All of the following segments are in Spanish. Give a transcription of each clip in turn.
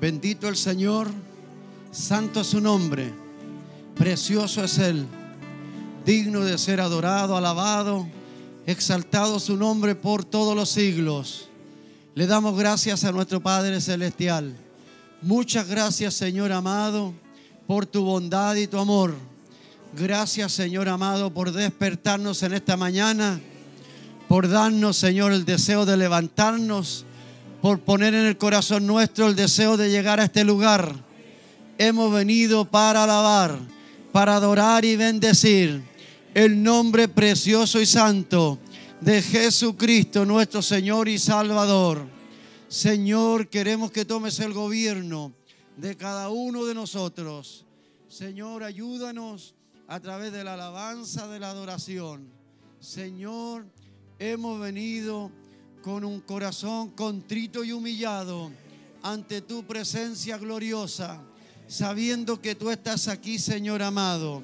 Bendito el Señor, santo es su nombre, precioso es Él, digno de ser adorado, alabado, exaltado su nombre por todos los siglos. Le damos gracias a nuestro Padre Celestial. Muchas gracias, Señor amado, por tu bondad y tu amor. Gracias, Señor amado, por despertarnos en esta mañana, por darnos, Señor, el deseo de levantarnos por poner en el corazón nuestro el deseo de llegar a este lugar. Hemos venido para alabar, para adorar y bendecir el nombre precioso y santo de Jesucristo, nuestro Señor y Salvador. Señor, queremos que tomes el gobierno de cada uno de nosotros. Señor, ayúdanos a través de la alabanza, de la adoración. Señor, hemos venido con un corazón contrito y humillado ante tu presencia gloriosa, sabiendo que tú estás aquí, Señor amado.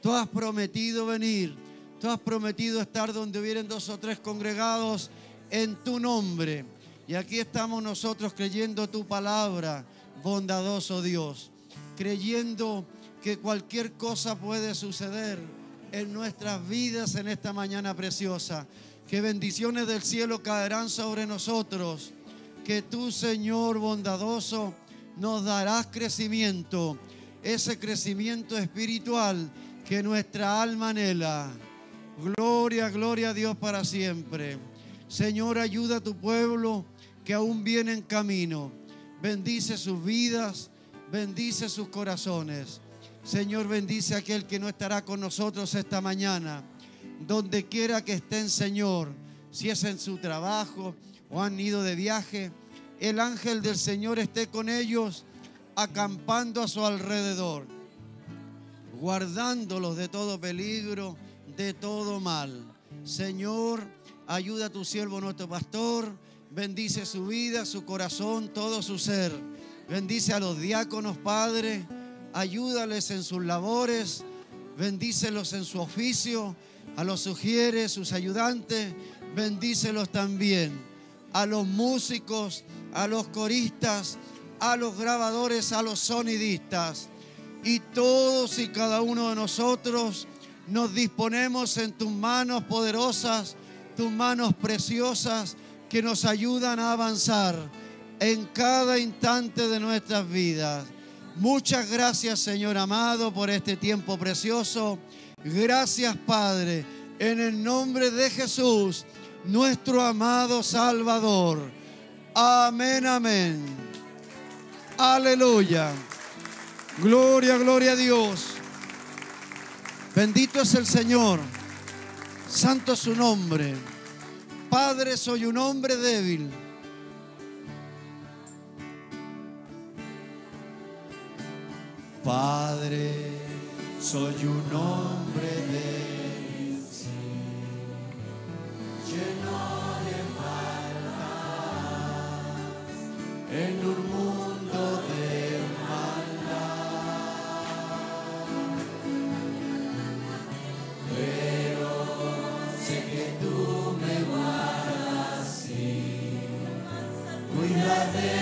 Tú has prometido venir, tú has prometido estar donde hubieran dos o tres congregados en tu nombre. Y aquí estamos nosotros creyendo tu palabra, bondadoso Dios, creyendo que cualquier cosa puede suceder en nuestras vidas en esta mañana preciosa que bendiciones del cielo caerán sobre nosotros, que tú, Señor bondadoso, nos darás crecimiento, ese crecimiento espiritual que nuestra alma anhela. Gloria, gloria a Dios para siempre. Señor, ayuda a tu pueblo que aún viene en camino. Bendice sus vidas, bendice sus corazones. Señor, bendice a aquel que no estará con nosotros esta mañana donde quiera que estén, Señor, si es en su trabajo o han ido de viaje, el ángel del Señor esté con ellos, acampando a su alrededor, guardándolos de todo peligro, de todo mal. Señor, ayuda a tu siervo, nuestro pastor, bendice su vida, su corazón, todo su ser. Bendice a los diáconos, Padre, ayúdales en sus labores, bendícelos en su oficio a los sugieres, sus ayudantes, bendícelos también. A los músicos, a los coristas, a los grabadores, a los sonidistas. Y todos y cada uno de nosotros nos disponemos en tus manos poderosas, tus manos preciosas que nos ayudan a avanzar en cada instante de nuestras vidas. Muchas gracias Señor amado por este tiempo precioso. Gracias Padre, en el nombre de Jesús, nuestro amado Salvador. Amén, amén. Aleluya. Gloria, gloria a Dios. Bendito es el Señor. Santo es su nombre. Padre, soy un hombre débil. Padre soy un hombre de lleno de faltas en un mundo de maldad. Pero sé que tú me guardas y cuida de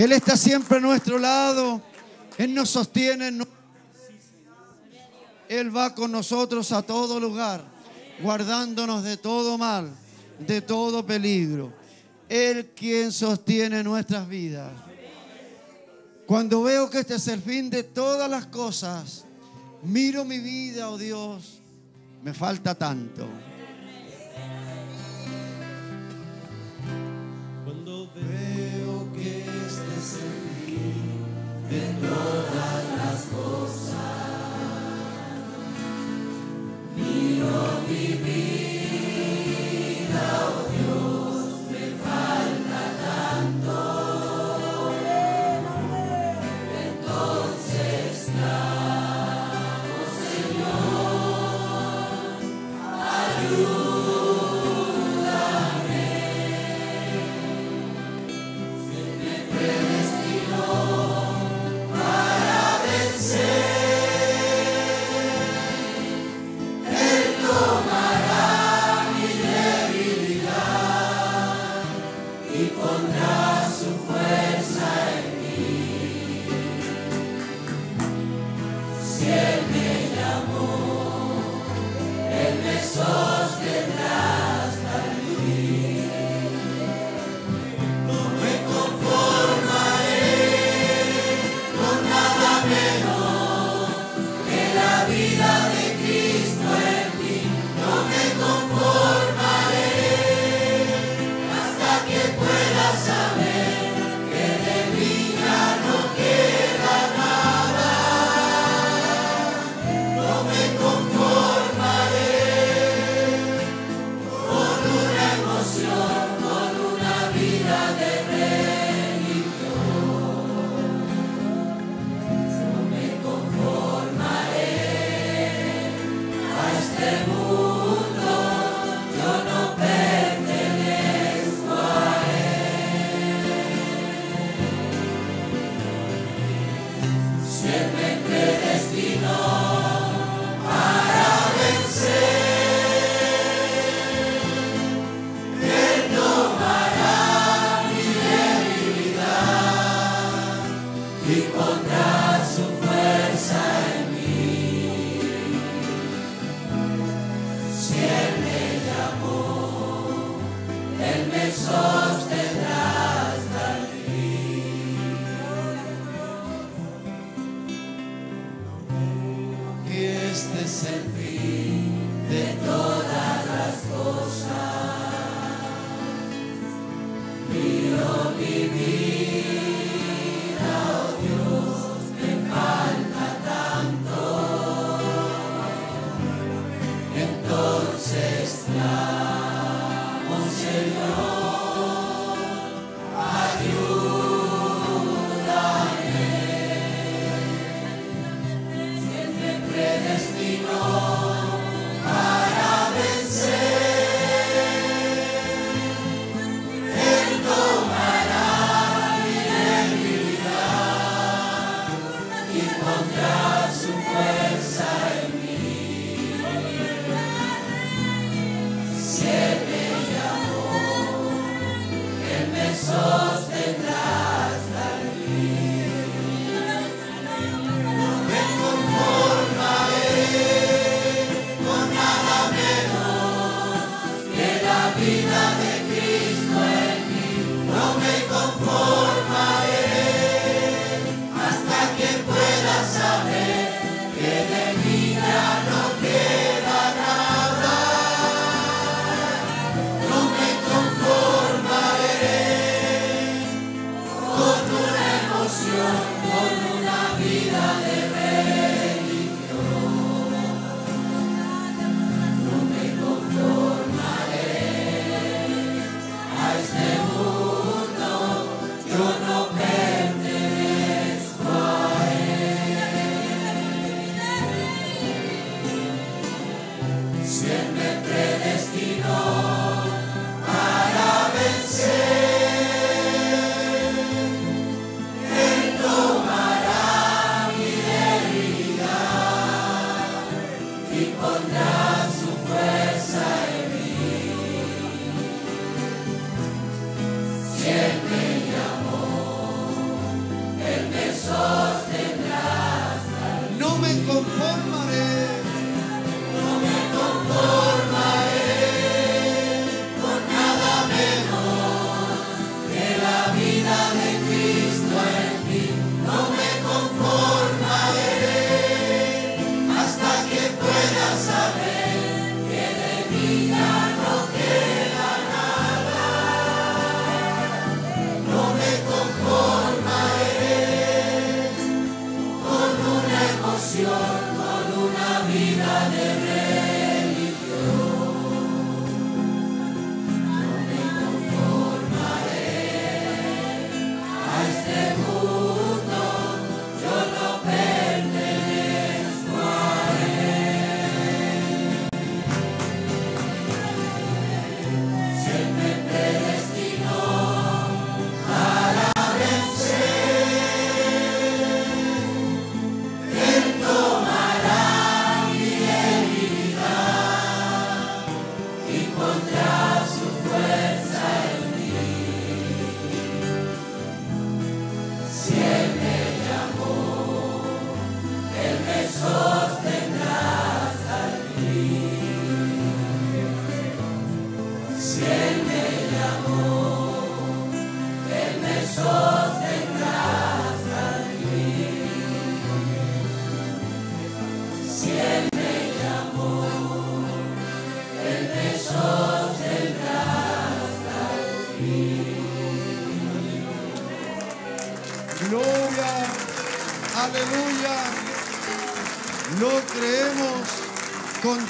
Él está siempre a nuestro lado. Él nos sostiene. Él va con nosotros a todo lugar, guardándonos de todo mal, de todo peligro. Él quien sostiene nuestras vidas. Cuando veo que este es el fin de todas las cosas, miro mi vida, oh Dios, me falta tanto.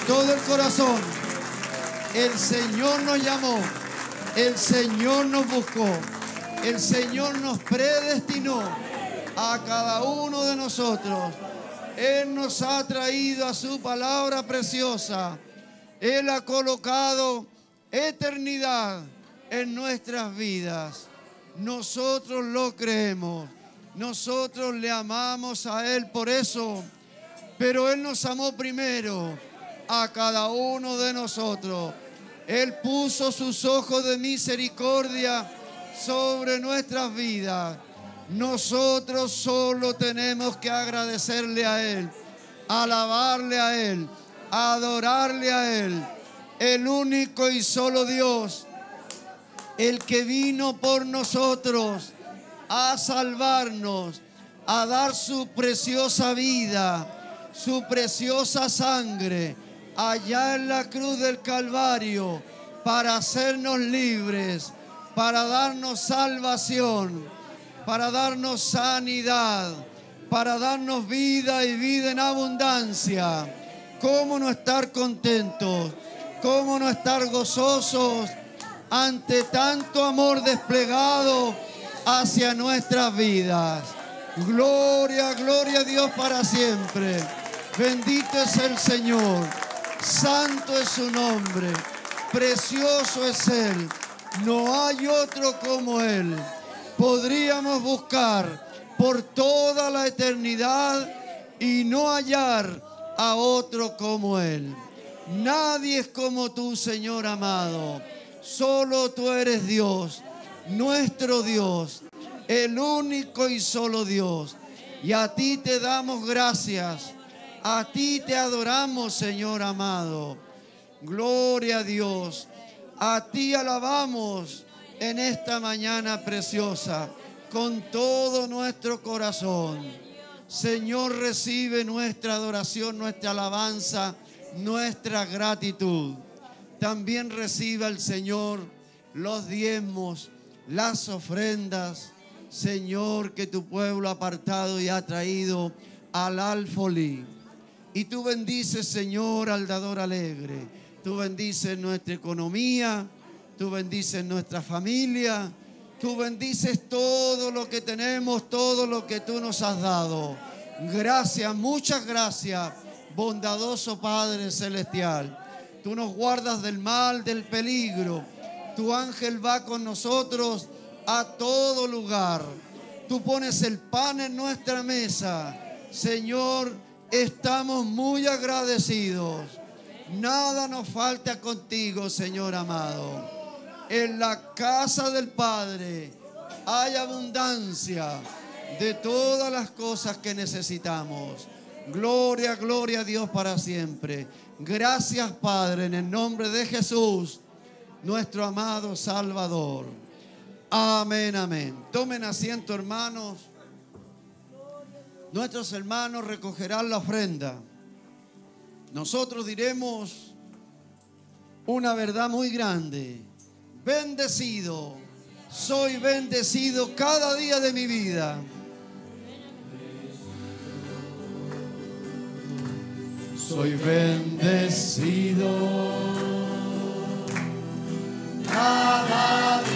Todo el corazón. El Señor nos llamó, el Señor nos buscó, el Señor nos predestinó a cada uno de nosotros. Él nos ha traído a su palabra preciosa. Él ha colocado eternidad en nuestras vidas. Nosotros lo creemos. Nosotros le amamos a Él por eso. Pero Él nos amó primero a cada uno de nosotros. Él puso sus ojos de misericordia sobre nuestras vidas. Nosotros solo tenemos que agradecerle a Él, alabarle a Él, adorarle a Él, el único y solo Dios, el que vino por nosotros a salvarnos, a dar su preciosa vida, su preciosa sangre allá en la cruz del Calvario para hacernos libres, para darnos salvación, para darnos sanidad, para darnos vida y vida en abundancia. ¿Cómo no estar contentos? ¿Cómo no estar gozosos ante tanto amor desplegado hacia nuestras vidas? Gloria, gloria a Dios para siempre. Bendito es el Señor. Santo es su nombre. Precioso es Él. No hay otro como Él. Podríamos buscar por toda la eternidad y no hallar a otro como Él. Nadie es como tú, Señor amado. Solo tú eres Dios, nuestro Dios, el único y solo Dios. Y a ti te damos gracias. A ti te adoramos, Señor amado. Gloria a Dios. A ti alabamos en esta mañana preciosa con todo nuestro corazón. Señor, recibe nuestra adoración, nuestra alabanza, nuestra gratitud. También reciba el Señor los diezmos, las ofrendas, Señor, que tu pueblo ha apartado y ha traído al alfolí. Y tú bendices, Señor, al dador alegre. Tú bendices nuestra economía, tú bendices nuestra familia, tú bendices todo lo que tenemos, todo lo que tú nos has dado. Gracias, muchas gracias, bondadoso Padre Celestial. Tú nos guardas del mal, del peligro. Tu ángel va con nosotros a todo lugar. Tú pones el pan en nuestra mesa. Señor, Estamos muy agradecidos. Nada nos falta contigo, Señor amado. En la casa del Padre hay abundancia de todas las cosas que necesitamos. Gloria, gloria a Dios para siempre. Gracias, Padre, en el nombre de Jesús, nuestro amado Salvador. Amén, amén. Tomen asiento, hermanos. Nuestros hermanos recogerán la ofrenda. Nosotros diremos una verdad muy grande. Bendecido. Soy bendecido cada día de mi vida. Soy bendecido. Cada día.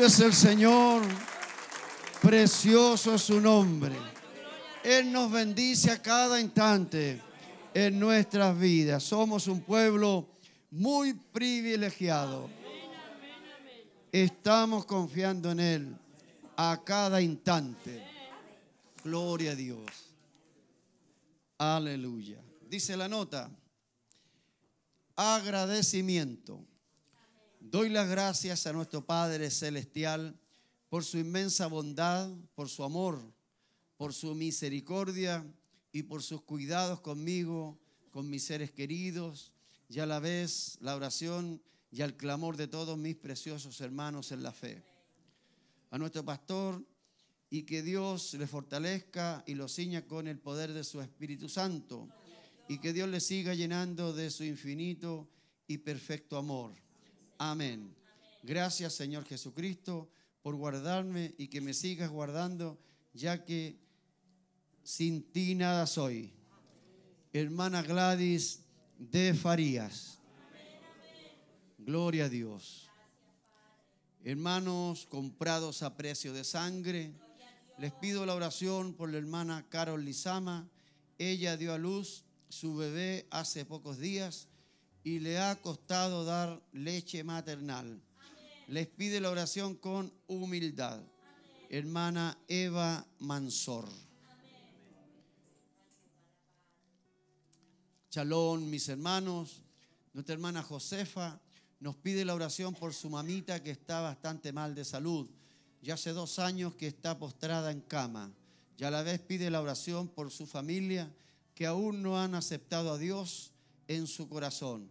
Es el Señor. Precioso es su nombre. Él nos bendice a cada instante en nuestras vidas. Somos un pueblo muy privilegiado. Estamos confiando en Él a cada instante. Gloria a Dios. Aleluya. Dice la nota. Agradecimiento. Doy las gracias a nuestro Padre Celestial por su inmensa bondad, por su amor, por su misericordia y por sus cuidados conmigo, con mis seres queridos, y a la vez la oración y al clamor de todos mis preciosos hermanos en la fe. A nuestro pastor y que Dios le fortalezca y lo ciña con el poder de su Espíritu Santo y que Dios le siga llenando de su infinito y perfecto amor. Amén. Gracias Señor Jesucristo por guardarme y que me sigas guardando, ya que sin ti nada soy. Hermana Gladys de Farías. Gloria a Dios. Hermanos comprados a precio de sangre, les pido la oración por la hermana Carol Lizama. Ella dio a luz su bebé hace pocos días y le ha costado dar leche maternal. Les pide la oración con humildad. Hermana Eva Mansor. Chalón, mis hermanos. Nuestra hermana Josefa nos pide la oración por su mamita que está bastante mal de salud. Ya hace dos años que está postrada en cama. Y a la vez pide la oración por su familia que aún no han aceptado a Dios en su corazón,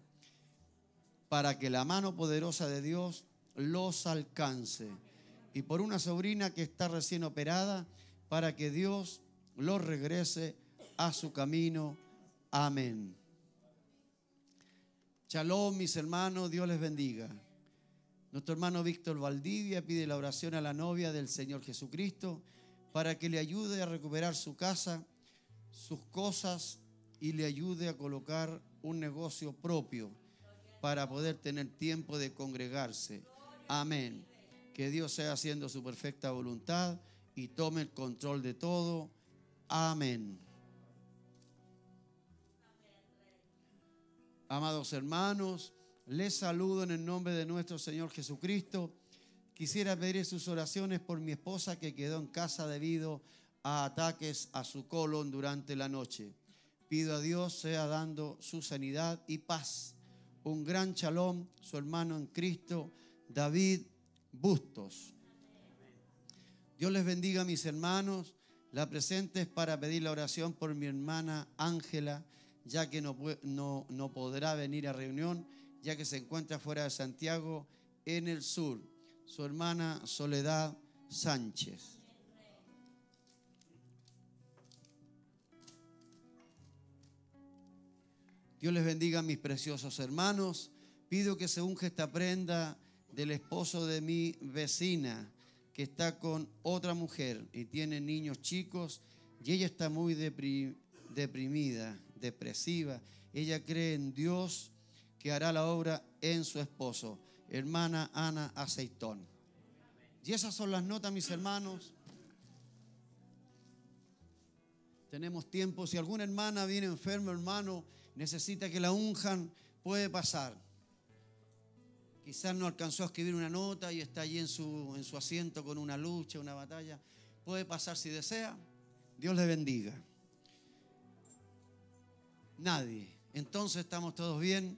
para que la mano poderosa de Dios los alcance. Y por una sobrina que está recién operada, para que Dios los regrese a su camino. Amén. Shalom, mis hermanos, Dios les bendiga. Nuestro hermano Víctor Valdivia pide la oración a la novia del Señor Jesucristo para que le ayude a recuperar su casa, sus cosas y le ayude a colocar un negocio propio para poder tener tiempo de congregarse. Amén. Que Dios sea haciendo su perfecta voluntad y tome el control de todo. Amén. Amados hermanos, les saludo en el nombre de nuestro Señor Jesucristo. Quisiera pedir sus oraciones por mi esposa que quedó en casa debido a ataques a su colon durante la noche. Pido a Dios sea dando su sanidad y paz. Un gran shalom, su hermano en Cristo, David Bustos. Dios les bendiga, mis hermanos. La presente es para pedir la oración por mi hermana Ángela ya que no, no, no podrá venir a reunión, ya que se encuentra fuera de Santiago, en el sur. Su hermana Soledad Sánchez. Dios les bendiga, mis preciosos hermanos. Pido que se unge esta prenda del esposo de mi vecina, que está con otra mujer y tiene niños chicos, y ella está muy deprimida depresiva. Ella cree en Dios que hará la obra en su esposo, hermana Ana Aceitón. Y esas son las notas, mis hermanos. Tenemos tiempo. Si alguna hermana viene enferma, hermano, necesita que la unjan, puede pasar. Quizás no alcanzó a escribir una nota y está allí en su, en su asiento con una lucha, una batalla. Puede pasar si desea. Dios le bendiga. Nadie. Entonces estamos todos bien.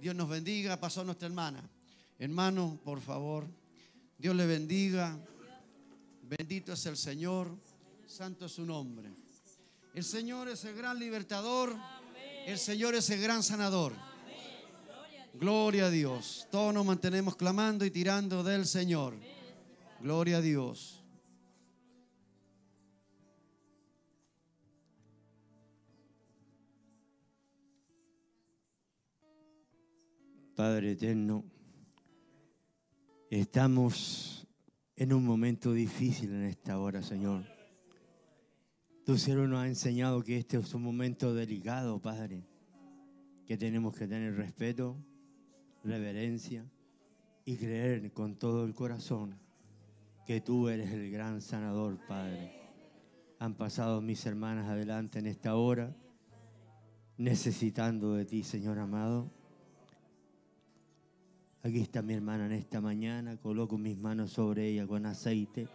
Dios nos bendiga. Pasó nuestra hermana. Hermano, por favor. Dios le bendiga. Bendito es el Señor. Santo es su nombre. El Señor es el gran libertador. El Señor es el gran sanador. Gloria a Dios. Todos nos mantenemos clamando y tirando del Señor. Gloria a Dios. Padre eterno, estamos en un momento difícil en esta hora, Señor. Tu Señor nos ha enseñado que este es un momento delicado, Padre, que tenemos que tener respeto, reverencia y creer con todo el corazón que tú eres el gran sanador, Padre. Han pasado mis hermanas adelante en esta hora, necesitando de ti, Señor amado Aquí está mi hermana en esta mañana, coloco mis manos sobre ella con aceite,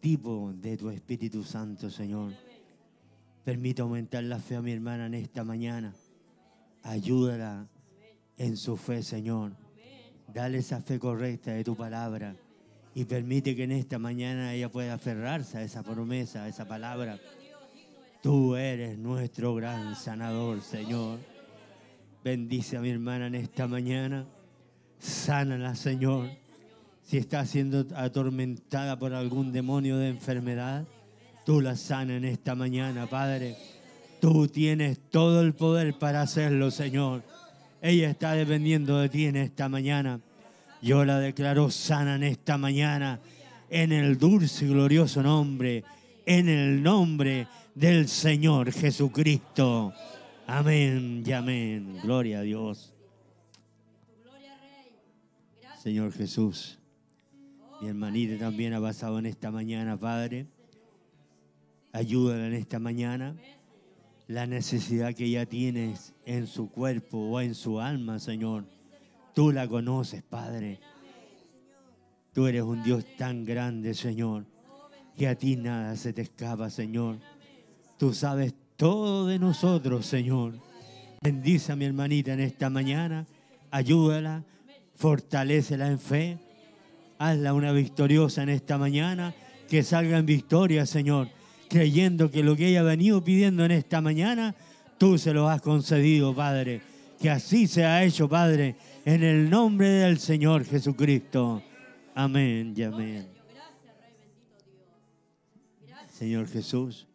tipo de tu Espíritu Santo, Señor. Permita aumentar la fe a mi hermana en esta mañana. Ayúdala en su fe, Señor. Dale esa fe correcta de tu palabra y permite que en esta mañana ella pueda aferrarse a esa promesa, a esa palabra. Tú eres nuestro gran sanador, Señor. Bendice a mi hermana en esta mañana. Sánala, Señor. Si está siendo atormentada por algún demonio de enfermedad, tú la sana en esta mañana, Padre. Tú tienes todo el poder para hacerlo, Señor. Ella está dependiendo de ti en esta mañana. Yo la declaro sana en esta mañana, en el dulce y glorioso nombre, en el nombre del Señor Jesucristo. Amén y amén. Gloria a Dios. Señor Jesús, mi hermanita también ha pasado en esta mañana, Padre. Ayúdala en esta mañana. La necesidad que ella tiene en su cuerpo o en su alma, Señor. Tú la conoces, Padre. Tú eres un Dios tan grande, Señor, que a ti nada se te escapa, Señor. Tú sabes todo de nosotros, Señor. Bendice a mi hermanita en esta mañana. Ayúdala, fortalecela en fe. Hazla una victoriosa en esta mañana. Que salga en victoria, Señor. Creyendo que lo que ella ha venido pidiendo en esta mañana, tú se lo has concedido, Padre. Que así sea hecho, Padre, en el nombre del Señor Jesucristo. Amén y amén. Señor Jesús.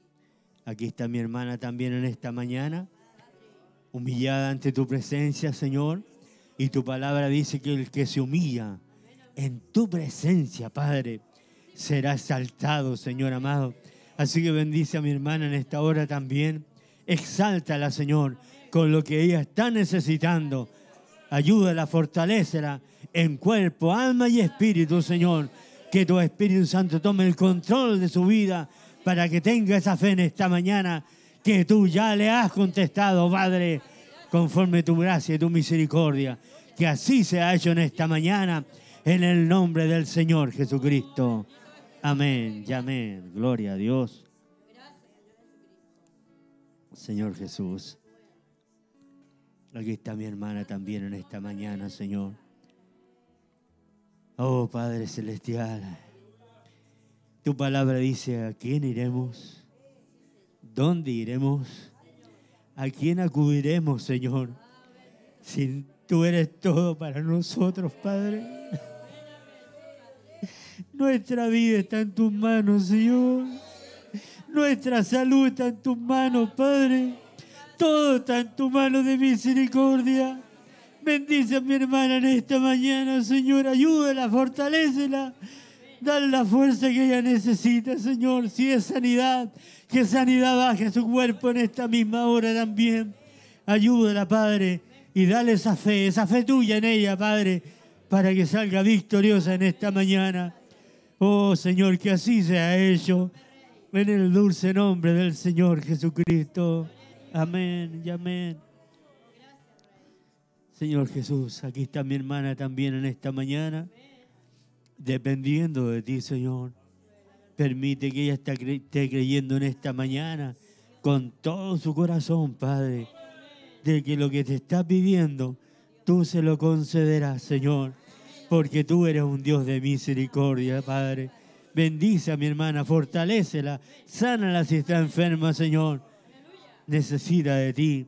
Aquí está mi hermana también en esta mañana, humillada ante tu presencia, Señor. Y tu palabra dice que el que se humilla en tu presencia, Padre, será exaltado, Señor amado. Así que bendice a mi hermana en esta hora también. Exáltala, Señor, con lo que ella está necesitando. Ayúdala, fortalecela en cuerpo, alma y espíritu, Señor. Que tu Espíritu Santo tome el control de su vida para que tenga esa fe en esta mañana que tú ya le has contestado, Padre, conforme tu gracia y tu misericordia. Que así se ha hecho en esta mañana, en el nombre del Señor Jesucristo. Amén amén. Gloria a Dios. Señor Jesús. Aquí está mi hermana también en esta mañana, Señor. Oh Padre Celestial. Tu palabra dice, ¿a quién iremos? ¿Dónde iremos? ¿A quién acudiremos, Señor? Si tú eres todo para nosotros, Padre. Nuestra vida está en tus manos, Señor. Nuestra salud está en tus manos, Padre. Todo está en tus manos de misericordia. Bendice a mi hermana en esta mañana, Señor. Ayúdala, fortalecela. Dale la fuerza que ella necesita, Señor. Si es sanidad, que sanidad baje su cuerpo en esta misma hora también. Ayúdala, Padre, y dale esa fe, esa fe tuya en ella, Padre, para que salga victoriosa en esta mañana. Oh, Señor, que así sea hecho. En el dulce nombre del Señor Jesucristo. Amén y amén. Señor Jesús, aquí está mi hermana también en esta mañana dependiendo de ti, Señor. Permite que ella esté creyendo en esta mañana con todo su corazón, Padre, de que lo que te está pidiendo, tú se lo concederás, Señor, porque tú eres un Dios de misericordia, Padre. Bendice a mi hermana, fortalécela, sánala si está enferma, Señor. Necesita de ti,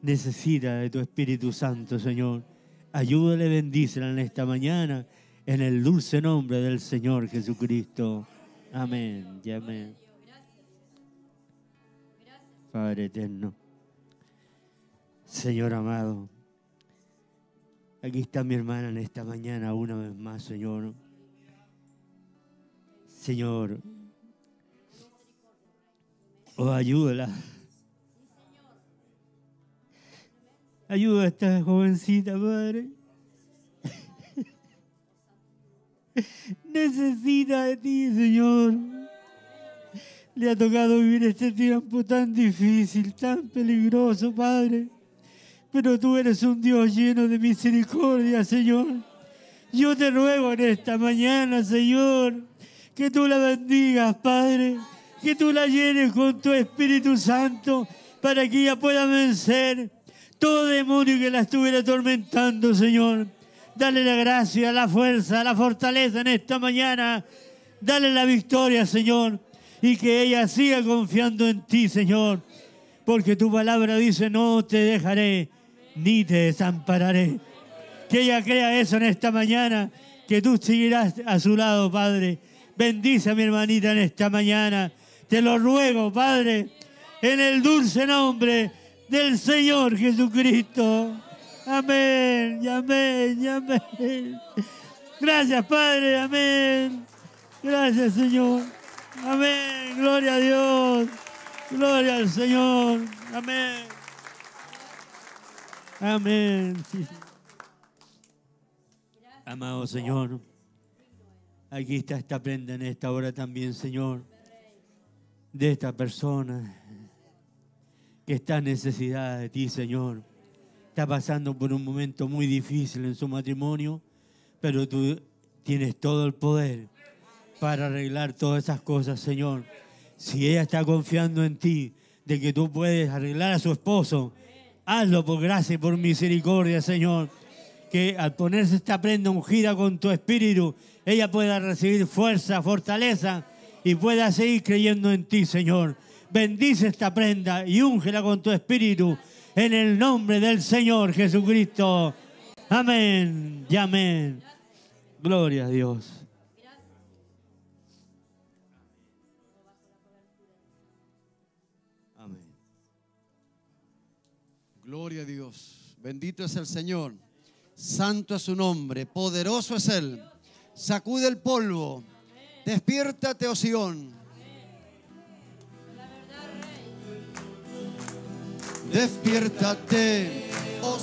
necesita de tu Espíritu Santo, Señor. Ayúdale, bendícela en esta mañana en el dulce nombre del Señor Jesucristo. Amén y amén. Padre eterno, Señor amado, aquí está mi hermana en esta mañana una vez más, Señor. Señor, oh, ayúdala. Ayuda a esta jovencita, Padre. necesita de ti, Señor. Le ha tocado vivir este tiempo tan difícil, tan peligroso, Padre. Pero tú eres un Dios lleno de misericordia, Señor. Yo te ruego en esta mañana, Señor, que tú la bendigas, Padre. Que tú la llenes con tu Espíritu Santo para que ella pueda vencer todo demonio que la estuviera atormentando, Señor. Dale la gracia, la fuerza, la fortaleza en esta mañana. Dale la victoria, Señor. Y que ella siga confiando en ti, Señor. Porque tu palabra dice, no te dejaré ni te desampararé. Que ella crea eso en esta mañana, que tú seguirás a su lado, Padre. Bendice a mi hermanita en esta mañana. Te lo ruego, Padre, en el dulce nombre del Señor Jesucristo. Amén, y amén, y amén. Gracias, Padre, amén. Gracias, Señor. Amén, gloria a Dios. Gloria al Señor. Amén. Amén. Amado Señor, aquí está esta prenda en esta hora también, Señor, de esta persona que está en necesidad de ti, Señor. Está pasando por un momento muy difícil en su matrimonio, pero tú tienes todo el poder para arreglar todas esas cosas, Señor. Si ella está confiando en ti, de que tú puedes arreglar a su esposo, hazlo por gracia y por misericordia, Señor. Que al ponerse esta prenda ungida con tu espíritu, ella pueda recibir fuerza, fortaleza y pueda seguir creyendo en ti, Señor. Bendice esta prenda y úngela con tu espíritu en el nombre del Señor Jesucristo. Amén y amén. Gloria a Dios. Gloria a Dios. Bendito es el Señor. Santo es su nombre. Poderoso es Él. Sacude el polvo. Despiértate, oh Sión. Despiértate, oh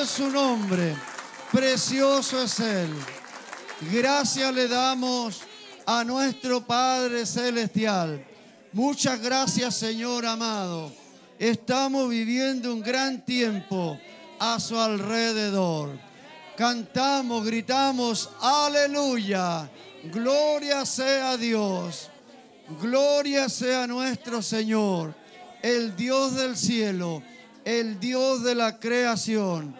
Es su nombre. Precioso es Él. Gracias le damos a nuestro Padre Celestial. Muchas gracias, Señor amado. Estamos viviendo un gran tiempo a su alrededor. Cantamos, gritamos, aleluya. Gloria sea Dios. Gloria sea nuestro Señor, el Dios del cielo, el Dios de la creación,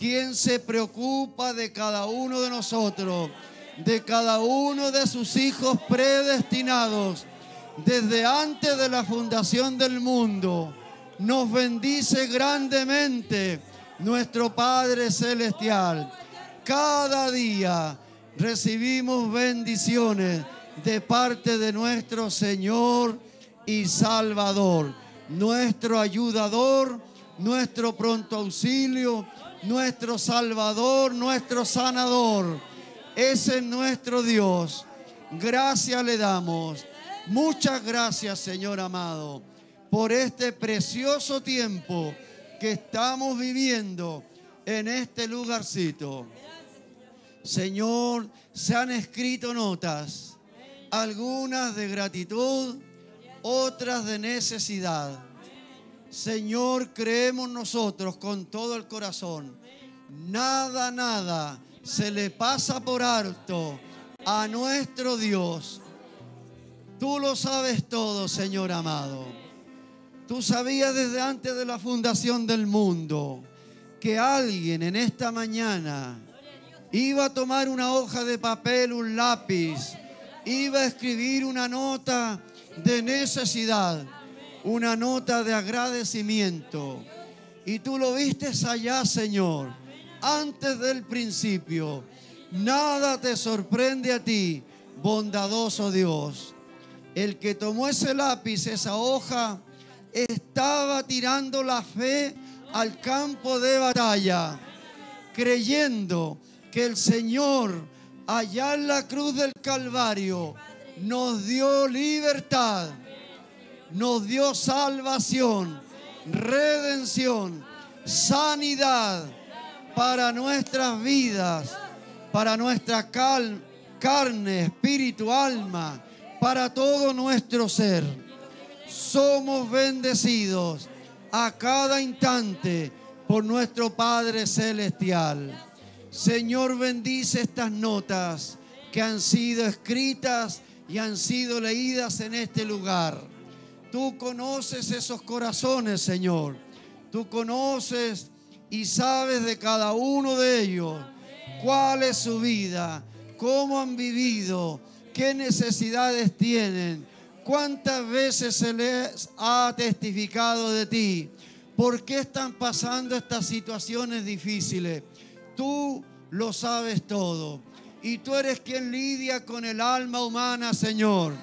quien se preocupa de cada uno de nosotros, de cada uno de sus hijos predestinados, desde antes de la fundación del mundo. Nos bendice grandemente nuestro Padre Celestial. Cada día recibimos bendiciones de parte de nuestro Señor y Salvador, nuestro ayudador, nuestro pronto auxilio, nuestro Salvador, nuestro sanador. Ese es nuestro Dios. Gracias le damos. Muchas gracias, Señor amado, por este precioso tiempo que estamos viviendo en este lugarcito. Señor, se han escrito notas algunas de gratitud, otras de necesidad. Señor, creemos nosotros con todo el corazón. Nada, nada se le pasa por alto a nuestro Dios. Tú lo sabes todo, Señor amado. Tú sabías desde antes de la fundación del mundo que alguien en esta mañana iba a tomar una hoja de papel, un lápiz iba a escribir una nota de necesidad, una nota de agradecimiento. Y tú lo viste allá, Señor, antes del principio. Nada te sorprende a ti, bondadoso Dios. El que tomó ese lápiz, esa hoja, estaba tirando la fe al campo de batalla, creyendo que el Señor allá en la cruz del Calvario, nos dio libertad, nos dio salvación, redención, sanidad para nuestras vidas, para nuestra carne, espíritu, alma, para todo nuestro ser. Somos bendecidos a cada instante por nuestro Padre Celestial. Señor, bendice estas notas que han sido escritas y han sido leídas en este lugar. Tú conoces esos corazones, Señor. Tú conoces y sabes de cada uno de ellos cuál es su vida, cómo han vivido, qué necesidades tienen, cuántas veces se les ha testificado de ti, por qué están pasando estas situaciones difíciles. Tú lo sabes todo. Y tú eres quien lidia con el alma humana, Señor.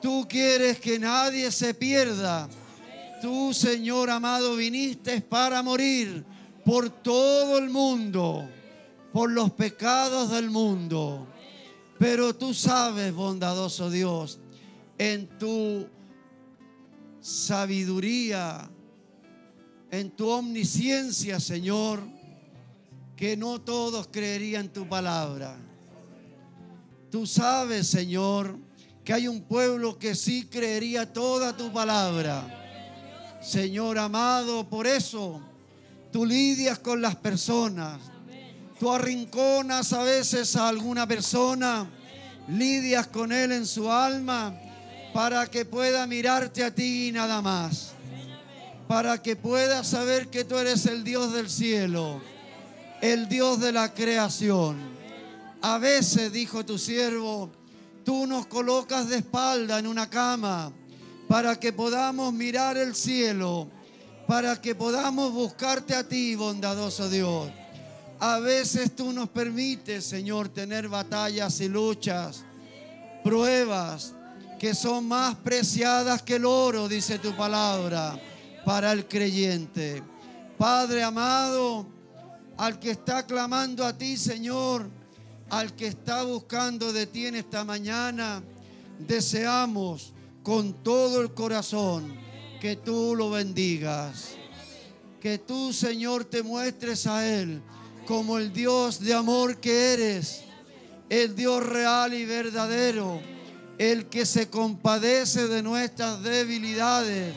Tú quieres que nadie se pierda. Tú, Señor amado, viniste para morir por todo el mundo, por los pecados del mundo. Pero tú sabes, bondadoso Dios, en tu sabiduría, en tu omnisciencia, Señor, que no todos creerían tu palabra. Tú sabes, Señor, que hay un pueblo que sí creería toda tu palabra. Señor amado, por eso tú lidias con las personas. Tú arrinconas a veces a alguna persona, lidias con él en su alma para que pueda mirarte a ti y nada más. Para que pueda saber que tú eres el Dios del cielo el Dios de la creación. A veces, dijo tu siervo, tú nos colocas de espalda en una cama para que podamos mirar el cielo, para que podamos buscarte a ti, bondadoso Dios. A veces tú nos permites, Señor, tener batallas y luchas, pruebas que son más preciadas que el oro, dice tu palabra, para el creyente. Padre amado, al que está clamando a ti, Señor, al que está buscando de ti en esta mañana, deseamos con todo el corazón que tú lo bendigas. Que tú, Señor, te muestres a Él como el Dios de amor que eres, el Dios real y verdadero, el que se compadece de nuestras debilidades,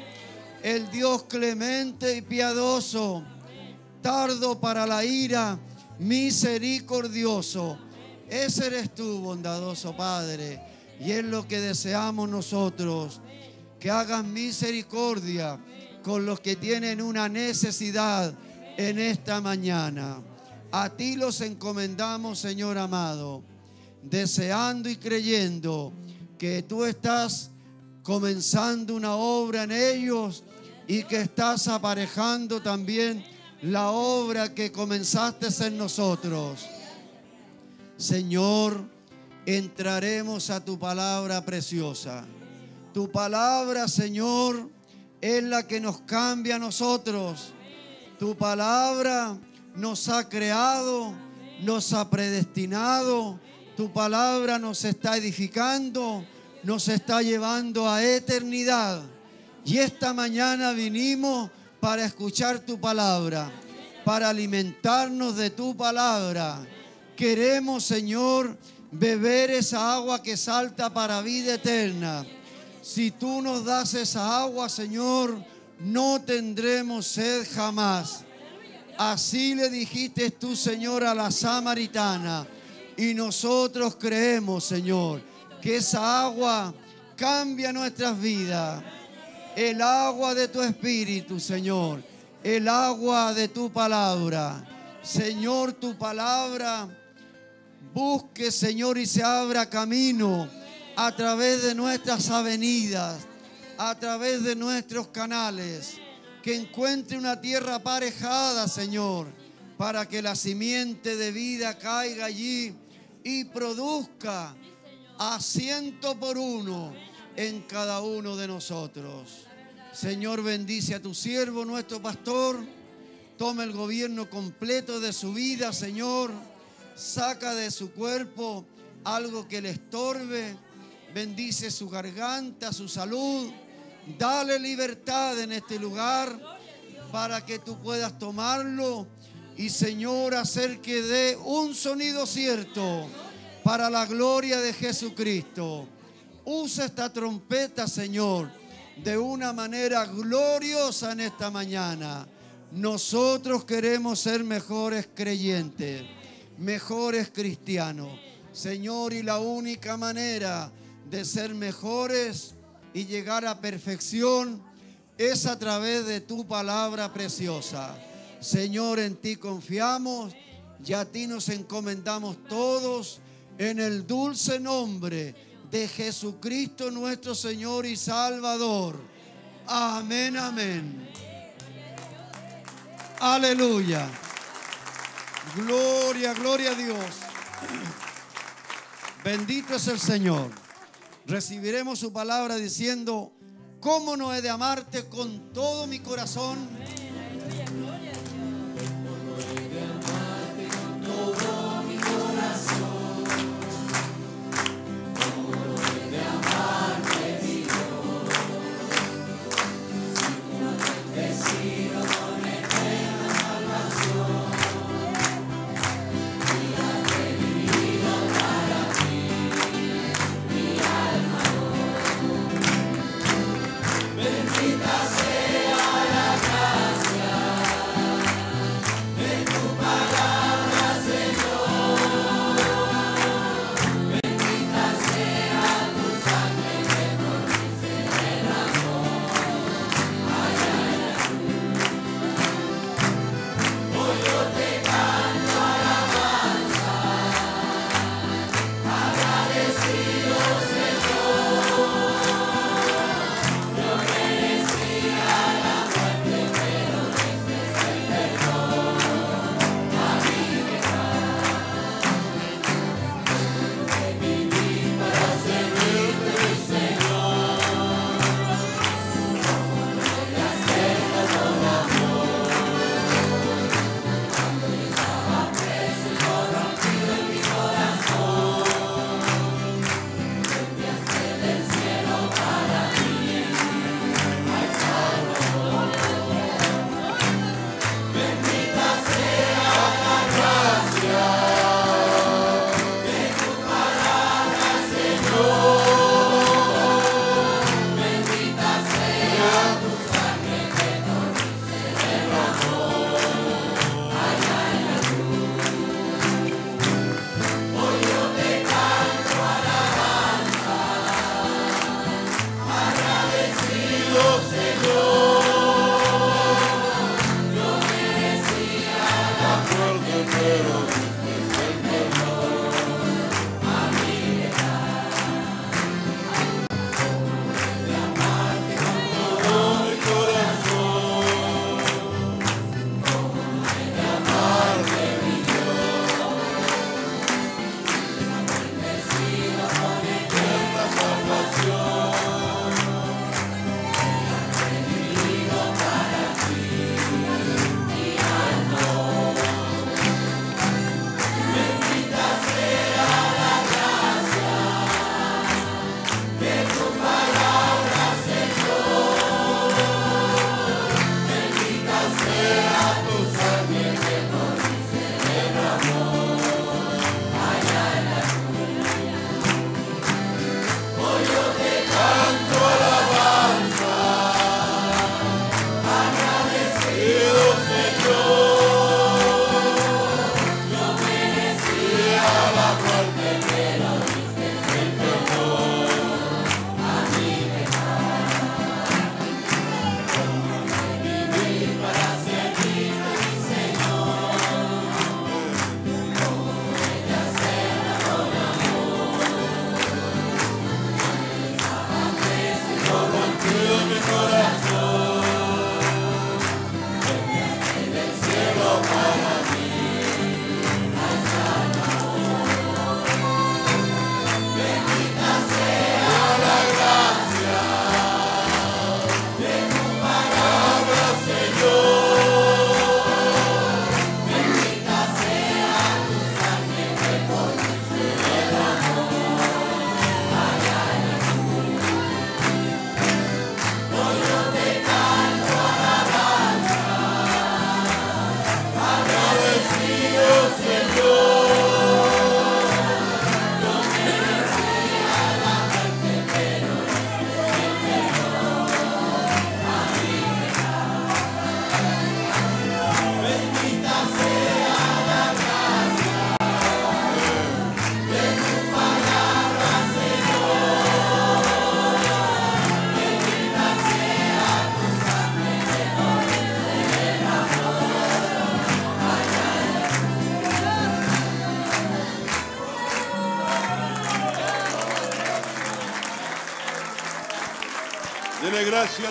el Dios clemente y piadoso, tardo para la ira, misericordioso. Ese eres tú, bondadoso Padre, y es lo que deseamos nosotros, que hagas misericordia con los que tienen una necesidad en esta mañana. A ti los encomendamos, Señor amado, deseando y creyendo que tú estás comenzando una obra en ellos y que estás aparejando también la obra que comenzaste en nosotros. Señor, entraremos a tu palabra preciosa. Tu palabra, Señor, es la que nos cambia a nosotros. Tu palabra nos ha creado, nos ha predestinado. Tu palabra nos está edificando, nos está llevando a eternidad. Y esta mañana vinimos para escuchar tu palabra, para alimentarnos de tu palabra. Queremos, Señor, beber esa agua que salta para vida eterna. Si tú nos das esa agua, Señor, no tendremos sed jamás. Así le dijiste tú, Señor, a la samaritana. Y nosotros creemos, Señor, que esa agua cambia nuestras vidas. El agua de tu espíritu, Señor. El agua de tu palabra. Señor, tu palabra busque, Señor, y se abra camino a través de nuestras avenidas, a través de nuestros canales, que encuentre una tierra aparejada, Señor, para que la simiente de vida caiga allí y produzca a ciento por uno en cada uno de nosotros. Señor, bendice a tu siervo, nuestro pastor. Toma el gobierno completo de su vida, Señor. Saca de su cuerpo algo que le estorbe bendice su garganta, su salud. Dale libertad en este lugar para que tú puedas tomarlo y Señor hacer que dé un sonido cierto para la gloria de Jesucristo. Usa esta trompeta, Señor, de una manera gloriosa en esta mañana. Nosotros queremos ser mejores creyentes, mejores cristianos. Señor, y la única manera de ser mejores y llegar a perfección es a través de tu palabra preciosa. Señor, en ti confiamos y a ti nos encomendamos todos en el dulce nombre de Jesucristo nuestro Señor y Salvador. Amén, amén. Aleluya. Gloria, gloria a Dios. Bendito es el Señor recibiremos su palabra diciendo, ¿cómo no he de amarte con todo mi corazón?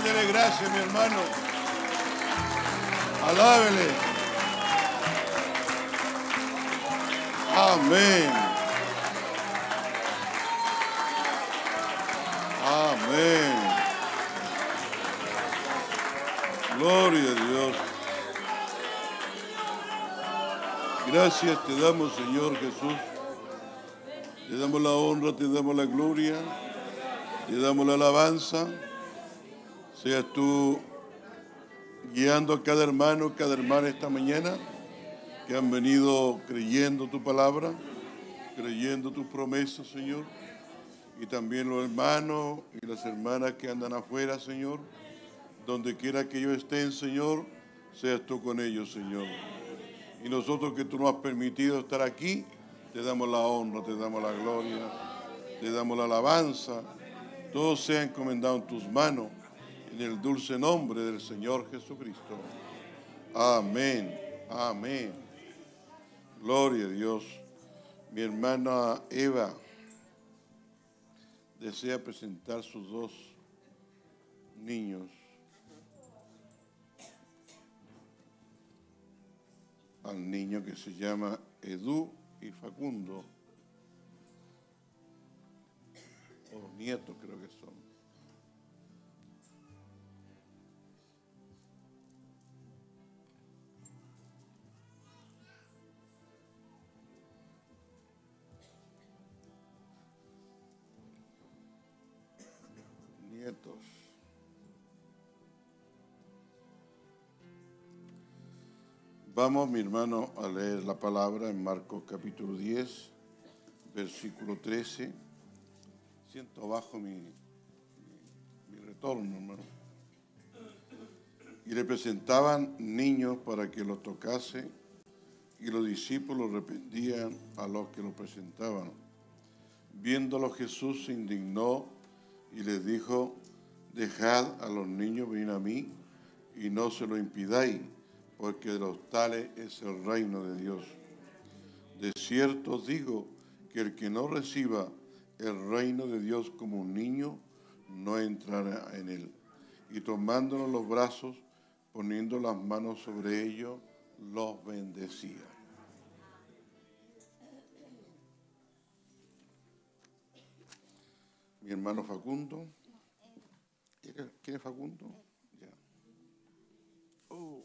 Gracias, dele gracias, mi hermano. Alábele. Amén. Amén. Gloria a Dios. Gracias te damos, Señor Jesús. Te damos la honra, te damos la gloria, te damos la alabanza. Seas tú guiando a cada hermano, cada hermana esta mañana que han venido creyendo tu palabra, creyendo tus promesas, Señor. Y también los hermanos y las hermanas que andan afuera, Señor. Donde quiera que ellos estén, Señor, seas tú con ellos, Señor. Y nosotros que tú nos has permitido estar aquí, te damos la honra, te damos la gloria, te damos la alabanza. Todo sea encomendado en tus manos, en el dulce nombre del Señor Jesucristo. Amén, amén. Gloria a Dios. Mi hermana Eva desea presentar sus dos niños. al niño que se llama Edu y Facundo, o nietos Vamos, mi hermano, a leer la palabra en Marcos capítulo 10, versículo 13. Siento abajo mi, mi, mi retorno, hermano. Y le presentaban niños para que los tocase, y los discípulos reprendían a los que los presentaban. Viéndolo Jesús se indignó y les dijo, dejad a los niños venir a mí y no se lo impidáis porque de los tales es el reino de Dios. De cierto digo que el que no reciba el reino de Dios como un niño, no entrará en él. Y tomándolos los brazos, poniendo las manos sobre ellos, los bendecía. Mi hermano Facundo. ¿Quién es Facundo? Ya. Oh.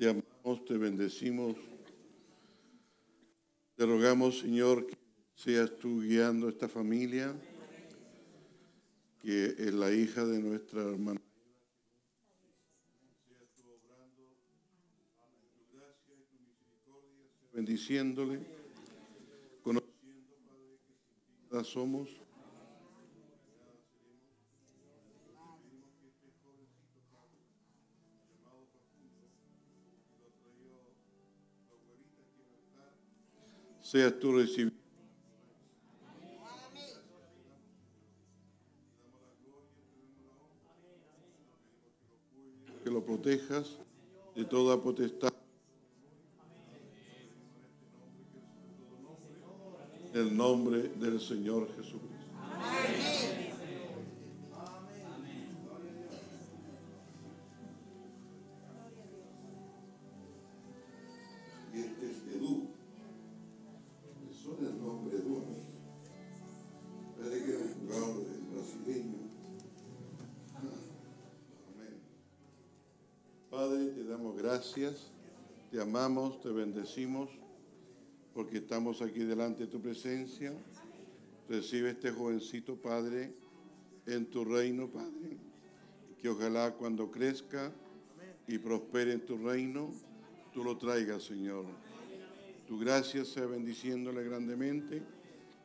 Te amamos, te bendecimos. Te rogamos, Señor, que seas tú guiando esta familia, que es la hija de nuestra hermana. Bendiciéndole, conociendo, Padre, que sin somos. Seas tú recibido. Que lo protejas de toda potestad. El nombre del Señor Jesucristo. Gracias, te amamos, te bendecimos, porque estamos aquí delante de tu presencia. Recibe este jovencito, Padre, en tu reino, Padre, que ojalá cuando crezca y prospere en tu reino, tú lo traigas, Señor. Tu gracia sea bendiciéndole grandemente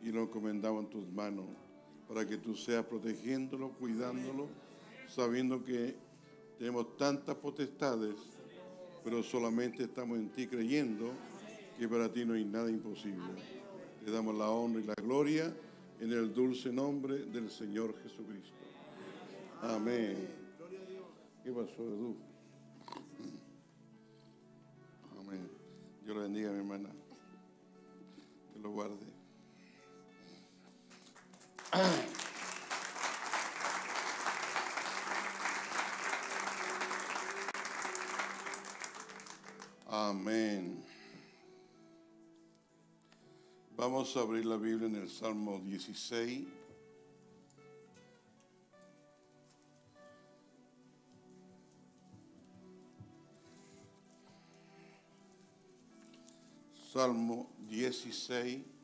y lo encomendamos en tus manos, para que tú seas protegiéndolo, cuidándolo, sabiendo que tenemos tantas potestades, pero solamente estamos en ti creyendo que para ti no hay nada imposible. Te damos la honra y la gloria en el dulce nombre del Señor Jesucristo. Amén. ¿Qué pasó, Edu? Amén. Dios lo bendiga, mi hermana. Que lo guarde. Amén. Vamos a abrir la Biblia en el Salmo 16. Salmo 16.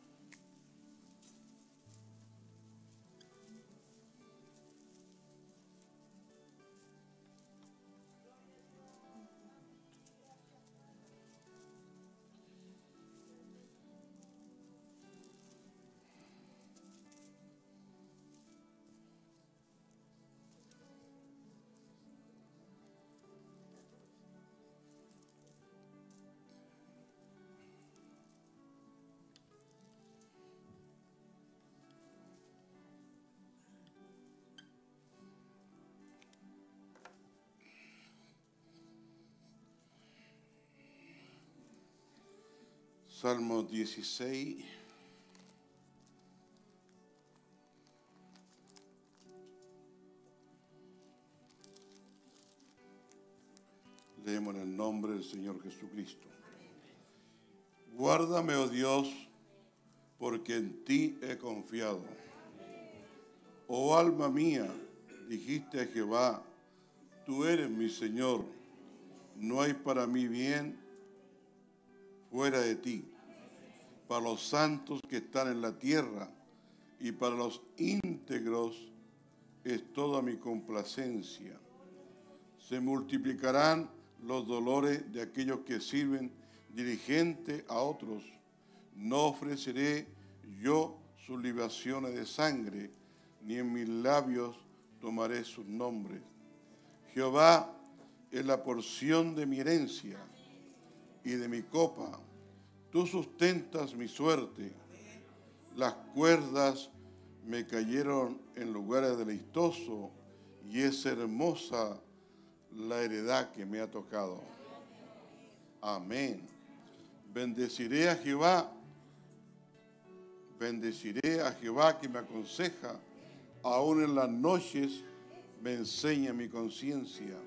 Salmo 16. Leemos en el nombre del Señor Jesucristo. Guárdame, oh Dios, porque en ti he confiado. Oh alma mía, dijiste a Jehová, tú eres mi Señor, no hay para mí bien fuera de ti. Para los santos que están en la tierra y para los íntegros es toda mi complacencia. Se multiplicarán los dolores de aquellos que sirven dirigente a otros. No ofreceré yo sus libaciones de sangre, ni en mis labios tomaré sus nombres. Jehová es la porción de mi herencia y de mi copa. Tú sustentas mi suerte. Las cuerdas me cayeron en lugares deleitosos y es hermosa la heredad que me ha tocado. Amén. Bendeciré a Jehová. Bendeciré a Jehová que me aconseja. Aún en las noches me enseña mi conciencia.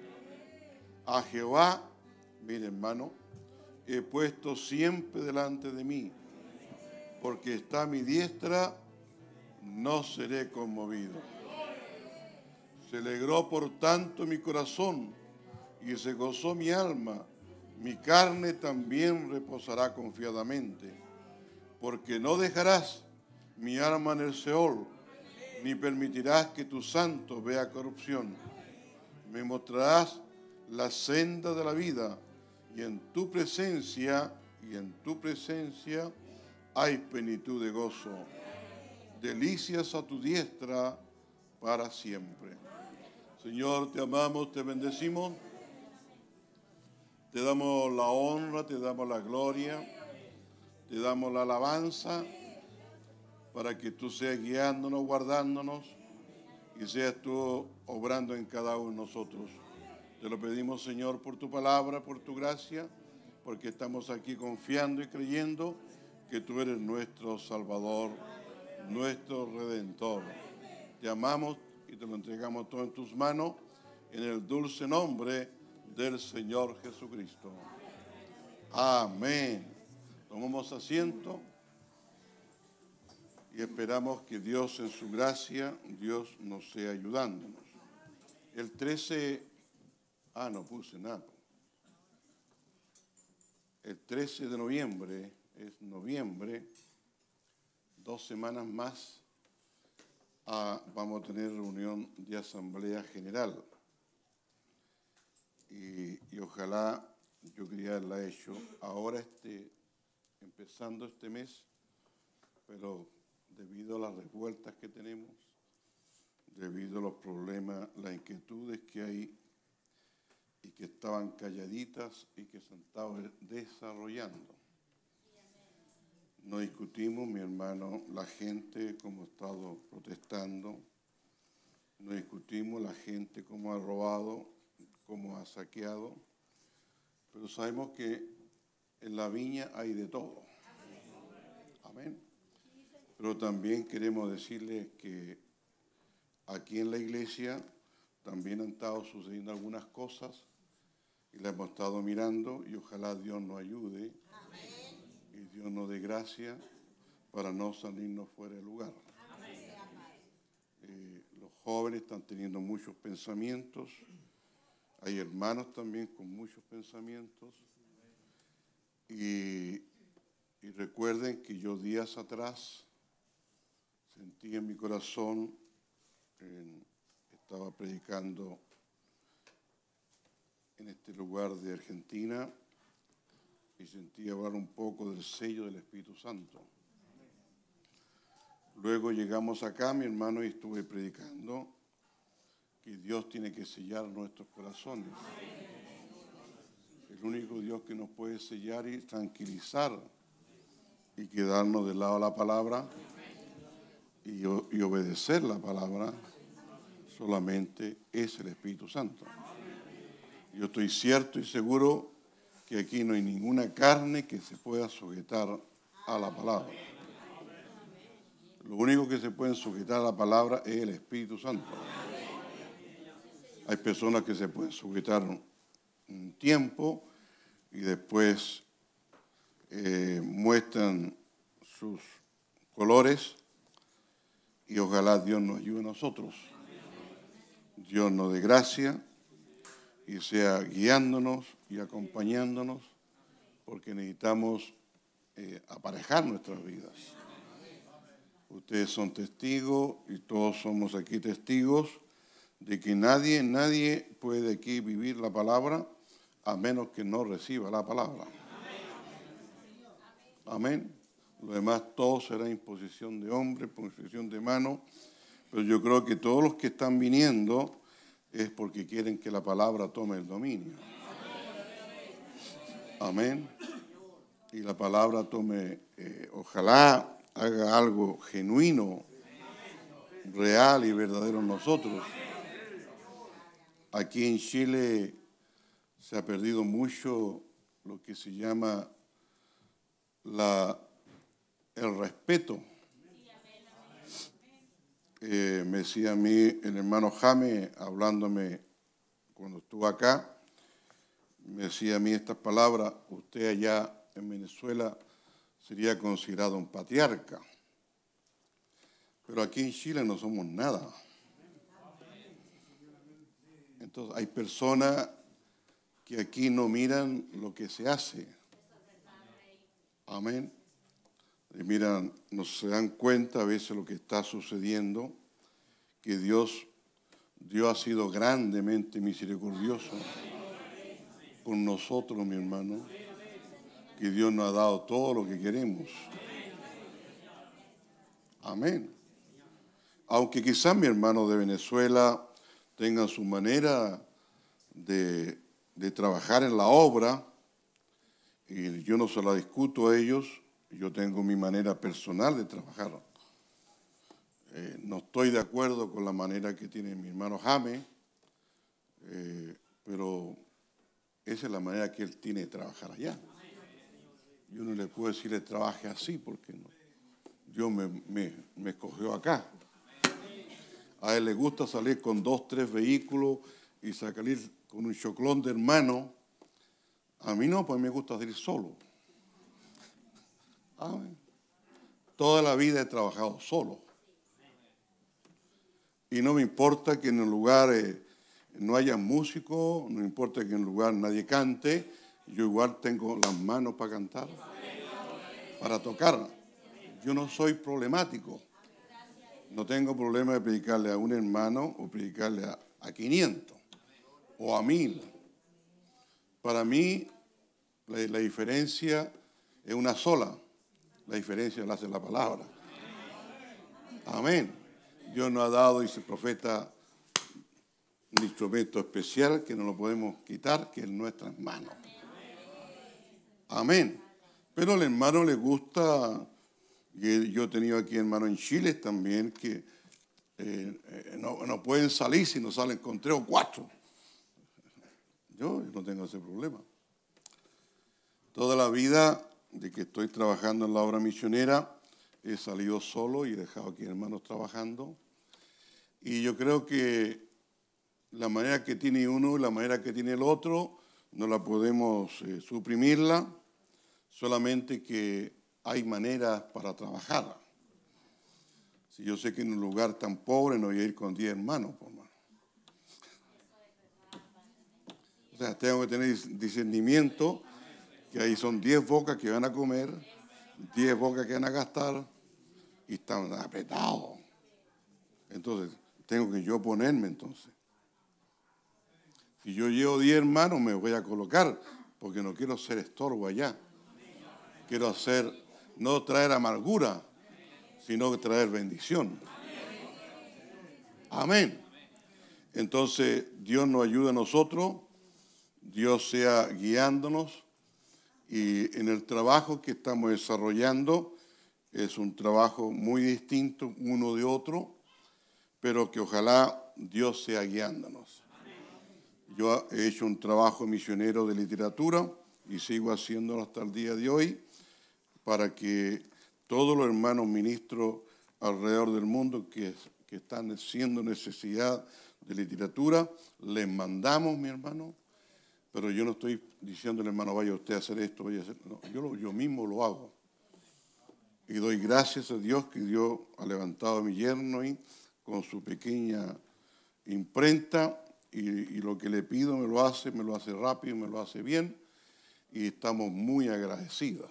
A Jehová, mire hermano, he puesto siempre delante de mí, porque está mi diestra, no seré conmovido. Se alegró por tanto mi corazón y se gozó mi alma, mi carne también reposará confiadamente, porque no dejarás mi alma en el Seol, ni permitirás que tu santo vea corrupción. Me mostrarás la senda de la vida y en tu presencia, y en tu presencia hay plenitud de gozo, delicias a tu diestra para siempre. Señor, te amamos, te bendecimos, te damos la honra, te damos la gloria, te damos la alabanza para que tú seas guiándonos, guardándonos y seas tú obrando en cada uno de nosotros. Te lo pedimos, Señor, por tu palabra, por tu gracia, porque estamos aquí confiando y creyendo que tú eres nuestro Salvador, nuestro Redentor. Te amamos y te lo entregamos todo en tus manos, en el dulce nombre del Señor Jesucristo. Amén. Tomamos asiento y esperamos que Dios en su gracia, Dios nos sea ayudándonos. El 13 Ah, no puse nada. El 13 de noviembre, es noviembre, dos semanas más, ah, vamos a tener reunión de Asamblea General. Y, y, ojalá yo quería haberla hecho ahora, este, empezando este mes, pero debido a las revueltas que tenemos, debido a los problemas, las inquietudes que hay y que estaban calladitas y que se estaban desarrollando. No discutimos, mi hermano, la gente como ha estado protestando, no discutimos la gente cómo ha robado, cómo ha saqueado, pero sabemos que en la viña hay de todo. Amén. Pero también queremos decirles que aquí en la iglesia también han estado sucediendo algunas cosas y la hemos estado mirando y ojalá Dios nos ayude y Dios nos dé gracia para no salirnos fuera de lugar. Eh, los jóvenes están teniendo muchos pensamientos, hay hermanos también con muchos pensamientos y, recuerden que yo días atrás sentí en mi corazón, estaba predicando en este lugar de Argentina y sentí hablar un poco del sello del Espíritu Santo. Luego llegamos acá, mi hermano, y estuve predicando que Dios tiene que sellar nuestros corazones. El único Dios que nos puede sellar y tranquilizar y quedarnos del lado de la palabra y, obedecer la palabra solamente es el Espíritu Santo. Yo estoy cierto y seguro que aquí no hay ninguna carne que se pueda sujetar a la palabra. Lo único que se puede sujetar a la palabra es el Espíritu Santo. Hay personas que se pueden sujetar un- un tiempo y después eh, muestran sus colores y ojalá Dios nos ayude a nosotros. Dios nos dé gracia y sea guiándonos y acompañándonos porque necesitamos eh, aparejar nuestras vidas. Ustedes son testigos y todos somos aquí testigos de que nadie, nadie puede aquí vivir la palabra a menos que no reciba la palabra. Amén. Lo demás todo será imposición de hombre, imposición de mano. Pero yo creo que todos los que están viniendo es porque quieren que la palabra tome el dominio. Amén. Y la palabra tome, eh, ojalá haga algo genuino, real y verdadero en nosotros. Aquí en Chile se ha perdido mucho lo que se llama la, el respeto. Eh, me decía a mí el hermano Jame, hablándome cuando estuvo acá, me decía a mí estas palabras, usted allá en Venezuela sería considerado un patriarca, pero aquí en Chile no somos nada. Entonces hay personas que aquí no miran lo que se hace. Amén. Y miran, no se dan cuenta a veces lo que está sucediendo, que Dios, Dios ha sido grandemente misericordioso con nosotros, mi hermano, que Dios nos ha dado todo lo que queremos. Amén. Aunque quizás mi hermano de Venezuela tenga su manera de, de trabajar en la obra, y yo no se la discuto a ellos, yo tengo mi manera personal de trabajar. Eh, no estoy de acuerdo con la manera que tiene mi hermano Jame, eh, pero esa es la manera que él tiene de trabajar allá. Yo no le puedo decirle trabaje así porque no. Dios me, me, me escogió acá. A él le gusta salir con dos, tres vehículos y salir con un choclón de hermano. A mí no, pues me gusta salir solo. Toda la vida he trabajado solo. Y no me importa que en el lugar eh, no haya músico, no importa que en el lugar nadie cante, yo igual tengo las manos para cantar, para tocar. Yo no soy problemático. No tengo problema de predicarle a un hermano o predicarle a, a 500 o a 1000. Para mí la diferencia es una sola. La diferencia la hace la palabra. Amén. Dios nos ha dado, dice el profeta, un instrumento especial que no lo podemos quitar, que es nuestras manos. Amén. Pero al hermano le gusta, yo he tenido aquí hermanos en Chile también, que eh, eh, no pueden salir si no salen con tres o cuatro. Yo no tengo ese problema. Toda la vida de que estoy trabajando en la obra misionera, he salido solo y he dejado aquí hermanos trabajando. Y yo creo que la manera que tiene uno y la manera que tiene el otro no la podemos eh, suprimirla, solamente que hay maneras para trabajarla. Si yo sé que en un lugar tan pobre no voy a ir con 10 hermanos, por mano. O sea, tengo que tener discernimiento, que ahí son 10 bocas que van a comer, 10 bocas que van a gastar, y están apretados. Entonces, tengo que yo ponerme entonces. Si yo llevo 10 hermanos, me voy a colocar, porque no quiero ser estorbo allá. Quiero hacer, no traer amargura, sino traer bendición. Amén. Entonces, Dios nos ayuda a nosotros, Dios sea guiándonos y en el trabajo que estamos desarrollando es un trabajo muy distinto uno de otro, pero que ojalá Dios sea guiándonos. Yo he hecho un trabajo misionero de literatura y sigo haciéndolo hasta el día de hoy para que todos los hermanos ministros alrededor del mundo que, que están haciendo necesidad de literatura, les mandamos, mi hermano, pero yo no estoy diciéndole, hermano, vaya usted a hacer esto, vaya a hacer... No, yo, yo mismo lo hago. Y doy gracias a Dios que Dios ha levantado a mi yerno y con su pequeña imprenta y, lo que le pido me lo hace, me lo hace rápido, me lo hace bien y estamos muy agradecidos.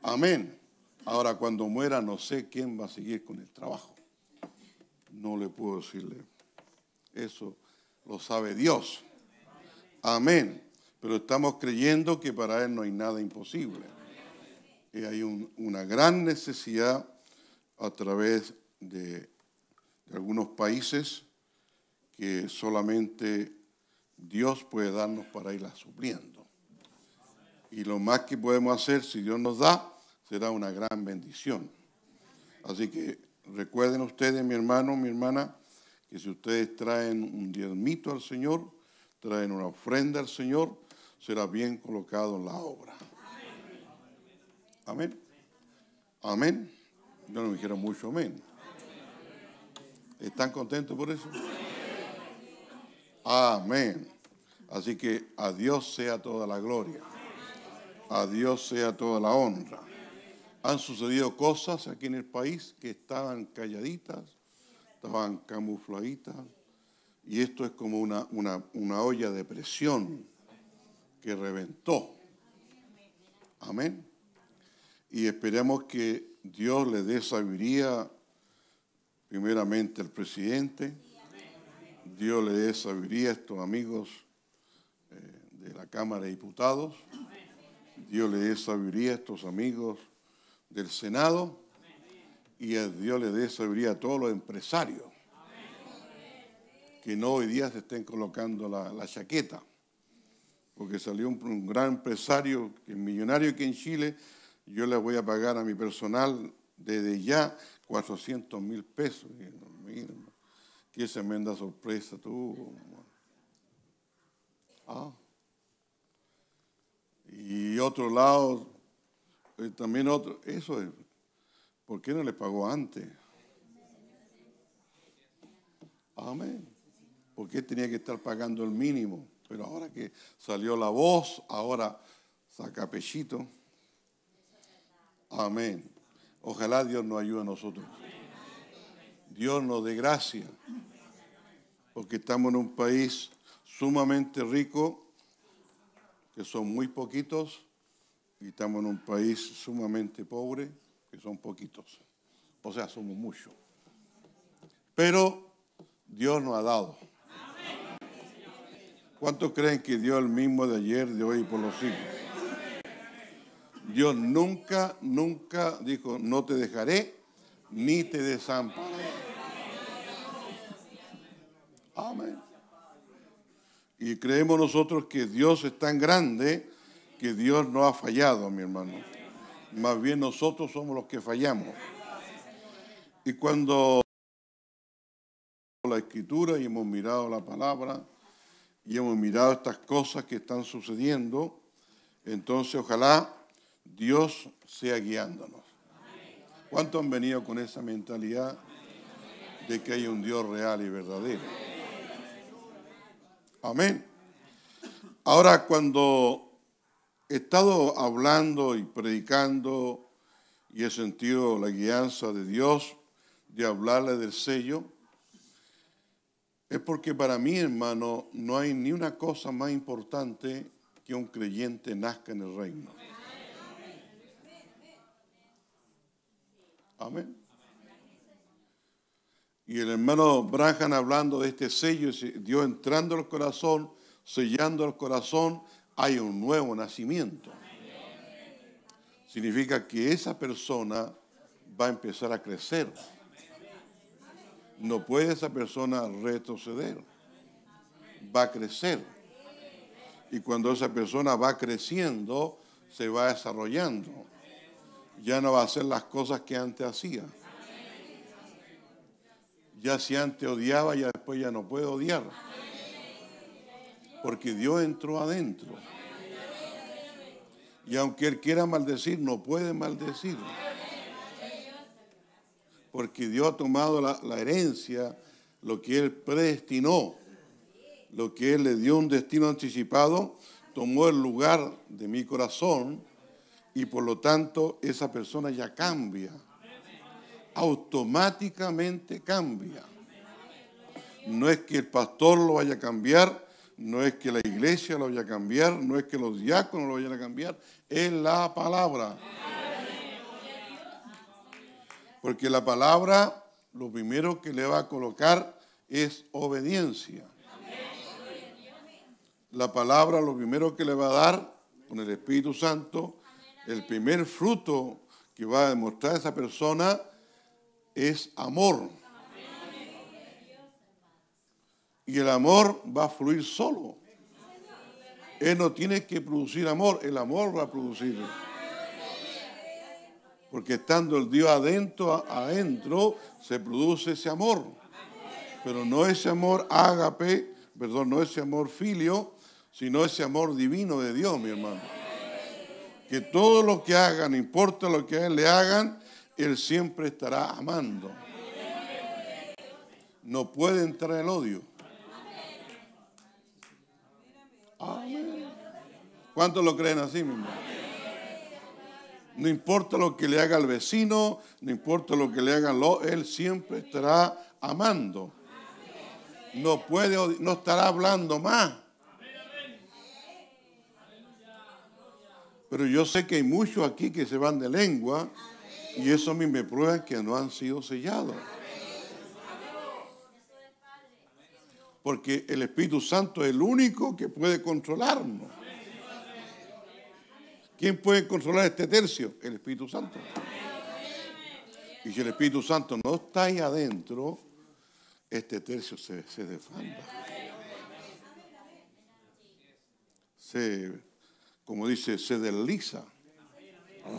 Amén. Ahora cuando muera no sé quién va a seguir con el trabajo. No le puedo decirle. Eso lo sabe Dios. Amén. Pero estamos creyendo que para Él no hay nada imposible. Y hay una gran necesidad a través de, de algunos países que solamente Dios puede darnos para irla supliendo. Y lo más que podemos hacer, si Dios nos da, será una gran bendición. Así que recuerden ustedes, mi hermano, mi hermana, que si ustedes traen un diezmito al Señor, traen una ofrenda al Señor, será bien colocado en la obra. Amén. Amén. Yo no me dijeron mucho amén. ¿Están contentos por eso? Amén. Así que a Dios sea toda la gloria. A Dios sea toda la honra. Han sucedido cosas aquí en el país que estaban calladitas, estaban camufladitas. Y esto es como una, una, olla de presión que reventó. Amén. Y esperemos que Dios le dé sabiduría primeramente al presidente Dios le dé sabiduría a estos amigos eh, de la Cámara de Diputados. Dios le dé sabiduría a estos amigos del Senado. Y a Dios le dé sabiduría a todos los empresarios. Que no hoy día se estén colocando la, chaqueta. Porque salió un, gran empresario, millonario que en Chile, yo le voy a pagar a mi personal desde ya 400 mil pesos. Qué tremenda sorpresa tú. Ah. Y otro lado, eh, también otro, eso es, ¿por qué no le pagó antes? Amén. ¿Por qué tenía que estar pagando el mínimo? Pero ahora que salió la voz, ahora saca pechito. Amén. Ojalá Dios nos ayude a nosotros. Dios nos dé gracia, porque estamos en un país sumamente rico, que son muy poquitos, y estamos en un país sumamente pobre, que son poquitos. O sea, somos muchos. Pero Dios nos ha dado. ¿Cuántos creen que Dios es el mismo de ayer, de hoy y por los siglos? Dios nunca, nunca dijo, no te dejaré ni te desampararé. Amén. Y creemos nosotros que Dios es tan grande que Dios no ha fallado, mi hermano. Más bien nosotros somos los que fallamos. Y cuando la escritura y hemos mirado la palabra y hemos mirado estas cosas que están sucediendo, entonces ojalá Dios sea guiándonos. ¿Cuántos han venido con esa mentalidad de que hay un Dios real y verdadero? Amén. Ahora, cuando he estado hablando y predicando y he sentido la guianza de Dios de hablarle del sello, es porque para mí, hermano, no hay ni una cosa más importante que un creyente nazca en el reino. Amén. Y el hermano Branham hablando de este sello, Dios entrando al corazón, sellando el corazón, hay un nuevo nacimiento. Significa que esa persona va a empezar a crecer. No puede esa persona retroceder. Va a crecer. Y cuando esa persona va creciendo, se va desarrollando. Ya no va a hacer las cosas que antes hacía. Ya si antes odiaba, ya después ya no puede odiar porque Dios entró adentro. Y aunque Él quiera maldecir, no puede maldecir. Porque Dios ha tomado la, herencia, lo que Él predestinó, lo que Él le dio un destino anticipado, tomó el lugar de mi corazón y por lo tanto esa persona ya cambia. Automáticamente cambia. No es que el pastor lo vaya a cambiar, no es que la iglesia lo vaya a cambiar, no es que los diáconos lo vayan a cambiar, es la palabra. Porque la palabra lo primero que le va a colocar es obediencia. La palabra lo primero que le va a dar con el Espíritu Santo, el primer fruto que va a demostrar esa persona es amor. Y el amor va a fluir solo. Él no tiene que producir amor, el amor va a producir. Porque estando el Dios adentro, adentro, se produce ese amor. Pero no ese amor ágape, perdón, no ese amor filio, sino ese amor divino de Dios, mi hermano. Que todo lo que hagan, importa lo que a él le hagan, él siempre estará amando. No puede entrar el odio. ¿Cuántos lo creen así, mi No importa lo que le haga al vecino, no importa lo que le hagan lo, él siempre estará amando. No puede, no estará hablando más. Pero yo sé que hay muchos aquí que se van de lengua y eso a mí me prueba que no han sido sellados. Porque el Espíritu Santo es el único que puede controlarnos. ¿Quién puede controlar este tercio? El Espíritu Santo. Y si el Espíritu Santo no está ahí adentro, este tercio se, se desfanda. Se, como dice, se desliza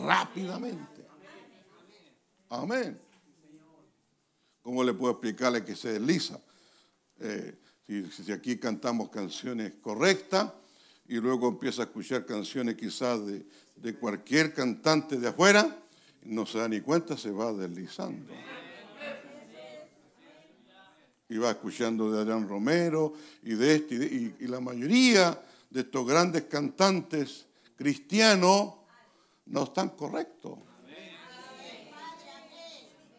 rápidamente. Amén. ¿Cómo le puedo explicarle que se desliza? Eh, si, aquí cantamos canciones correctas, y luego empieza a escuchar canciones quizás de, cualquier cantante de afuera, no se da ni cuenta, se va deslizando. Y va escuchando de Adrián Romero y de este, y, y la mayoría de estos grandes cantantes cristianos no están correctos.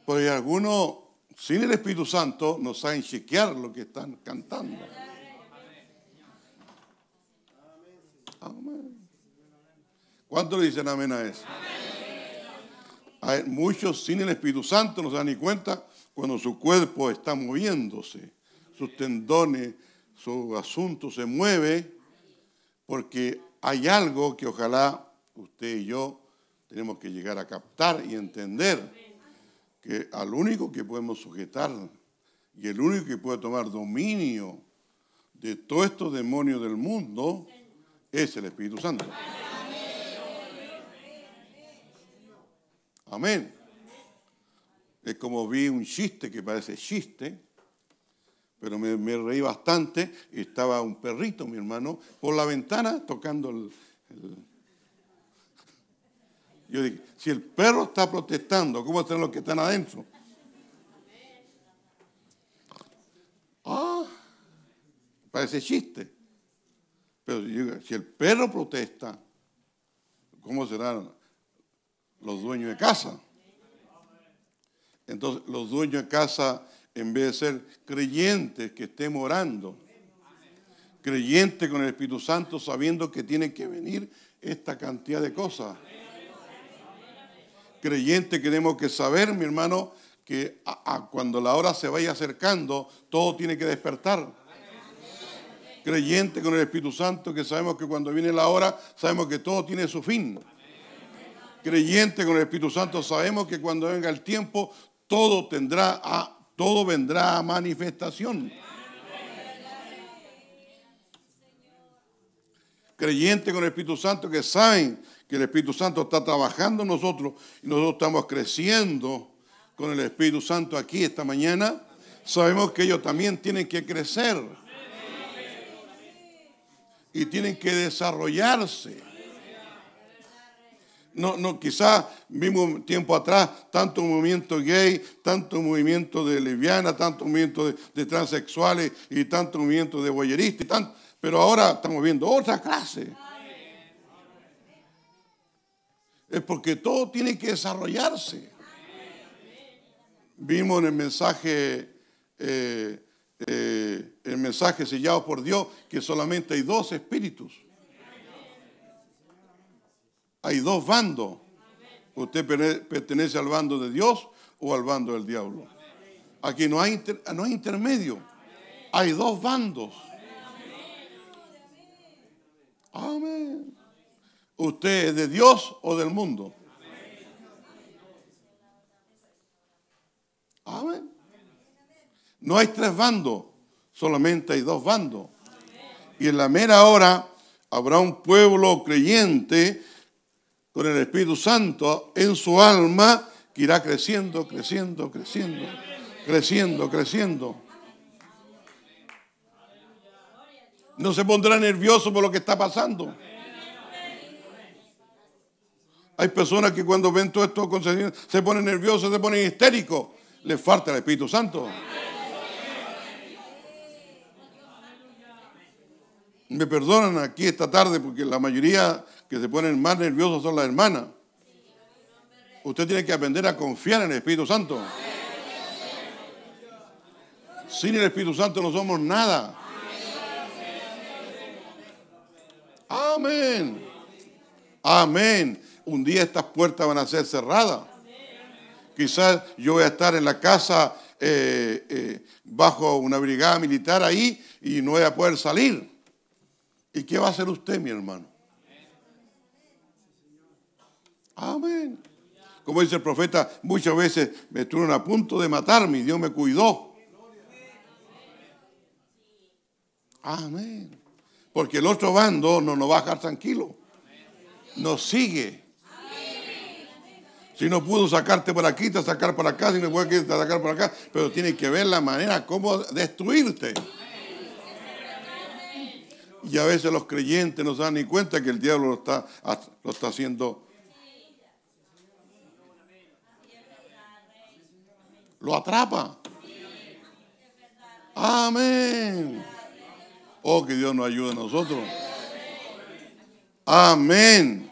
Porque algunos, sin el Espíritu Santo, no saben chequear lo que están cantando. ¿Cuántos le dicen amén a eso? Muchos sin el Espíritu Santo no se dan ni cuenta cuando su cuerpo está moviéndose, sus tendones, su asunto se mueve, porque hay algo que ojalá usted y yo tenemos que llegar a captar y entender, que al único que podemos sujetar y el único que puede tomar dominio de todos estos demonios del mundo es el Espíritu Santo. Amén. Es como vi un chiste que parece chiste, pero me, reí bastante. Y estaba un perrito, mi hermano, por la ventana tocando el, Yo dije, si el perro está protestando, ¿cómo están los que están adentro? Ah, parece chiste. Pero si el perro protesta, ¿cómo serán los dueños de casa? Entonces, los dueños de casa, en vez de ser creyentes que estemos orando, creyentes con el Espíritu Santo, sabiendo que tiene que venir esta cantidad de cosas. Creyentes que tenemos que saber, mi hermano, que cuando la hora se vaya acercando, todo tiene que despertar. Creyente con el Espíritu Santo, que sabemos que cuando viene la hora, sabemos que todo tiene su fin. Creyente con el Espíritu Santo, sabemos que cuando venga el tiempo, todo tendrá todo vendrá a manifestación. Creyente con el Espíritu Santo, que saben que el Espíritu Santo está trabajando en nosotros y nosotros estamos creciendo con el Espíritu Santo aquí esta mañana, sabemos que ellos también tienen que crecer y tienen que desarrollarse. No, no, quizás vimos tiempo atrás tanto movimiento gay, tanto movimiento de lesbiana, tanto movimiento de, transexuales y tanto movimiento de boyeristas, pero ahora estamos viendo otra clase. Es porque todo tiene que desarrollarse. Vimos en el mensaje, eh, eh, el mensaje sellado por Dios, que solamente hay dos espíritus. Hay dos bandos. Usted pertenece al bando de Dios o al bando del diablo. Aquí no hay, no hay intermedio. Hay dos bandos. Amén. ¿Usted es de Dios o del mundo? Amén. No hay tres bandos, solamente hay dos bandos. Y en la mera hora habrá un pueblo creyente con el Espíritu Santo en su alma que irá creciendo, creciendo, creciendo, creciendo, creciendo. No se pondrá nervioso por lo que está pasando. Hay personas que cuando ven todo esto se ponen nerviosos, se ponen histéricos le falta el Espíritu Santo. Me perdonan aquí esta tarde porque la mayoría que se ponen más nerviosos son las hermanas. Usted tiene que aprender a confiar en el Espíritu Santo. Sin el Espíritu Santo no somos nada. Amén. Amén. Un día estas puertas van a ser cerradas. Quizás yo voy a estar en la casa eh, eh, bajo una brigada militar ahí y no voy a poder salir. ¿Y qué va a hacer usted, mi hermano? Amén. Como dice el profeta, muchas veces me estuvieron a punto de matarme y Dios me cuidó. Amén. Porque el otro bando no nos va a dejar tranquilo. Nos sigue. Si no pudo sacarte por aquí, te sacar por acá, si no puede sacar por acá, pero tiene que ver la manera como destruirte. Y a veces los creyentes no se dan ni cuenta que el diablo lo está, lo está haciendo. Lo atrapa. Amén. Oh, que Dios nos ayude a nosotros. Amén.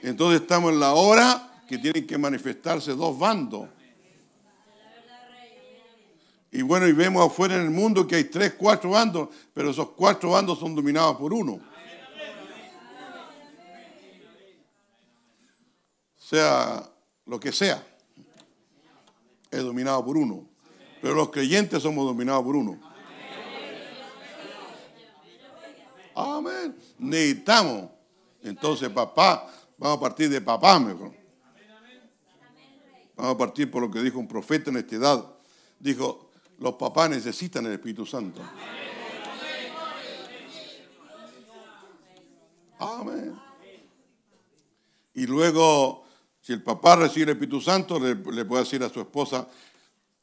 Entonces estamos en la hora que tienen que manifestarse dos bandos. Y bueno, y vemos afuera en el mundo que hay tres, cuatro bandos, pero esos cuatro bandos son dominados por uno. Sea lo que sea, es dominado por uno. Pero los creyentes somos dominados por uno. Amén. Necesitamos. Entonces, papá, vamos a partir de papá mejor. Vamos a partir por lo que dijo un profeta en esta edad. Dijo, los papás necesitan el Espíritu Santo. Amén. Y luego, si el papá recibe el Espíritu Santo, le, puede decir a su esposa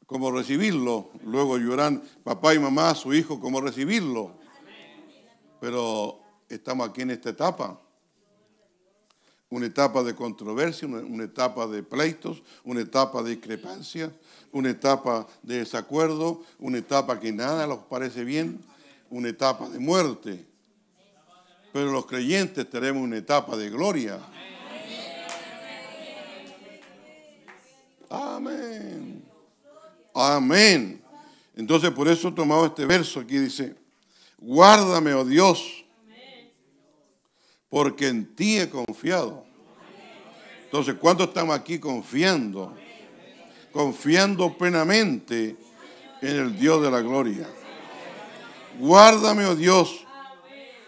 cómo recibirlo. Luego lloran papá y mamá, su hijo, cómo recibirlo. Pero estamos aquí en esta etapa una etapa de controversia, una, etapa de pleitos, una etapa de discrepancia, una etapa de desacuerdo, una etapa que nada nos parece bien, una etapa de muerte. Pero los creyentes tenemos una etapa de gloria. Amén. Amén. Entonces por eso he tomado este verso aquí, dice, guárdame, oh Dios, porque en ti he confiado. Entonces, ¿cuánto estamos aquí confiando? Confiando plenamente en el Dios de la gloria. Guárdame, oh Dios,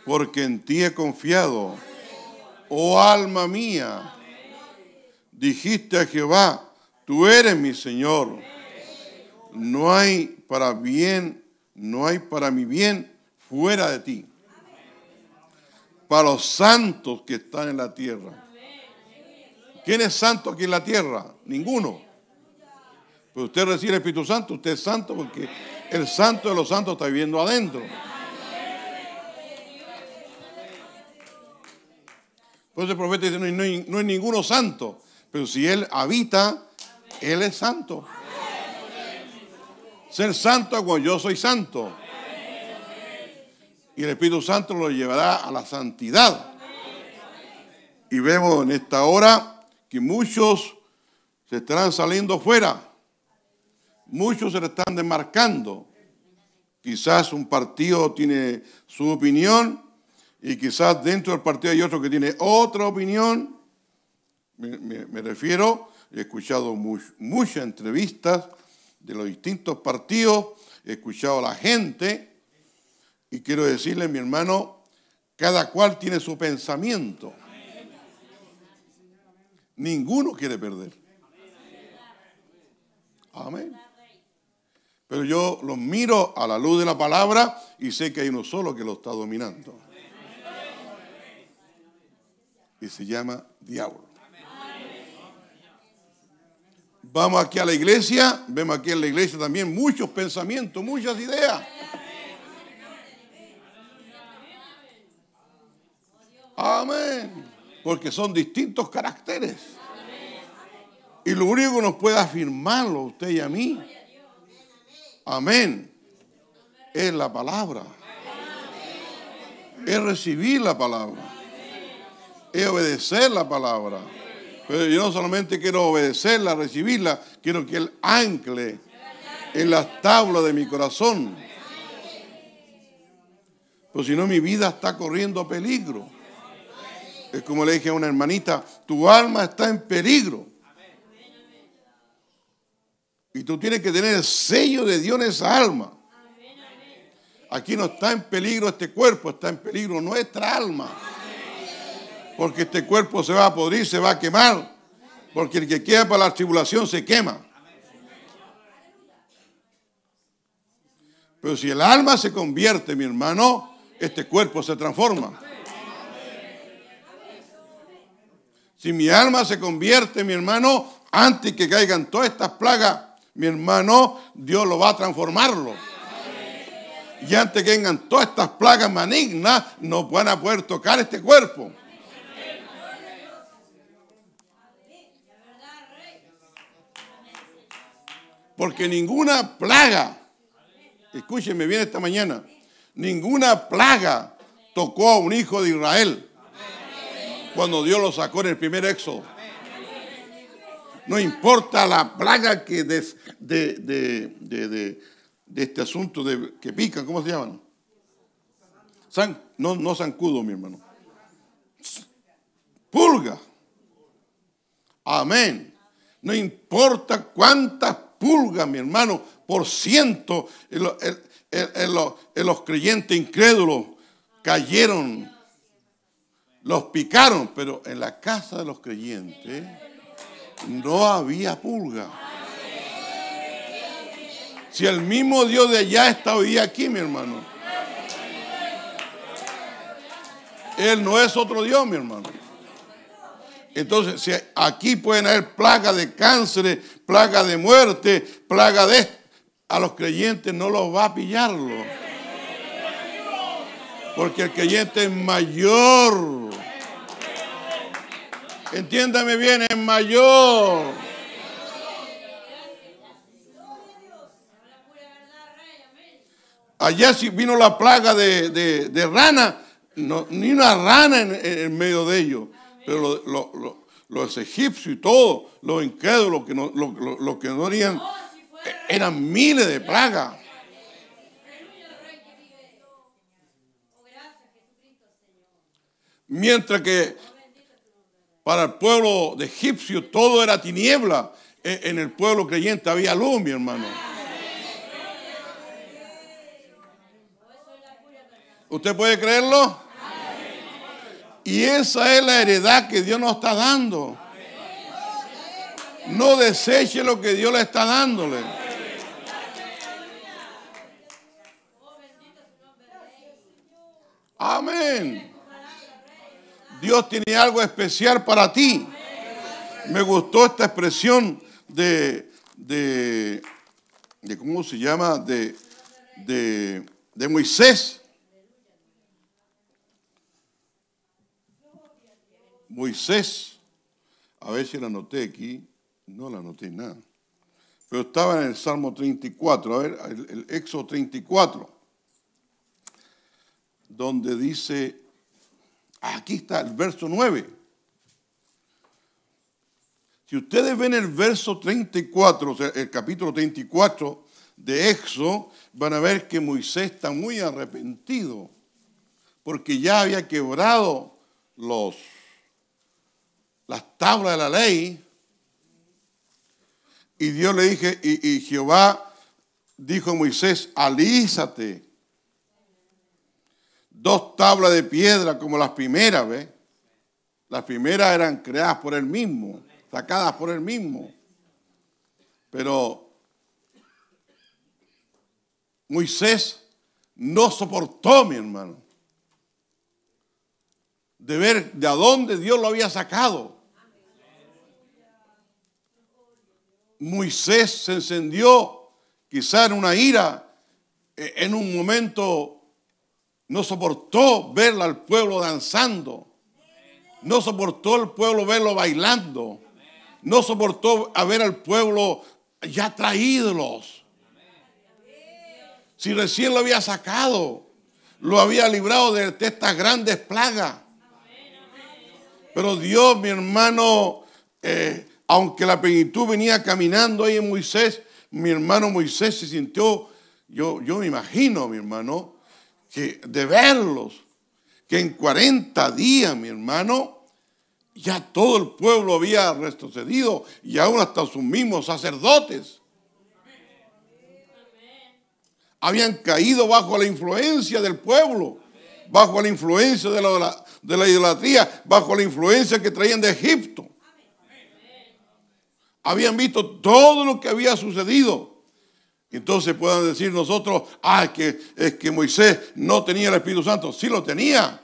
porque en ti he confiado. Oh alma mía, dijiste a Jehová, tú eres mi Señor. No hay para bien, no hay para mi bien fuera de ti. Para los santos que están en la tierra. ¿Quién es santo aquí en la tierra? Ninguno. Pero usted recibe el Espíritu Santo, usted es santo porque el santo de los santos está viviendo adentro. Eso el profeta dice, no hay ninguno santo, pero si Él habita, Él es santo. Ser santo cuando yo soy santo. Y el Espíritu Santo lo llevará a la santidad. Y vemos en esta hora que muchos se estarán saliendo fuera. Muchos se le están demarcando. Quizás un partido tiene su opinión y quizás dentro del partido hay otro que tiene otra opinión. Me, refiero, he escuchado muchas entrevistas de los distintos partidos, he escuchado a la gente y quiero decirle, mi hermano, cada cual tiene su pensamiento. Ninguno quiere perder. Amén. Pero yo los miro a la luz de la palabra y sé que hay uno solo que lo está dominando. Y se llama diablo. Vamos aquí a la iglesia, vemos aquí en la iglesia también muchos pensamientos, muchas ideas. Amén. Porque son distintos caracteres. Y lo único que nos puede afirmarlo usted y a mí, amén, es la palabra. Es recibir la palabra. Es obedecer la palabra. Pero yo no solamente quiero obedecerla, recibirla, quiero que Él ancle en las tablas de mi corazón. Pues si no, mi vida está corriendo peligro. Es como le dije a una hermanita, tu alma está en peligro. Y tú tienes que tener el sello de Dios en esa alma. Aquí no está en peligro este cuerpo, está en peligro nuestra alma porque este cuerpo se va a podrir, se va a quemar, porque el que queda para la tribulación se quema. Pero si el alma se convierte, mi hermano, este cuerpo se transforma. Si mi alma se convierte, mi hermano, antes que caigan todas estas plagas, mi hermano, Dios lo va a transformarlo. Y antes que vengan todas estas plagas malignas, no van a poder tocar este cuerpo. Porque ninguna plaga, escúchenme bien esta mañana, ninguna plaga tocó a un hijo de Israel cuando Dios lo sacó en el primer éxodo. No importa la plaga que de, de, este asunto de, que pican, ¿cómo se llaman? no, no zancudo, mi hermano. Pulga. Amén. No importa cuántas pulga, mi hermano, por ciento en, los creyentes incrédulos cayeron, los picaron, pero en la casa de los creyentes no había pulga. Si el mismo Dios de allá está hoy aquí, mi hermano. Él no es otro Dios, mi hermano. Entonces, aquí pueden haber plagas de cáncer, plaga de muerte, plaga de... A los creyentes no los va a pillarlo. Porque el creyente es mayor. Entiéndame bien, es mayor. Allá si vino la plaga de, de rana, no, ni una rana en, en medio de ellos. Pero lo- lo- lo- los egipcios y todo, los incrédulos que no, lo- lo- los que no harían, eran miles de plagas. Mientras que para el pueblo de egipcio todo era tiniebla, e- en el pueblo creyente había luz, mi hermano. ¿Usted puede creerlo? Y esa es la heredad que Dios nos está dando. No deseche lo que Dios le está dándole. Amén. Dios tiene algo especial para ti. Me gustó esta expresión de, de, ¿cómo se llama? De, de Moisés. Moisés, a ver si la anoté aquí, no la anoté nada, pero estaba en el Salmo 34, a ver, el, Éxodo 34, donde dice, aquí está el verso 9. Si ustedes ven el verso 34, o sea, el capítulo 34 de Éxodo, van a ver que Moisés está muy arrepentido, porque ya había quebrado los las tablas de la ley. Y Dios le dije, y, y Jehová dijo a Moisés, alízate. Dos tablas de piedra como las primeras, ¿ves? Las primeras eran creadas por él mismo, sacadas por él mismo. Pero Moisés no soportó, mi hermano, de ver de a dónde Dios lo había sacado. Moisés se encendió quizá en una ira, eh, en un momento no soportó ver al pueblo danzando, no soportó el pueblo verlo bailando, no soportó ver al pueblo ya traídos. Si recién lo había sacado, lo había librado de, de estas grandes plagas. Pero Dios, mi hermano, eh, aunque la plenitud venía caminando ahí en Moisés, mi hermano Moisés se sintió, yo, yo me imagino, mi hermano, que de verlos, que en 40 días, mi hermano, ya todo el pueblo había retrocedido y aún hasta sus mismos sacerdotes habían caído bajo la influencia del pueblo, bajo la influencia de la, de la idolatría, bajo la influencia que traían de Egipto. Habían visto todo lo que había sucedido. Entonces puedan decir nosotros, ah, es que, es que Moisés no tenía el Espíritu Santo. Sí lo tenía.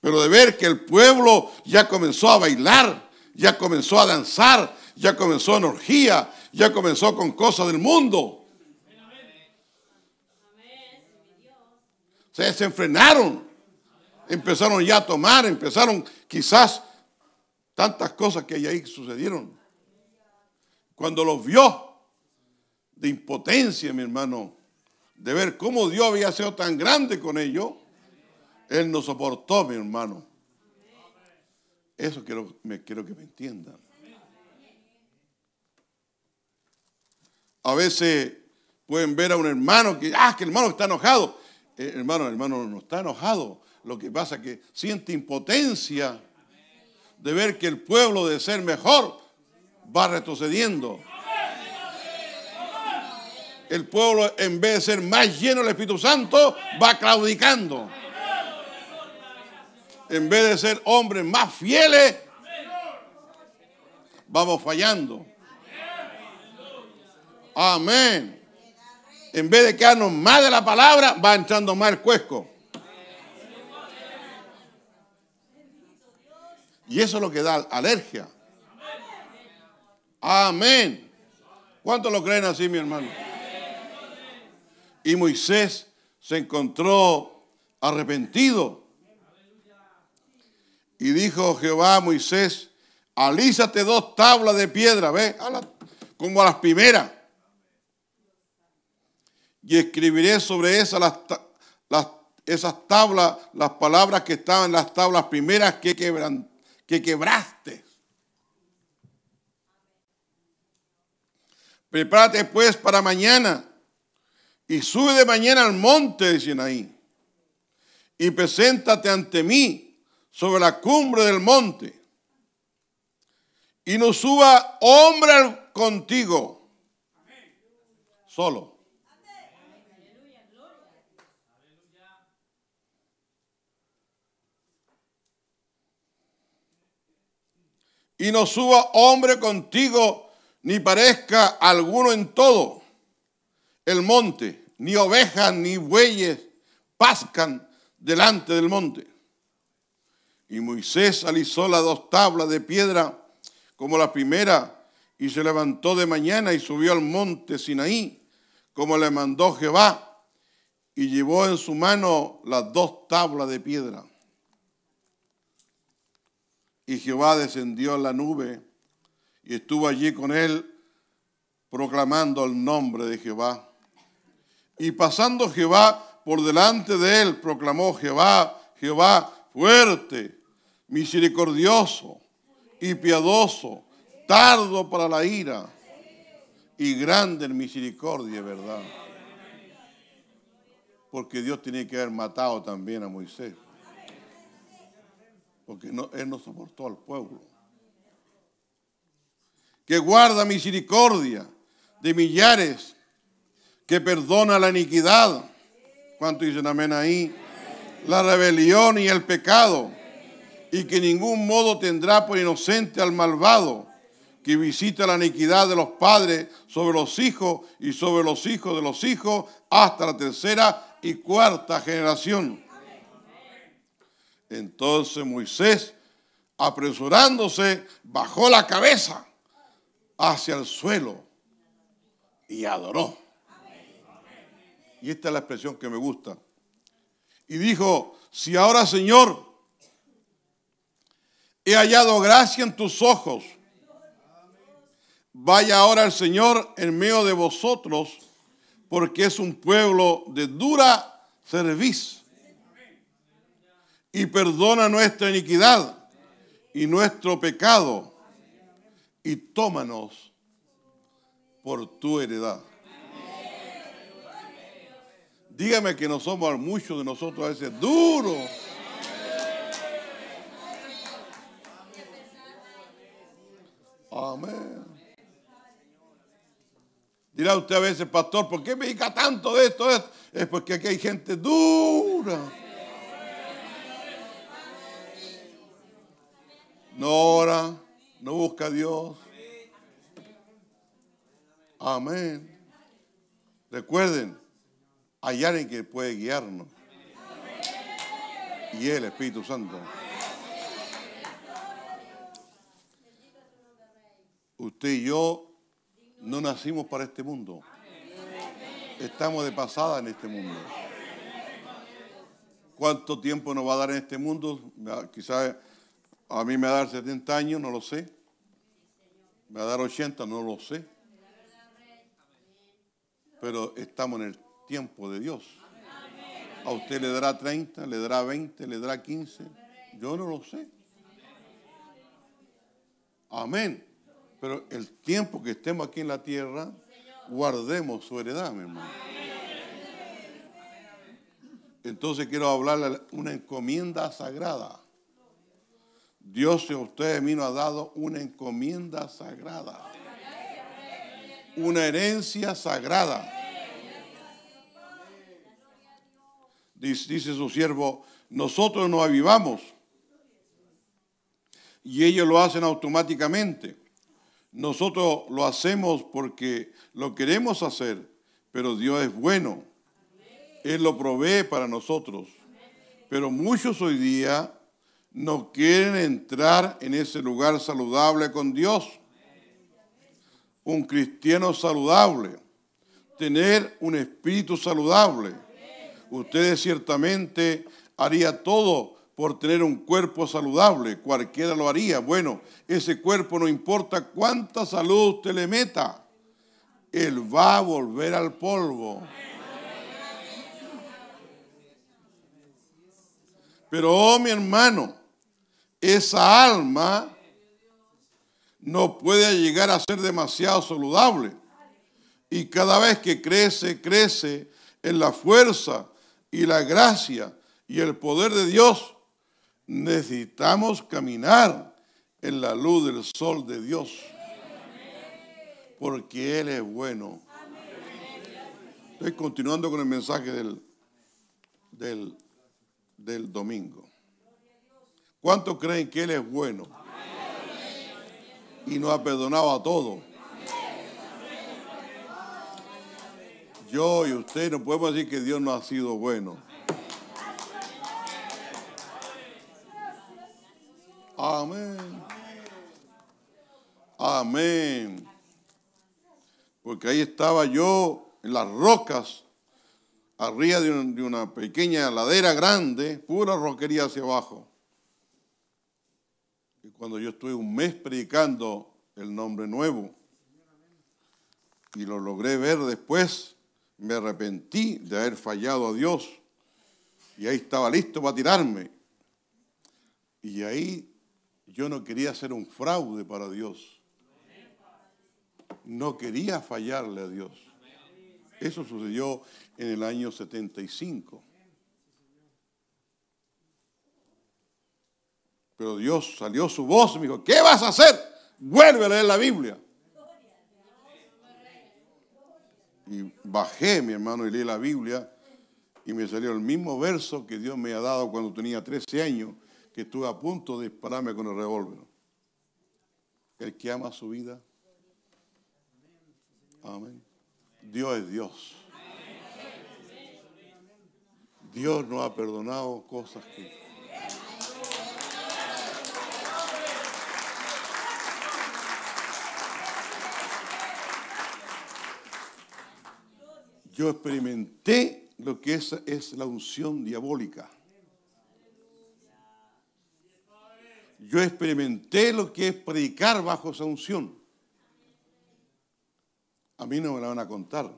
Pero de ver que el pueblo ya comenzó a bailar, ya comenzó a danzar, ya comenzó en orgía, ya comenzó con cosas del mundo. Se desenfrenaron, empezaron ya a tomar, empezaron quizás tantas cosas que ahí sucedieron. Cuando los vio de impotencia, mi hermano, de ver cómo Dios había sido tan grande con ellos, Él no soportó, mi hermano. Eso quiero, me, quiero que me entiendan. A veces pueden ver a un hermano que, ah, que el hermano está enojado. Eh, hermano, hermano no está enojado. Lo que pasa es que siente impotencia de ver que el pueblo de ser mejor va retrocediendo. El pueblo en vez de ser más lleno del Espíritu Santo va claudicando. En vez de ser hombres más fieles, vamos fallando. Amén. En vez de quedarnos más de la palabra, va entrando más el cuesco. Y eso es lo que da alergia. Amén. ¿Cuántos lo creen así, mi hermano? Y Moisés se encontró arrepentido. Y dijo Jehová a Moisés, alízate dos tablas de piedra, ve, a la- como a las primeras. y escribiré sobre esas, las, esas tablas las palabras que estaban en las tablas primeras que, quebran- que quebraste. Prepárate pues para mañana y sube de mañana al monte de Sinaí y preséntate ante mí sobre la cumbre del monte y no suba hombre contigo solo. Y no suba hombre contigo, ni parezca alguno en todo el monte, ni ovejas ni bueyes pascan delante del monte. Y Moisés alisó las dos tablas de piedra como la primera, y se levantó de mañana y subió al monte Sinaí, como le mandó Jehová, y llevó en su mano las dos tablas de piedra. Y Jehová descendió en la nube y estuvo allí con él, proclamando el nombre de Jehová. Y pasando Jehová por delante de él, proclamó Jehová, Jehová fuerte, misericordioso y piadoso, tardo para la ira y grande en misericordia, ¿verdad? Porque Dios tenía que haber matado también a Moisés. Porque no- él no soportó al pueblo. Que guarda misericordia de millares, que perdona la iniquidad. ¿Cuánto dicen amén ahí? La rebelión y el pecado. Y que ningún modo tendrá por inocente al malvado, que visita la iniquidad de los padres sobre los hijos y sobre los hijos de los hijos hasta la tercera y cuarta generación. Entonces Moisés, apresurándose, bajó la cabeza hacia el suelo y adoró. Y esta es la expresión que me gusta. Y dijo, si ahora Señor, he hallado gracia en tus ojos, vaya ahora el Señor en medio de vosotros, porque es un pueblo de dura cerviz y perdona nuestra iniquidad y nuestro pecado y tómanos por tu heredad. Dígame que no somos muchos de nosotros a veces duros. Amén. Dirá usted a veces, pastor, ¿por qué me dedica tanto de esto? Es porque aquí hay gente dura. No ora, no busca a Dios. Amén. Recuerden, hay alguien que puede guiarnos. Y el Espíritu Santo. Usted y yo no nacimos para este mundo. Estamos de pasada en este mundo. ¿Cuánto tiempo nos va a dar en este mundo? Quizás a mí me va a dar 70 años, no lo sé. Me va a dar 80, no lo sé. Pero estamos en el tiempo de Dios. A usted le dará 30, le dará 20, le dará 15. Yo no lo sé. Amén. Pero el tiempo que estemos aquí en la tierra, guardemos su heredad, mi hermano. Entonces quiero hablarle una encomienda sagrada. Dios a ustedes me ha dado una encomienda sagrada. Una herencia sagrada. Dice, dice su siervo, nosotros nos avivamos y ellos lo hacen automáticamente. Nosotros lo hacemos porque lo queremos hacer, pero Dios es bueno. Él lo provee para nosotros. Pero muchos hoy día no quieren entrar en ese lugar saludable con Dios. Un cristiano saludable, tener un espíritu saludable. Ustedes ciertamente haría todo por tener un cuerpo saludable, cualquiera lo haría. Bueno, ese cuerpo no importa cuánta salud usted le meta, él va a volver al polvo. Pero, oh mi hermano, esa alma no puede llegar a ser demasiado saludable. Y cada vez que crece, crece en la fuerza y la gracia y el poder de Dios, necesitamos caminar en la luz del sol de Dios. Porque Él es bueno. Estoy continuando con el mensaje del, del, del domingo. ¿Cuántos creen que Él es bueno? Y nos ha perdonado a todos. Yo y usted no podemos decir que Dios no ha sido bueno. Amén. Amén. Porque ahí estaba yo en las rocas, arriba de una, pequeña ladera grande, pura roquería hacia abajo. Cuando yo estuve un mes predicando el nombre nuevo, y lo logré ver después, me arrepentí de haber fallado a Dios. Y ahí estaba listo para tirarme. Y ahí yo no quería ser un fraude para Dios. No quería fallarle a Dios. Eso sucedió en el año 75. Pero Dios salió su voz y me dijo, ¿qué vas a hacer? Vuelve a leer la Biblia. Y bajé, mi hermano, y leí la Biblia y me salió el mismo verso que Dios me ha dado cuando tenía 13 años, que estuve a punto de dispararme con el revólver. El que ama su vida. Amén. Dios es Dios. Dios nos ha perdonado cosas que... Yo experimenté lo que es, la unción diabólica. Yo experimenté lo que es predicar bajo esa unción. A mí no me la van a contar.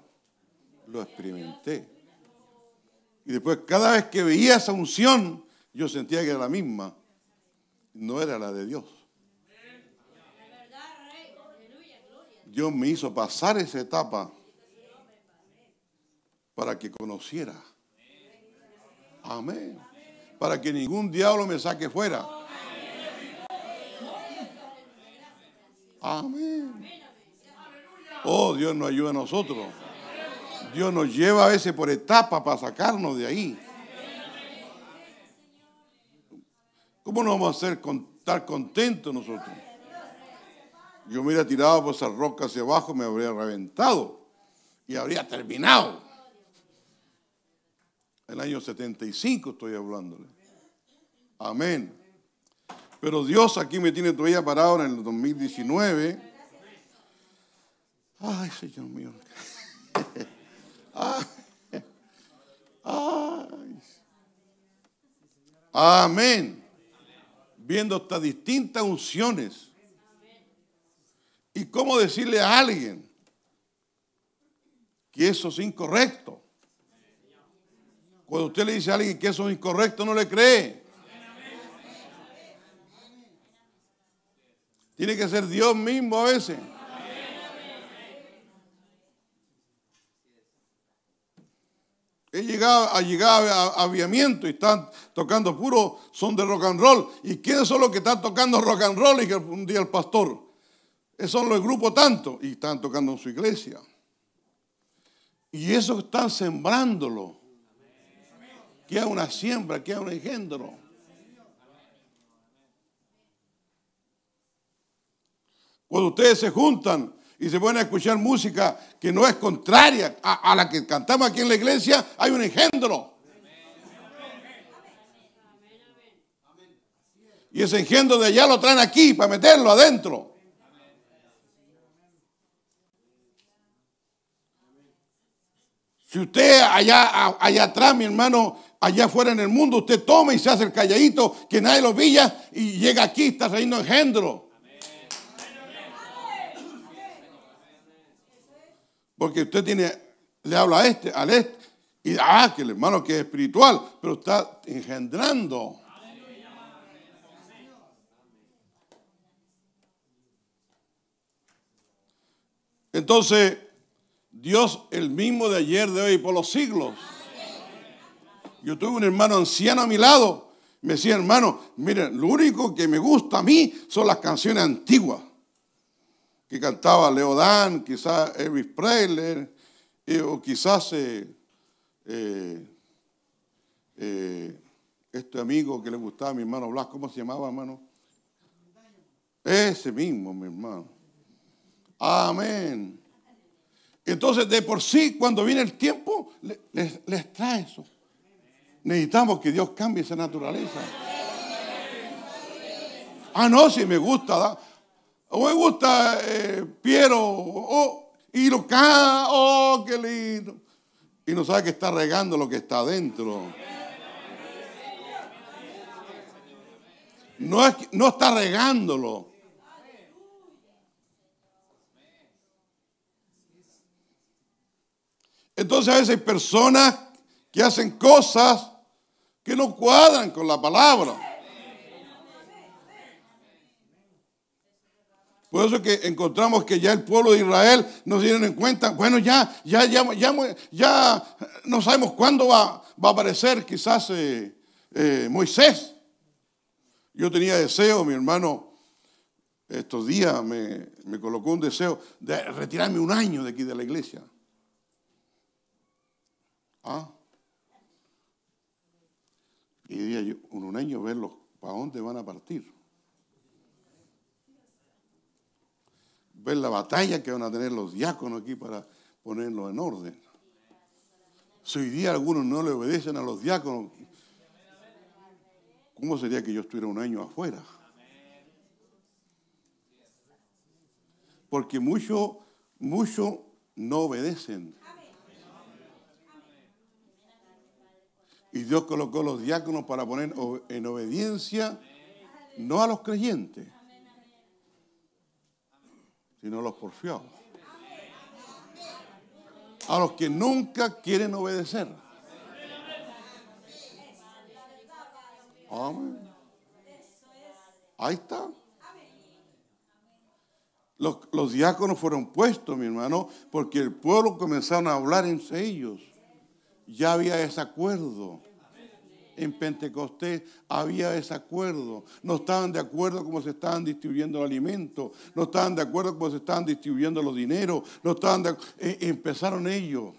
Lo experimenté. Y después, cada vez que veía esa unción, yo sentía que era la misma. No era la de Dios. Dios me hizo pasar esa etapa para que conociera. Amén. Para que ningún diablo me saque fuera. Amén. Oh, Dios nos ayuda a nosotros. Dios nos lleva a veces por etapas para sacarnos de ahí. ¿Cómo nos vamos a hacer estar contentos nosotros? Yo me hubiera tirado por esa roca hacia abajo, me habría reventado y habría terminado. El año 75 estoy hablándole. Amén. Pero Dios aquí me tiene todavía parado en el 2019. Ay, Señor mío. Ay. Amén. Viendo estas distintas unciones. ¿Y cómo decirle a alguien que eso es incorrecto? Cuando usted le dice a alguien que eso es incorrecto, no le cree. Tiene que ser Dios mismo a veces. He llegado, a llegar a, aviamiento y están tocando puro son de rock and roll. ¿Y quiénes son los que están tocando rock and roll? Y que un día el pastor. Esos son los grupos tanto. Y están tocando en su iglesia. Y eso están sembrándolo. Que hay una siembra, que hay un engendro. Cuando ustedes se juntan y se ponen a escuchar música que no es contraria a, a la que cantamos aquí en la iglesia, hay un engendro. Y ese engendro de allá lo traen aquí para meterlo adentro. Si usted allá, allá atrás, mi hermano, allá afuera en el mundo, usted toma y se hace el calladito, que nadie lo pilla y llega aquí, está trayendo engendro. Porque usted tiene, le habla a este, al este, y ah, que el hermano que es espiritual, pero está engendrando. Entonces, Dios el mismo de ayer, de hoy y por los siglos. Yo tuve un hermano anciano a mi lado. Me decía, hermano, miren, lo único que me gusta a mí son las canciones antiguas. Que cantaba Leodán, quizás Elvis Presley, eh, o quizás eh, eh, este amigo que le gustaba a mi hermano Blas, ¿cómo se llamaba, hermano? Ese mismo, mi hermano. Amén. Entonces, de por sí, cuando viene el tiempo, les, trae eso. Necesitamos que Dios cambie esa naturaleza. Ah, no, si me gusta. O me gusta eh, Piero. Oh, y lo cae. Oh, qué lindo. Y no sabe que está regando lo que está adentro. No, es, no está regándolo. Entonces a veces hay personas que hacen cosas que no cuadran con la palabra. Por eso que encontramos que ya el pueblo de Israel nos dieron en cuenta, bueno, ya, ya, ya, ya, no sabemos cuándo va, va a aparecer quizás eh, eh, Moisés. Yo tenía deseo, mi hermano, estos días me, me colocó un deseo de retirarme un año de aquí de la iglesia. ¿Ah? Y diría yo, un año verlos, ¿para dónde van a partir? Ver la batalla que van a tener los diáconos aquí para ponerlo en orden. Si hoy día algunos no le obedecen a los diáconos, ¿cómo sería que yo estuviera un año afuera? Porque muchos, muchos no obedecen. Y Dios colocó los diáconos para poner en obediencia no a los creyentes, sino a los porfiados. A los que nunca quieren obedecer. Amén. Ahí está. Los, los, diáconos fueron puestos, mi hermano, porque el pueblo comenzaron a hablar entre ellos ya había ese acuerdo. En Pentecostés había ese acuerdo. No estaban de acuerdo cómo se estaban distribuyendo los alimentos. No estaban de acuerdo cómo se estaban distribuyendo los dineros. No estaban e, empezaron ellos.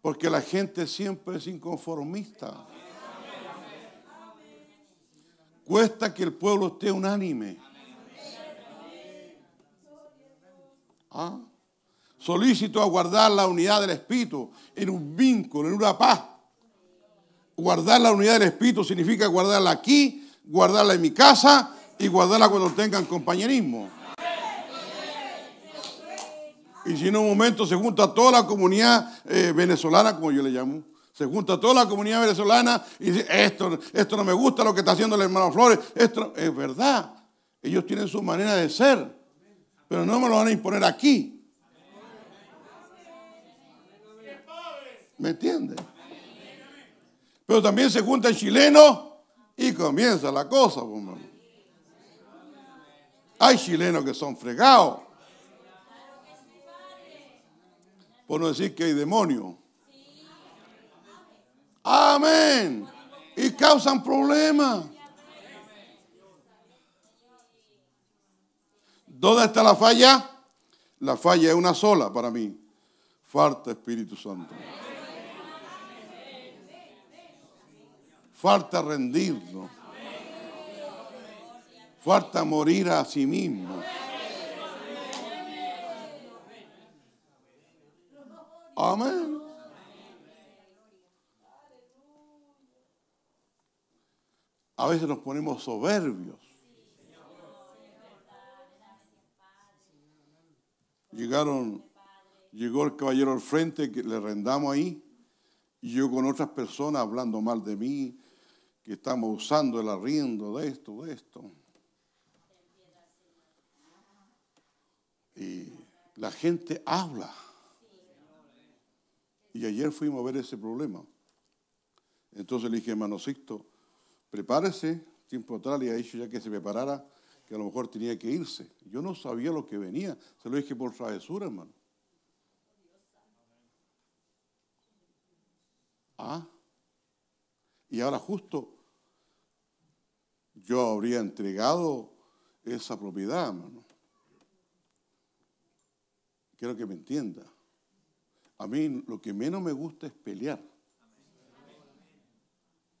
Porque la gente siempre es inconformista. Cuesta que el pueblo esté unánime. ¿Ah? Solícito a guardar la unidad del Espíritu en un vínculo, en una paz. Guardar la unidad del Espíritu significa guardarla aquí, guardarla en mi casa y guardarla cuando tengan compañerismo. Y si en un momento se junta toda la comunidad eh, venezolana, como yo le llamo, se junta toda la comunidad venezolana y dice, esto, esto no me gusta lo que está haciendo el hermano Flores, esto es verdad. Ellos tienen su manera de ser, pero no me lo van a imponer aquí. ¿Me entiende? Pero también se juntan chilenos y comienza la cosa. Pues, hay chilenos que son fregados. Por no decir que hay demonios. Amén. Y causan problemas. ¿Dónde está la falla? La falla es una sola para mí. Falta Espíritu Santo. Falta rendirnos. Falta morir a sí mismo. Amén. A veces nos ponemos soberbios. Llegaron, llegó el caballero al frente que le rendamos ahí y yo con otras personas hablando mal de mí, que estamos usando el arriendo de esto, de esto. Y la gente habla. Y ayer fuimos a ver ese problema. Entonces le dije, hermano prepárese, tiempo atrás le ha dicho ya que se preparara, que a lo mejor tenía que irse. Yo no sabía lo que venía. Se lo dije por travesura, hermano. Ah. Y ahora justo yo habría entregado esa propiedad, hermano. Quiero que me entienda. A mí lo que menos me gusta es pelear.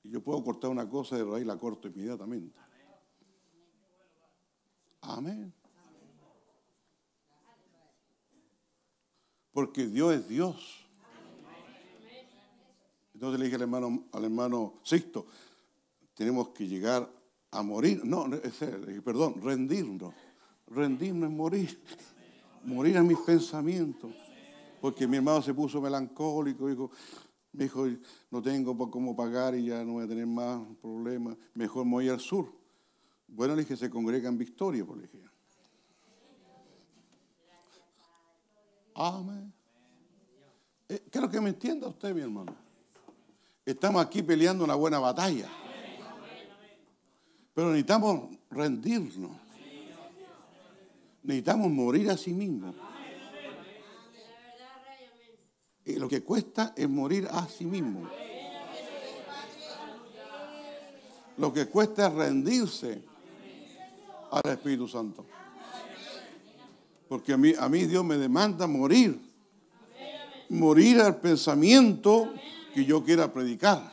Y yo puedo cortar una cosa de raíz, la corto inmediatamente. Amén. Porque Dios es Dios. Entonces le dije al hermano, al hermano Sixto, tenemos que llegar a morir. No, perdón, rendirnos. Rendirnos es morir. Morir a mis pensamientos. Porque mi hermano se puso melancólico, dijo, me dijo, no tengo cómo pagar y ya no voy a tener más problemas, mejor me voy al sur. Bueno, le dije, se congrega en Victoria, por ejemplo. Amén. Eh, quiero que me entienda usted, mi hermano. Estamos aquí peleando una buena batalla. Pero necesitamos rendirnos. Necesitamos morir a sí mismos. Y lo que cuesta es morir a sí mismo. Lo que cuesta es rendirse al Espíritu Santo. Porque a mí, a mí Dios me demanda morir. Morir al pensamiento que yo quiera predicar.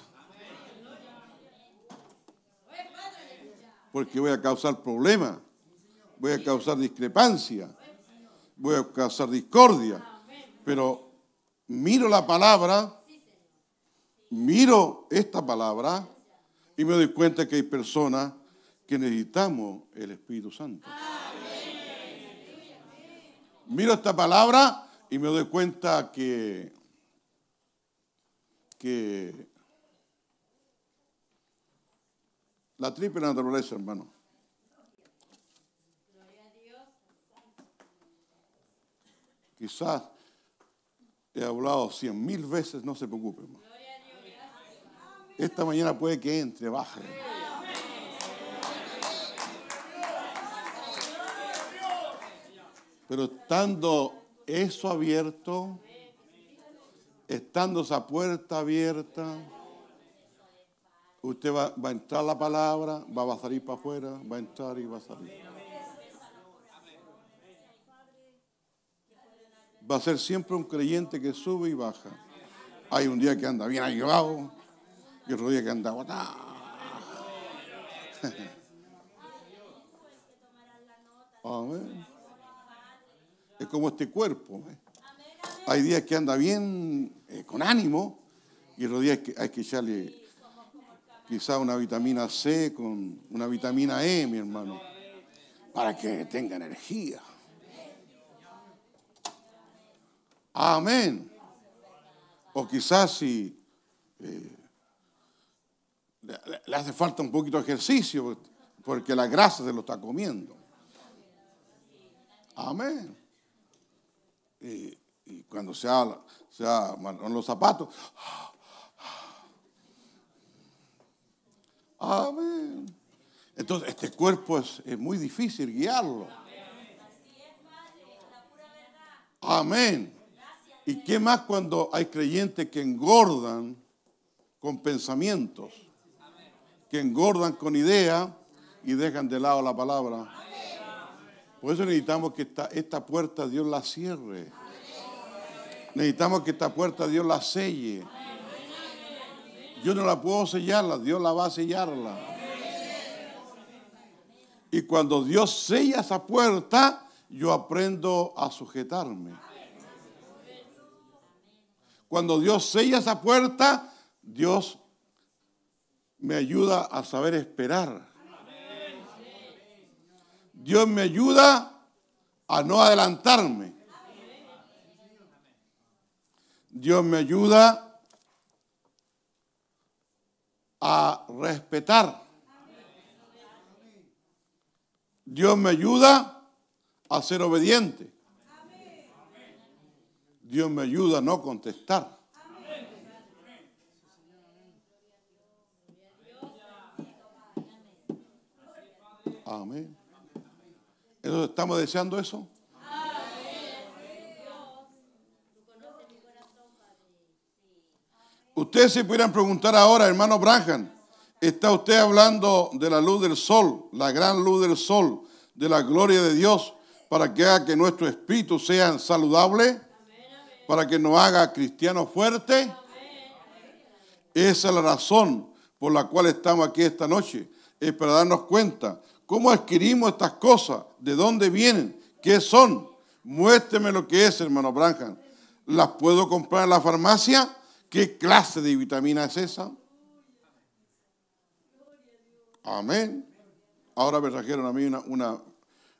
Porque voy a causar problemas, voy a causar discrepancia, voy a causar discordia. Pero miro la palabra, miro esta palabra y me doy cuenta que hay personas que necesitamos el Espíritu Santo. Miro esta palabra y me doy cuenta que que la triple naturaleza, hermano. Quizás he hablado cien mil veces, no se preocupe, hermano. Esta mañana puede que entre, baje. Pero estando eso abierto, estando esa puerta abierta, usted va, a entrar la palabra, va a salir para afuera, va a entrar y va a salir. Va a ser siempre un creyente que sube y baja. Hay un día que anda bien ayudado y otro día que anda botado. Amén. Es como este cuerpo. ¿eh? Hay días que anda bien eh, con ánimo y otros días que hay que echarle quizá una vitamina C con una vitamina E, mi hermano, para que tenga energía. Amén. O quizás si eh, le, hace falta un poquito de ejercicio porque la grasa se lo está comiendo. Amén. Eh, y cuando se, se en los zapatos. Amén. Entonces, este cuerpo es, muy difícil guiarlo. Amén. ¿Y qué más cuando hay creyentes que engordan con pensamientos? Que engordan con ideas y dejan de lado la palabra. Por eso necesitamos que esta, esta puerta Dios la cierre. Necesitamos que esta puerta Dios la selle. Yo no la puedo sellarla, Dios la va a sellarla. Y cuando Dios sella esa puerta, yo aprendo a sujetarme. Cuando Dios sella esa puerta, Dios me ayuda a saber esperar. Dios me ayuda a no adelantarme. Dios me ayuda a respetar. Dios me ayuda a ser obediente. Dios me ayuda a no contestar. Amén. ¿Estamos deseando eso? Ustedes se pudieran preguntar ahora, hermano Branham, ¿está usted hablando de la luz del sol, la gran luz del sol, de la gloria de Dios, para que haga que nuestro espíritu sea saludable? ¿Para que nos haga cristianos fuertes? Esa es la razón por la cual estamos aquí esta noche. Es para darnos cuenta cómo adquirimos estas cosas, de dónde vienen, qué son. Muéstreme lo que es, hermano Branham. ¿Las puedo comprar en la farmacia? ¿Qué clase de vitamina es esa? Amén. Ahora me trajeron a mí una,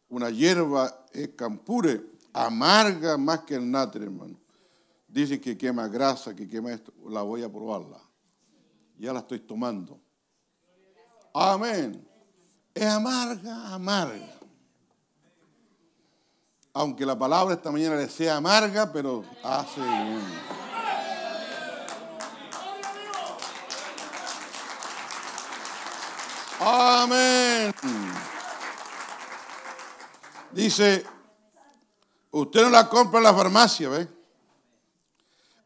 una, hierba campure, amarga más que el natre, hermano. Dice que quema grasa, que quema esto. La voy a probarla. Ya la estoy tomando. Amén. Es amarga, amarga. Aunque la palabra esta mañana le sea amarga, pero hace... Amén. Dice, usted no la compra en la farmacia, ¿ve?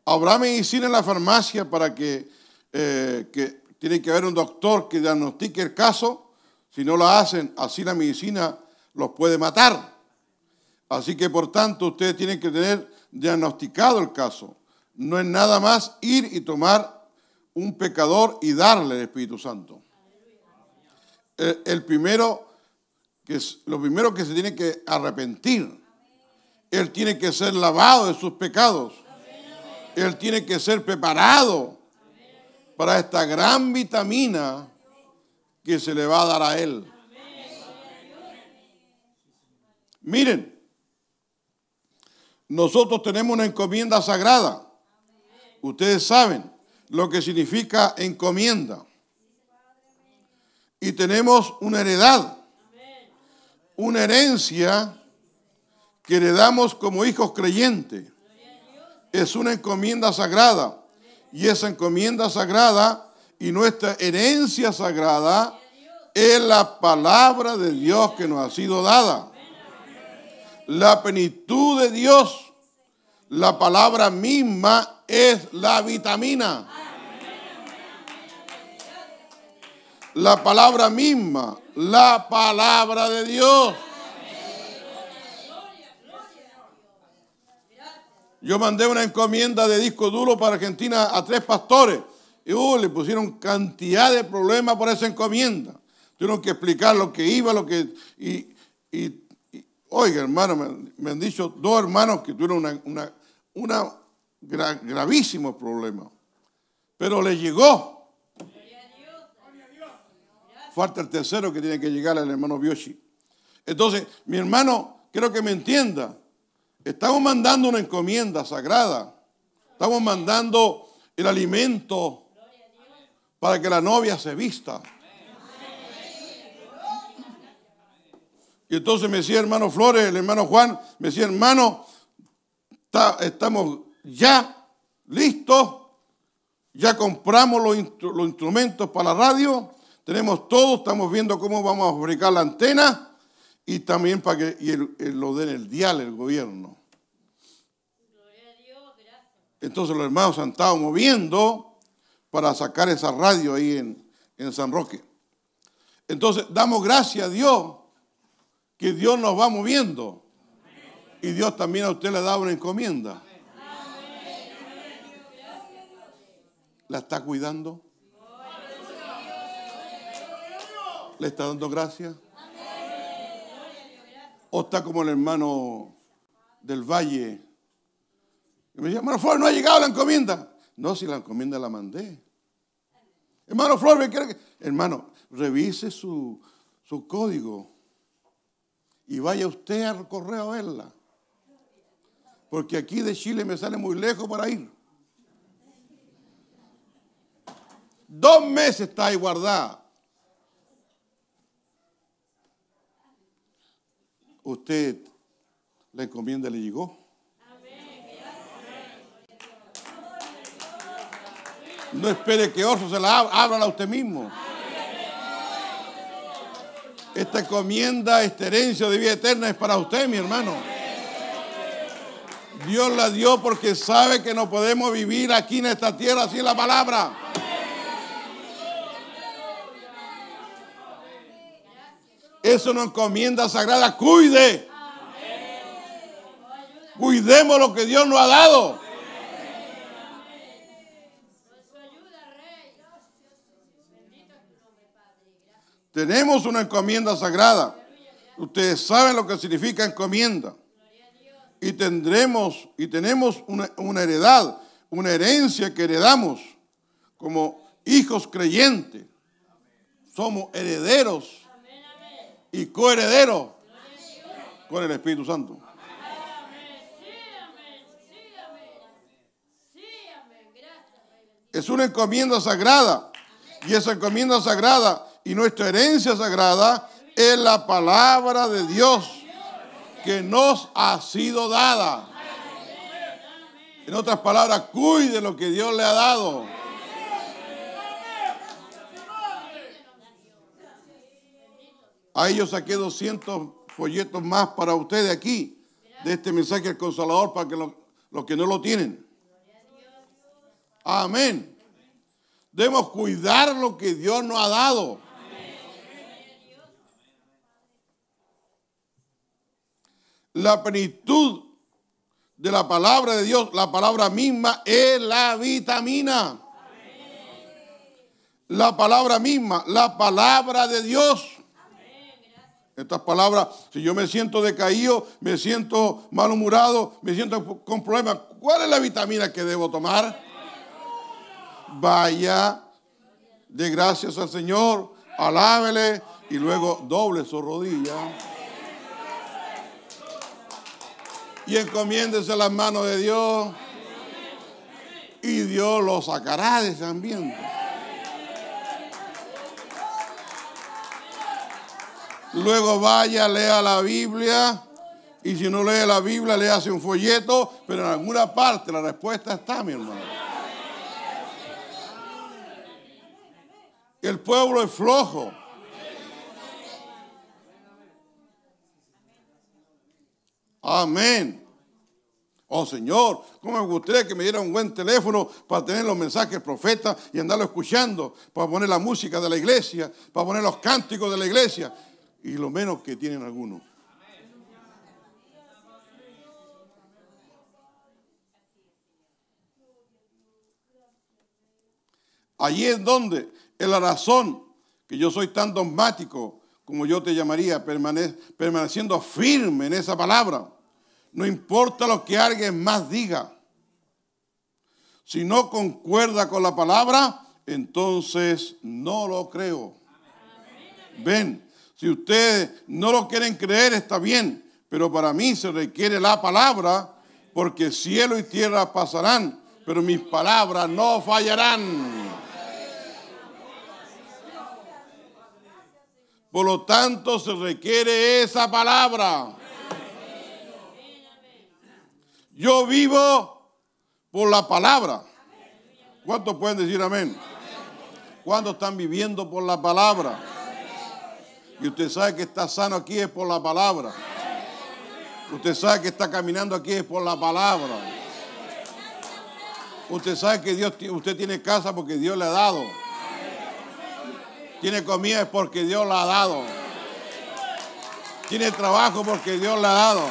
Habrá medicina en la farmacia para que, eh, que tiene que haber un doctor que diagnostique el caso. Si no lo hacen, así la medicina los puede matar. Así que por tanto ustedes tienen que tener diagnosticado el caso. No es nada más ir y tomar un pecador y darle el Espíritu Santo el, primero, que es, lo primero que se tiene que arrepentir. Él tiene que ser lavado de sus pecados. Él tiene que ser preparado para esta gran vitamina que se le va a dar a él. Miren, nosotros tenemos una encomienda sagrada. Ustedes saben lo que significa encomienda y tenemos una heredad, una herencia que heredamos como hijos creyentes. Es una encomienda sagrada y esa encomienda sagrada y nuestra herencia sagrada es la palabra de Dios que nos ha sido dada. La plenitud de Dios, la palabra misma es la vitamina. La palabra misma, la palabra de Dios. Yo mandé una encomienda de disco duro para Argentina a tres pastores y uh, le pusieron cantidad de problemas por esa encomienda. Tuvieron que explicar lo que iba, lo que... Y, oiga, hermano, me, han dicho dos hermanos que tuvieron una, una, gravísimo problema. Pero le llegó. Falta el tercero que tiene que llegar al hermano Bioshi. Entonces, mi hermano, quiero que me entienda. Estamos mandando una encomienda sagrada. Estamos mandando el alimento para que la novia se vista. Y entonces me decía hermano Flores, el hermano Juan, me decía hermano, estamos ya listos, ya compramos los, los instrumentos para la radio, tenemos todo, estamos viendo cómo vamos a fabricar la antena y también para que lo den el dial el gobierno. Entonces los hermanos han estado moviendo para sacar esa radio ahí en, en San Roque. Entonces damos gracias a Dios que Dios nos va moviendo. Y Dios también a usted le da una encomienda. ¿La está cuidando? ¿Le está dando gracias? ¿O está como el hermano del valle? Y me dice, hermano Flor, no ha llegado la encomienda. No, si la encomienda la mandé. Hermano Flor, ¿me quiere que... Hermano, revise su, su código y vaya usted al correo a verla. Porque aquí de Chile me sale muy lejos para ir. Dos meses está ahí guardada. Usted la encomienda le llegó. No espere que otro se la abra a usted mismo. Esta encomienda, esta herencia de vida eterna es para usted, mi hermano. Dios la dio porque sabe que no podemos vivir aquí en esta tierra sin la palabra. Es una encomienda sagrada. Cuide. Cuidemos lo que Dios nos ha dado. Tenemos una encomienda sagrada. Ustedes saben lo que significa encomienda. Y tendremos y tenemos una, una heredad, una herencia que heredamos como hijos creyentes. Somos herederos y coherederos con el Espíritu Santo. Es una encomienda sagrada. Y esa encomienda sagrada y nuestra herencia sagrada es la palabra de Dios que nos ha sido dada. En otras palabras, cuide lo que Dios le ha dado. Ahí yo saqué 200 folletos más para ustedes aquí, de este mensaje Consolador, para que los que no lo tienen. Amén. Debemos cuidar lo que Dios nos ha dado. La plenitud de la palabra de Dios, la palabra misma es la vitamina. La palabra misma, la palabra de Dios. Estas palabras, si yo me siento decaído, me siento malhumorado, me siento con problemas, ¿cuál es la vitamina que debo tomar? Vaya de gracias al Señor, alábele y luego doble su rodilla. Y encomiéndese las manos de Dios. Y Dios lo sacará de ese ambiente. Luego vaya, lea la Biblia. Y si no lee la Biblia, le hace un folleto. Pero en alguna parte la respuesta está, mi hermano. El pueblo es flojo. Amén. Oh Señor, ¿cómo me gustaría que me diera un buen teléfono para tener los mensajes profetas y andarlo escuchando, para poner la música de la iglesia, para poner los cánticos de la iglesia y lo menos que tienen algunos. Allí es donde es la razón que yo soy tan dogmático como yo te llamaría, permaneciendo firme en esa palabra. No importa lo que alguien más diga. Si no concuerda con la palabra, entonces no lo creo. Ven, si ustedes no lo quieren creer, está bien, pero para mí se requiere la palabra, porque cielo y tierra pasarán, pero mis palabras no fallarán. Por lo tanto, se requiere esa palabra. Yo vivo por la palabra. ¿Cuántos pueden decir amén? ¿Cuántos están viviendo por la palabra? Y usted sabe que está sano aquí es por la palabra. Usted sabe que está caminando aquí es por la palabra. Usted sabe que Dios, usted tiene casa porque Dios le ha dado. Tiene comida es porque Dios la ha dado. Tiene trabajo porque Dios le ha dado.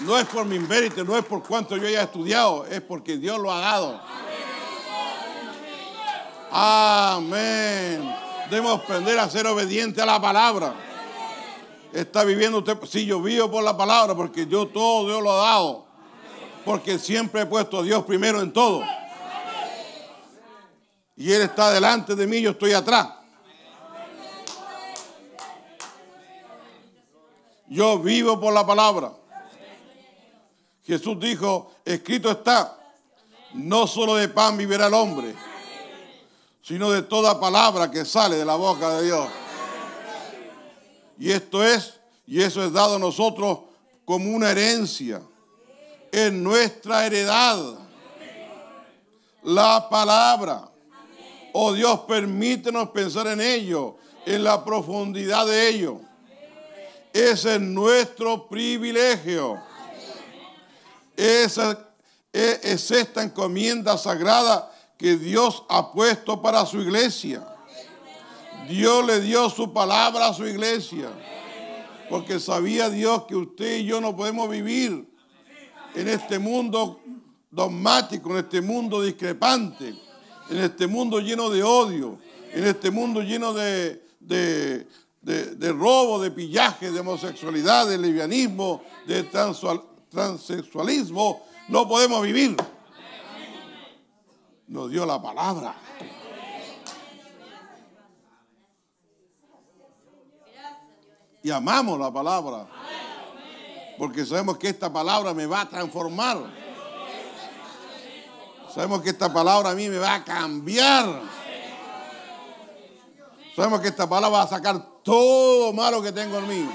No es por mi mérito, no es por cuánto yo haya estudiado, es porque Dios lo ha dado. Amén. Debemos aprender a ser obediente a la palabra. Está viviendo usted, sí, yo vivo por la palabra, porque yo todo Dios lo ha dado. Porque siempre he puesto a Dios primero en todo. Y Él está delante de mí, yo estoy atrás. Yo vivo por la palabra. Jesús dijo, escrito está, no solo de pan vivirá el hombre, sino de toda palabra que sale de la boca de Dios. Y esto es, y eso es dado a nosotros como una herencia, en nuestra heredad. La palabra. Oh Dios, permítenos pensar en ello, en la profundidad de ello. Ese es nuestro privilegio. Esa es esta encomienda sagrada que Dios ha puesto para su iglesia. Dios le dio su palabra a su iglesia. Porque sabía Dios que usted y yo no podemos vivir en este mundo dogmático, en este mundo discrepante, en este mundo lleno de odio, en este mundo lleno de, de, robo, de pillaje, de homosexualidad, de lesbianismo, de transexualismo, no podemos vivir. Nos dio la palabra. Y amamos la palabra. Porque sabemos que esta palabra me va a transformar. Sabemos que esta palabra a mí me va a cambiar. Sabemos que esta palabra va a sacar todo malo que tengo en mí.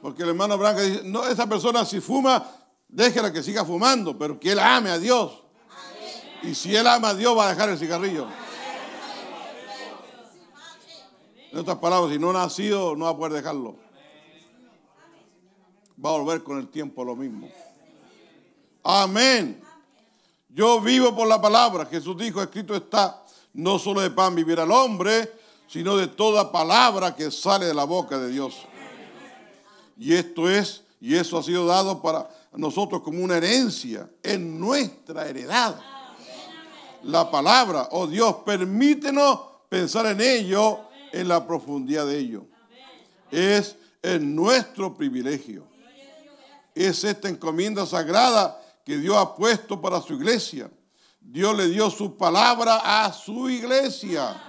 Porque el hermano Branca dice, no, esa persona si fuma, déjela que siga fumando, pero que él ame a Dios. Y si él ama a Dios, va a dejar el cigarrillo. En otras palabras, si no ha nacido, no va a poder dejarlo. Va a volver con el tiempo lo mismo. Amén. Yo vivo por la palabra. Jesús dijo, escrito está, no solo de pan vivirá el hombre, sino de toda palabra que sale de la boca de Dios. Y esto es, y eso ha sido dado para nosotros como una herencia, en nuestra heredad. La palabra, oh Dios, permítenos pensar en ello en la profundidad de ello. Es en nuestro privilegio. Es esta encomienda sagrada que Dios ha puesto para su iglesia. Dios le dio su palabra a su iglesia.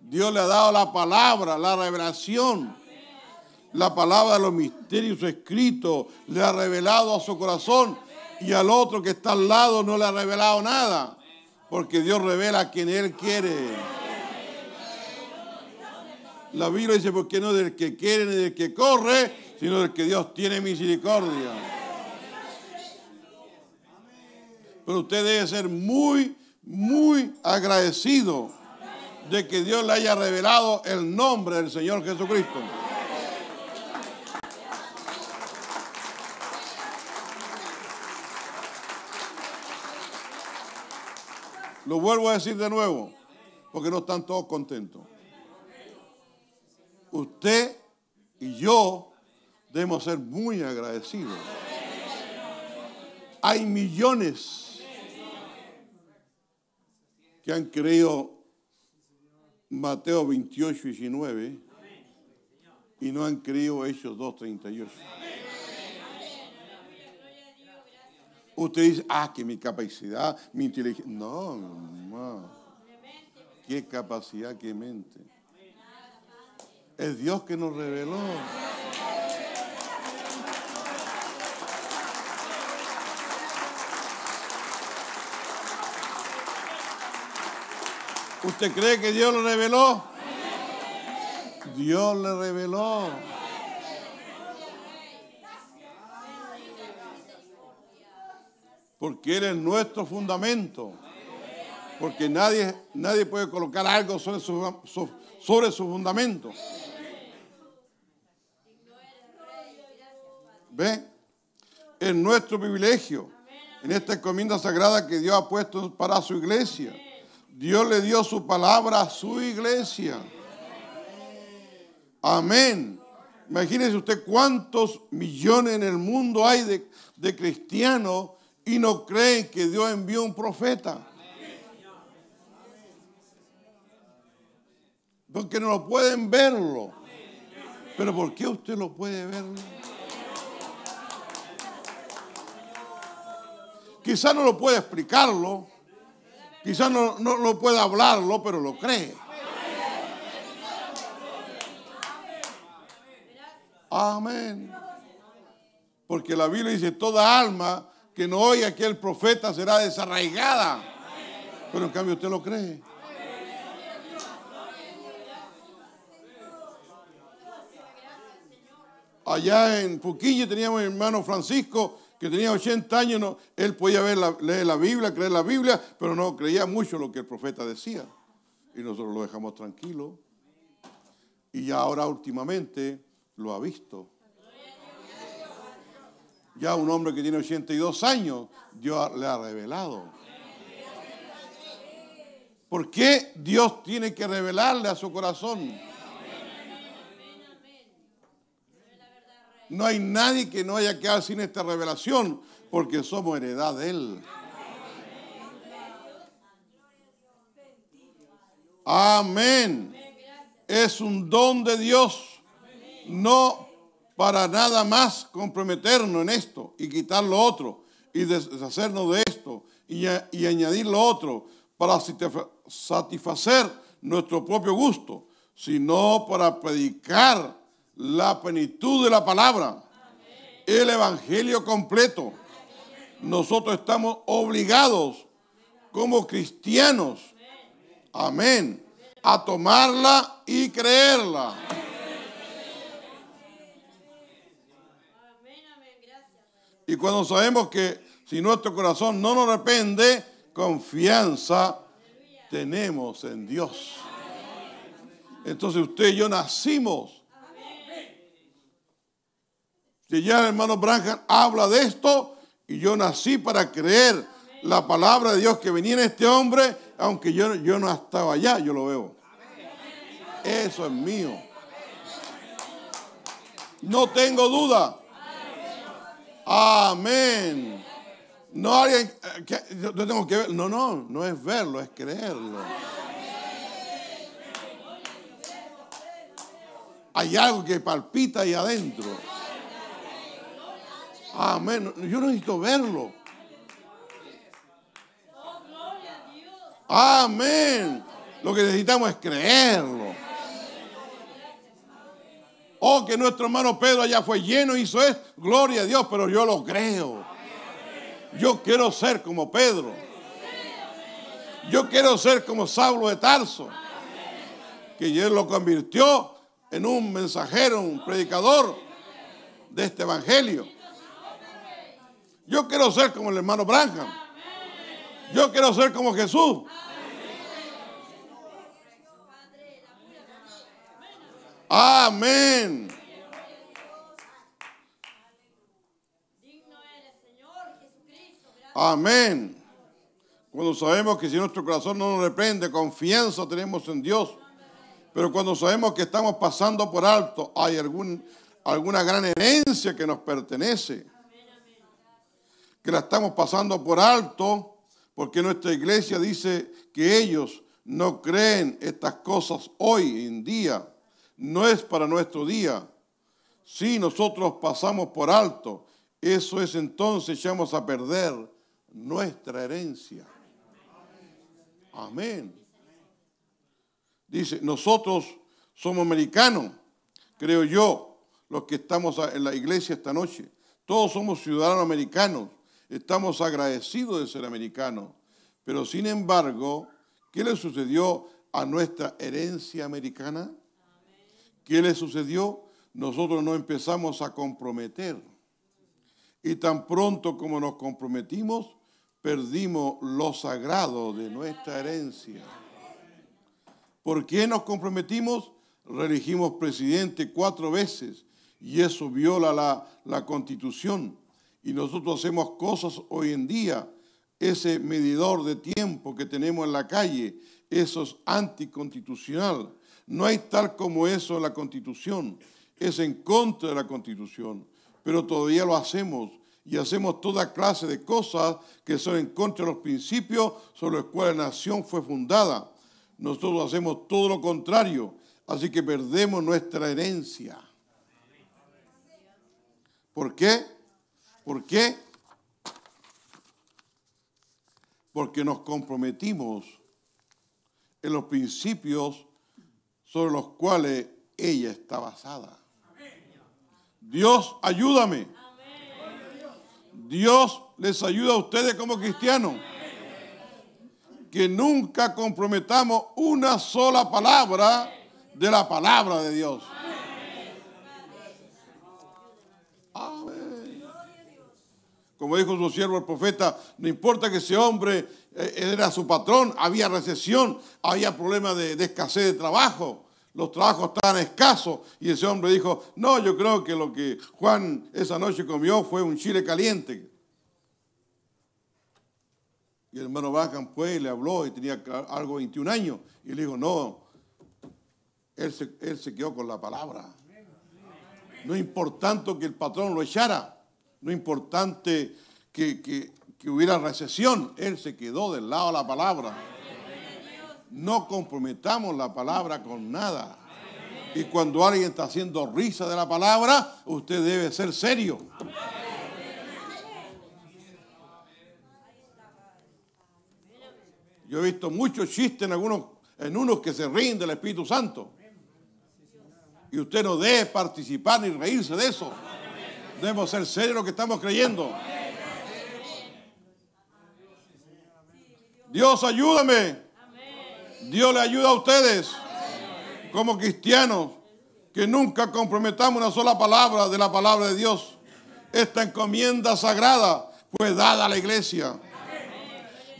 Dios le ha dado la palabra, la revelación. La palabra de los misterios escritos le ha revelado a su corazón y al otro que está al lado no le ha revelado nada. Porque Dios revela a quien Él quiere. La Biblia dice, porque no del que quiere ni del que corre, sino del que Dios tiene misericordia. Pero usted debe ser muy, muy agradecido de que Dios le haya revelado el nombre del Señor Jesucristo. Lo vuelvo a decir de nuevo, porque no están todos contentos usted y yo debemos ser muy agradecidos. Hay millones que han creído Mateo 28, 19 y no han creído Hechos 2, 38. Usted dice, ah, que mi capacidad, mi inteligencia. No, no. ¿Qué capacidad, qué mente? Es Dios que nos reveló. ¿Usted cree que Dios lo reveló? Dios le reveló. Porque Él es nuestro fundamento. Porque nadie, nadie puede colocar algo sobre su, sobre su fundamento. ¿Ve? Es nuestro privilegio en esta encomienda sagrada que Dios ha puesto para su iglesia. Dios le dio su palabra a su iglesia. Amén. Imagínese usted cuántos millones en el mundo hay de, de cristianos y no creen que Dios envió un profeta. Porque no lo pueden verlo. Pero ¿por qué usted lo puede ver? Quizá no lo puede explicarlo. Quizá no, no, no puede hablarlo, pero lo cree. Amén. Porque la Biblia dice, toda alma que no oiga que el profeta será desarraigada. Pero en cambio usted lo cree. allá en Puquille teníamos mi hermano Francisco que tenía 80 años, no, él podía ver leer la Biblia, creer la Biblia, pero no creía mucho lo que el profeta decía. Y nosotros lo dejamos tranquilo. Y ya ahora últimamente lo ha visto. Ya un hombre que tiene 82 años, Dios le ha revelado. ¿Por qué Dios tiene que revelarle a su corazón? No hay nadie que no haya quedado sin esta revelación, porque somos heredad de Él. Amén. Es un don de Dios. No para nada más comprometernos en esto y quitar lo otro y deshacernos de esto y, añadir lo otro para satisfa- satisfacer nuestro propio gusto, sino para predicar la plenitud de la palabra, el evangelio completo. Nosotros estamos obligados como cristianos, amén, a tomarla y creerla. Y cuando sabemos que si nuestro corazón no nos arrepende, confianza tenemos en Dios. Entonces usted y yo nacimos. Si ya el hermano Branham habla de esto, y yo nací para creer la palabra de Dios que venía en este hombre, aunque yo, yo no estaba allá, yo lo veo. Eso es mío. No tengo duda. Amén. No alguien eh, que yo que. No, no, no es verlo, es creerlo. Hay algo que palpita ahí adentro. Amén. Yo no necesito verlo. Amén. Lo que necesitamos es creerlo. Oh, que nuestro hermano Pedro allá fue lleno, hizo esto. Gloria a Dios, pero yo lo creo. Yo quiero ser como Pedro. Yo quiero ser como Saulo de Tarso. Que Dios lo convirtió en un mensajero, un predicador de este evangelio. Yo quiero ser como el hermano Branham. Yo quiero ser como Jesús. Amén. Digno eres, Señor Jesucristo. Gracias. Amén. Cuando sabemos que si nuestro corazón no nos reprende, confianza tenemos en Dios. Pero cuando sabemos que estamos pasando por alto, hay algún, alguna gran herencia que nos pertenece. Que la estamos pasando por alto porque nuestra iglesia dice que ellos no creen estas cosas hoy en día. No es para nuestro día. Si nosotros pasamos por alto, eso es entonces echamos a perder nuestra herencia. Amén. Dice, nosotros somos americanos, creo yo, los que estamos en la iglesia esta noche. Todos somos ciudadanos americanos, estamos agradecidos de ser americanos. Pero sin embargo, ¿qué le sucedió a nuestra herencia americana? ¿Qué le sucedió? Nosotros nos empezamos a comprometer. Y tan pronto como nos comprometimos, perdimos lo sagrado de nuestra herencia. ¿Por qué nos comprometimos? Reelegimos presidente cuatro veces y eso viola la, la constitución. Y nosotros hacemos cosas hoy en día. Ese medidor de tiempo que tenemos en la calle, eso es anticonstitucional. No hay tal como eso en la constitución. Es en contra de la constitución. Pero todavía lo hacemos y hacemos toda clase de cosas que son en contra de los principios sobre los cuales la nación fue fundada. Nosotros hacemos todo lo contrario, así que perdemos nuestra herencia. ¿Por qué? ¿Por qué? Porque nos comprometimos en los principios sobre los cuales ella está basada. Dios, ayúdame. Dios les ayuda a ustedes como cristianos. Que nunca comprometamos una sola palabra de la palabra de Dios. Como dijo su siervo el profeta, no importa que ese hombre eh, era su patrón, había recesión, había problemas de escasez de trabajo, los trabajos estaban escasos y ese hombre dijo, no, yo creo que lo que Juan esa noche comió fue un chile caliente. Y el hermano Bajan pues le habló y tenía algo 21 años y le dijo, no, él se, él se quedó con la palabra. No importante que el patrón lo echara, no importante que, que, que hubiera recesión, él se quedó del lado de la palabra. No comprometamos la palabra con nada. Y cuando alguien está haciendo risa de la palabra, usted debe ser serio. Yo he visto muchos chistes en algunos, en unos que se ríen del Espíritu Santo. Y usted no debe participar ni reírse de eso. Debemos ser serios en lo que estamos creyendo. Dios ayúdame. Dios le ayuda a ustedes como cristianos que nunca comprometamos una sola palabra de la palabra de Dios. Esta encomienda sagrada fue dada a la iglesia.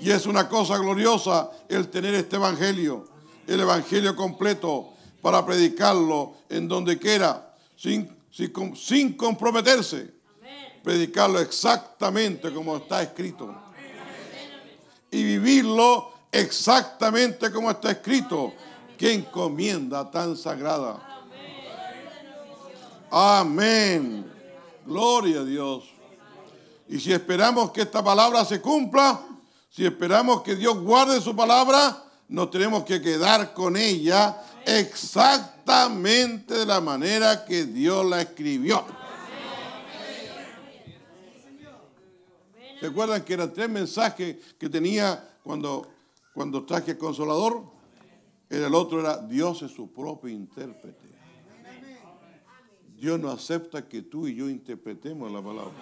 Y es una cosa gloriosa el tener este evangelio, el evangelio completo, para predicarlo en donde quiera, sin, comprometerse. Predicarlo exactamente como está escrito. Y vivirlo exactamente como está escrito. Qué encomienda tan sagrada. Amén. Gloria a Dios. Y si esperamos que esta palabra se cumpla, si esperamos que Dios guarde su palabra, nos tenemos que quedar con ella exactamente de la manera que Dios la escribió. ¿Se acuerdan que eran tres mensajes que tenía cuando, cuando traje consolador? El otro era Dios es su propio intérprete. Dios no acepta que tú y yo interpretemos la palabra,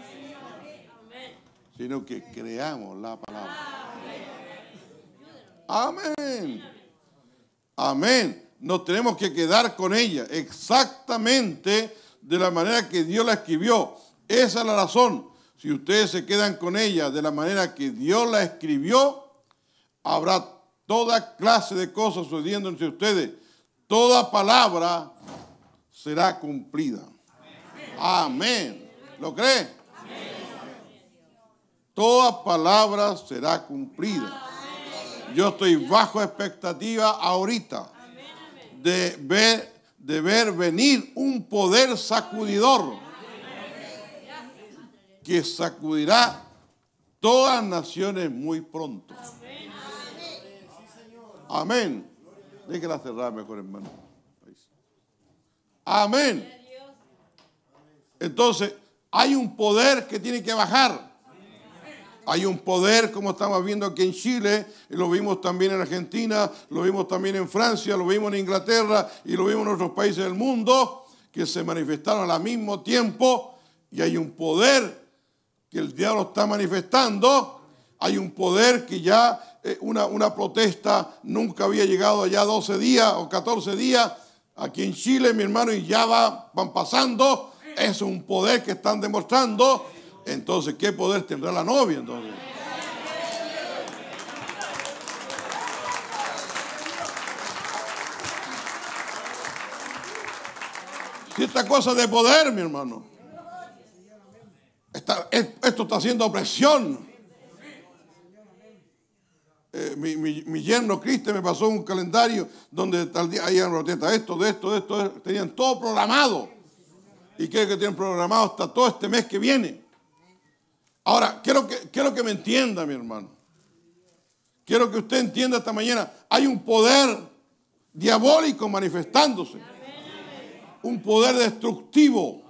sino que creamos la palabra. Amén. Amén. Nos tenemos que quedar con ella exactamente de la manera que Dios la escribió. Esa es la razón. Si ustedes se quedan con ella de la manera que Dios la escribió, habrá toda clase de cosas sucediendo entre ustedes. Toda palabra será cumplida. Amén. ¿Lo cree? Toda palabra será cumplida. Yo estoy bajo expectativa ahorita de ver, venir un poder sacudidor que sacudirá todas las naciones muy pronto. Amén. Déjela cerrar mejor, hermano. Amén. Entonces, hay un poder que tiene que bajar. Hay un poder, como estamos viendo aquí en Chile, y lo vimos también en Argentina, lo vimos también en Francia, lo vimos en Inglaterra y lo vimos en otros países del mundo, que se manifestaron al mismo tiempo. Y hay un poder que el diablo está manifestando. Hay un poder que ya eh, una, una protesta nunca había llegado allá 12 días o 14 días. Aquí en Chile, mi hermano, y ya va, van pasando. Es un poder que están demostrando. Entonces, ¿qué poder tendrá la novia entonces? Esta cosa de poder, mi hermano, está- es- esto está haciendo presión. Eh, mi, mi, mi yerno Cristian me pasó un calendario donde tal día protesta esto, de esto, de esto, de esto, tenían todo programado. Y creo que tienen programado hasta todo este mes que viene. Ahora, quiero que, quiero que me entienda, mi hermano. Quiero que usted entienda esta mañana. Hay un poder diabólico manifestándose. Un poder destructivo.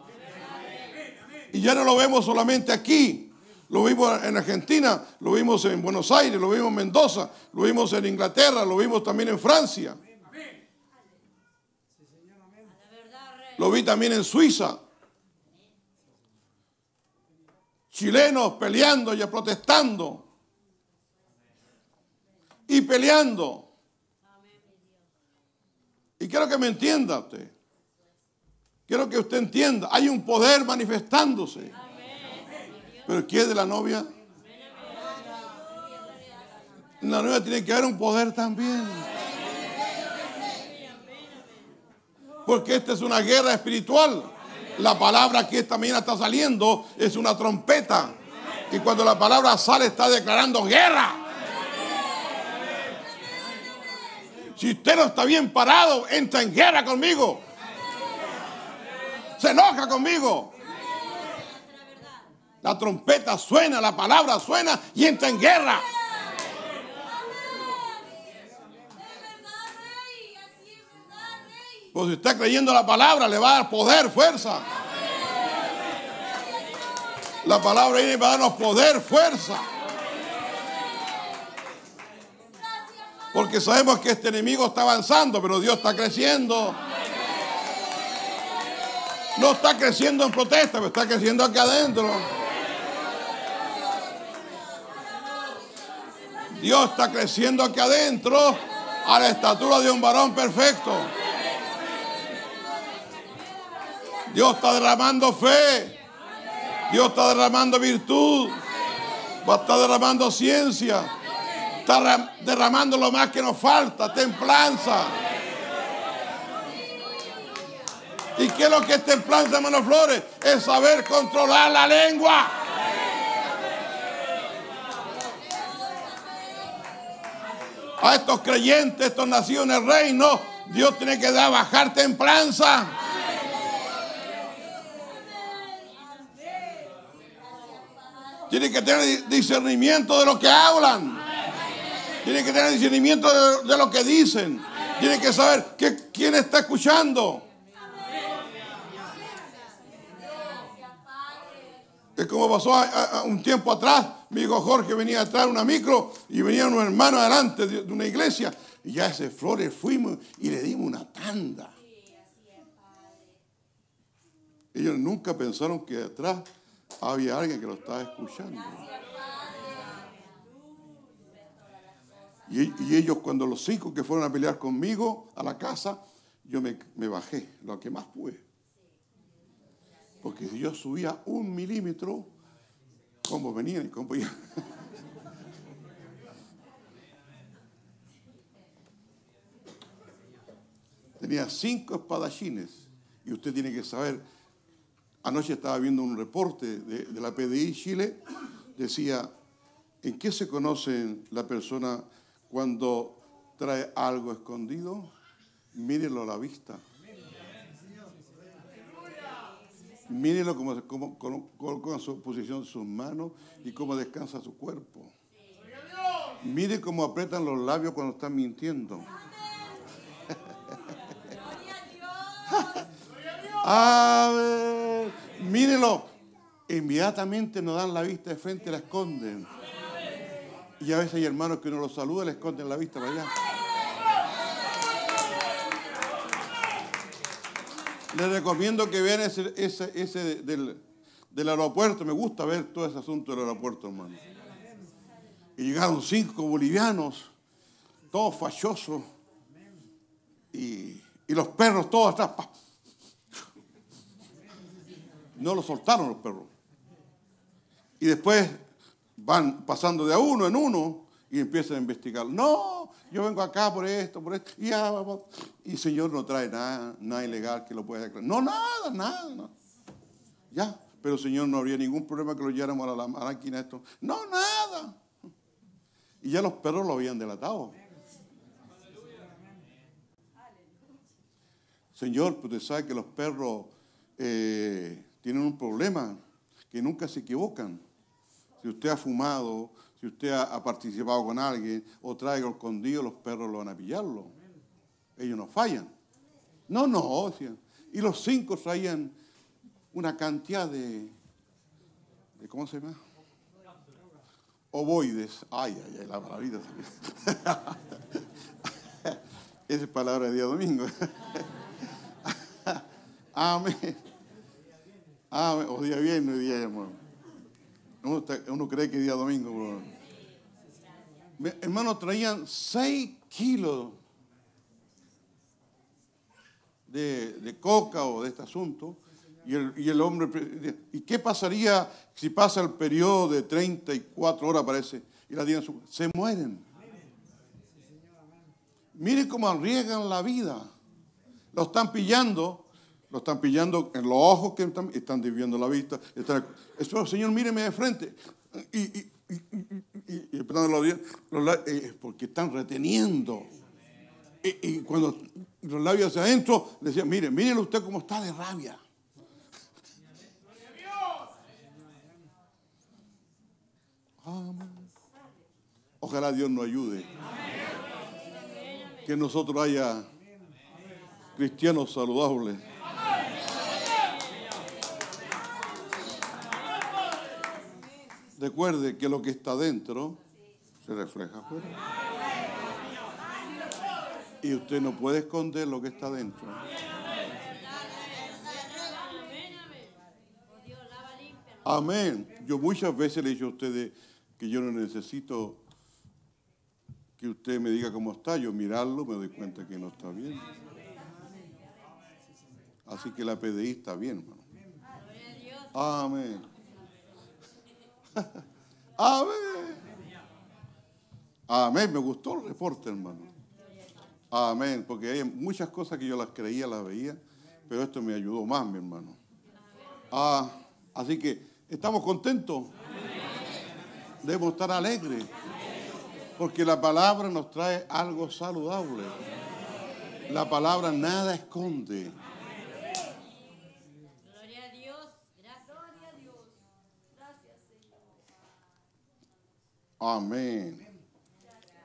Y ya no lo vemos solamente aquí. Lo vimos en Argentina, lo vimos en Buenos Aires, lo vimos en Mendoza, lo vimos en Inglaterra, lo vimos también en Francia. Lo vi también en Suiza. Chilenos peleando y protestando. Y peleando. Y quiero que me entienda usted. Quiero que usted entienda. Hay un poder manifestándose. Pero ¿quién es de la novia? La novia tiene que haber un poder también. Porque esta es una guerra espiritual. La palabra que esta mañana está saliendo es una trompeta. Y cuando la palabra sale está declarando guerra. Si usted no está bien parado, entra en guerra conmigo. Se enoja conmigo. La trompeta suena, la palabra suena y entra en guerra. Pues si está creyendo la palabra, le va a dar poder, fuerza. La palabra viene para darnos poder, fuerza. Porque sabemos que este enemigo está avanzando, pero Dios está creciendo. No está creciendo en protesta, pero está creciendo aquí adentro. Dios está creciendo aquí adentro a la estatura de un varón perfecto. Dios está derramando fe. Dios está derramando virtud. Va a estar derramando ciencia. Está derramando lo más que nos falta, templanza. ¿Y qué es lo que es templanza, hermano Flores? Es saber controlar la lengua. A estos creyentes, en el reino, Dios tiene que dar bajar templanza. Tiene que tener discernimiento de lo que hablan. Tiene que tener discernimiento de, lo que dicen. Tiene que saber que, quién está escuchando. Es como pasó un tiempo atrás. Mi hijo Jorge venía a traer una micro y venía un hermano adelante de, una iglesia. Y ya ese flores fuimos y le dimos una tanda. Ellos nunca pensaron que atrás había alguien que lo estaba escuchando. Y, ellos, cuando los cinco que fueron a pelear conmigo a la casa, yo me, bajé lo que más pude. Porque si yo subía un milímetro, ¿cómo venían y cómo iban? Tenía cinco espadachines. Y usted tiene que saber Anoche estaba viendo un reporte de, la PDI Chile, decía, ¿en qué se conoce la persona cuando trae algo escondido? Mírenlo a la vista. Mírenlo cómo, coloca su posición sus manos y cómo descansa su cuerpo. Mire cómo apretan los labios cuando están mintiendo. A ver, mírenlo. Inmediatamente nos dan la vista de frente y la esconden. Y a veces hay hermanos que uno los saluda y le esconden la vista para allá. Les recomiendo que vean ese, del, aeropuerto. Me gusta ver todo ese asunto del aeropuerto, hermano. Y llegaron cinco bolivianos, todos fachosos. Y, los perros todos atrás. No lo soltaron los perros. Y después van pasando de a uno en uno y empiezan a investigar. No, yo vengo acá por esto, por esto. Y, ya, y el Señor no trae nada, nada ilegal que lo pueda declarar. No, nada, nada, Ya, pero Señor no habría ningún problema que lo lleváramos a la máquina esto. No, nada. Y ya los perros lo habían delatado. Señor, pues usted sabe que los perros eh, tienen un problema, que nunca se equivocan. Si usted ha fumado, si usted ha, participado con alguien o trae escondido, los perros lo van a pillarlo. Ellos no fallan. No, no, y los cinco traían una cantidad de, ¿cómo se llama? Ovoides. Ay, ay, ay, la maravilla. Esa es palabra de día domingo. Amén. Ah, o día viernes, día hermano. Uno, cree que día domingo. Hermanos, traían 6 kilos de, coca o de este asunto Y el, y el hombre, ¿y qué pasaría si pasa el periodo de 34 horas, parece, y la tienen Se mueren. Miren cómo arriesgan la vida. Lo están pillando, lo están pillando en los ojos que están, están desviando la vista. Están, Señor, míreme de frente. Y, y, y, y- porque están reteniendo. Y, cuando los labios hacia adentro, decían, mire, mírele usted cómo está de rabia. Ojalá Dios nos ayude. Que nosotros haya cristianos saludables. Recuerde que lo que está dentro se refleja afuera. Y usted no puede esconder lo que está dentro. Amén. Yo muchas veces le he dicho a ustedes que yo no necesito que usted me diga cómo está. Yo mirarlo me doy cuenta que no está bien. Así que la PDI está bien, hermano. Amén. Amén. Amén. Me gustó el reporte, hermano. Amén. Porque hay muchas cosas que yo las creía, las veía, pero esto me ayudó más, mi hermano. Ah, así que estamos contentos. Debemos estar alegres. Porque la palabra nos trae algo saludable. La palabra nada esconde. Gloria a Dios. Gracias. Gloria a Dios. Gracias, Señor. Amén.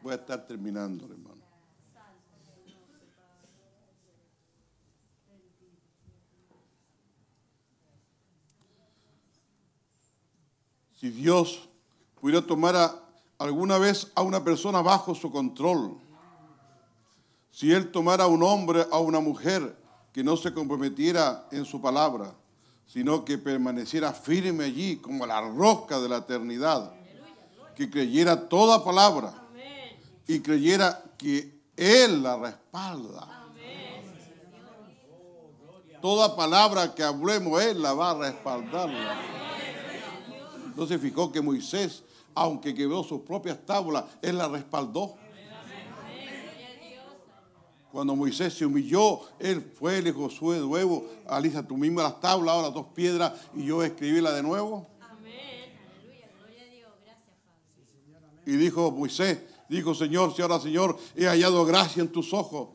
Voy a estar terminando, hermano. Si Dios pudiera tomar a- alguna vez a una persona bajo su control, si Él tomara a un hombre o a una mujer que no se comprometiera en su palabra, sino que permaneciera firme allí como la rosca de la eternidad, que creyera toda palabra y creyera que Él la respalda. Toda palabra que hablemos, Él la va a respaldar. Entonces fijó que Moisés, aunque quebró sus propias tablas, Él la respaldó. Cuando Moisés se humilló, él fue, le Josué de nuevo, alisa tú misma las tablas, ahora dos piedras, y yo escribíla de nuevo. Y dijo Moisés, dijo Señor, si ahora Señor, he hallado gracia en tus ojos.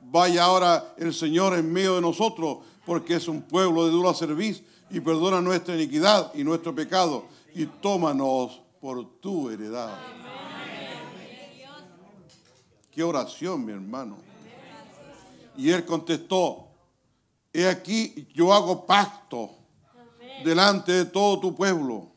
Vaya ahora el Señor en medio de nosotros, porque es un pueblo de dura serviz, y perdona nuestra iniquidad y nuestro pecado, y tómanos por tu heredad. Qué oración, mi hermano. Y él contestó, he aquí yo hago pacto delante de todo tu pueblo.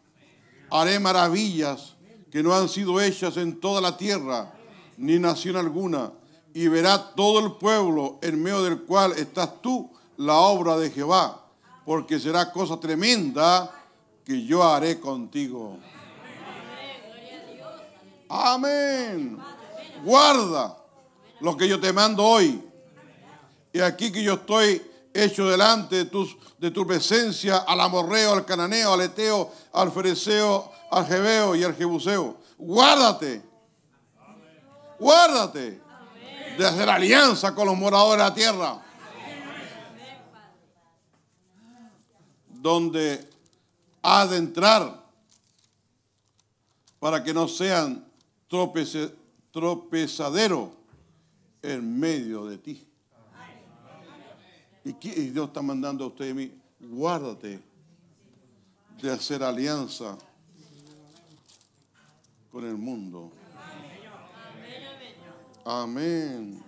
Haré maravillas que no han sido hechas en toda la tierra, ni nación alguna. Y verá todo el pueblo en medio del cual estás tú la obra de Jehová, porque será cosa tremenda que yo haré contigo. Amén. Guarda lo que yo te mando hoy. Y aquí que yo estoy hecho delante de, tus, de tu presencia al amorreo, al cananeo, al eteo, al fereceo, al jebeo y al jebuseo. Guárdate. Guárdate de hacer alianza con los moradores de la tierra. Donde ha de entrar para que no sean tropece- tropezadero en medio de ti. ¿Y qué- y Dios está mandando a usted y a mí? Guárdate de hacer alianza con el mundo. Amén.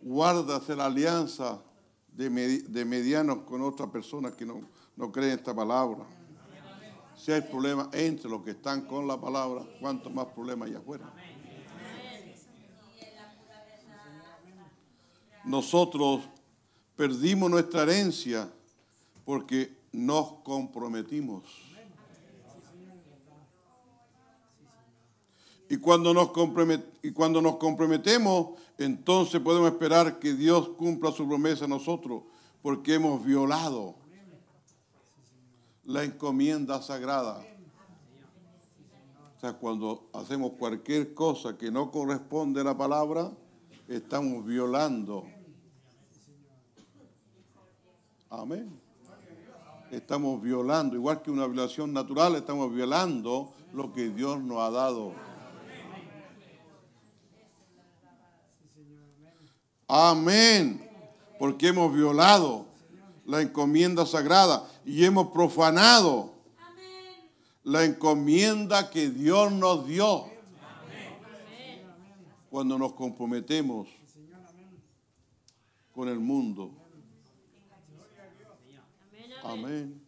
Guarda hacer alianza de medianos con otras personas que no, no creen esta palabra. Si hay problemas entre los que están con la palabra, cuánto más problemas hay afuera. Nosotros perdimos nuestra herencia porque nos comprometimos. Y cuando, nos comprometemos, entonces podemos esperar que Dios cumpla su promesa a nosotros, porque hemos violado la encomienda sagrada. O sea, cuando hacemos cualquier cosa que no corresponde a la palabra, estamos violando. Amén. Estamos violando, igual que una violación natural, estamos violando lo que Dios nos ha dado. Amén. Porque hemos violado la encomienda sagrada y hemos profanado la encomienda que Dios nos dio. Cuando nos comprometemos con el mundo. Amén.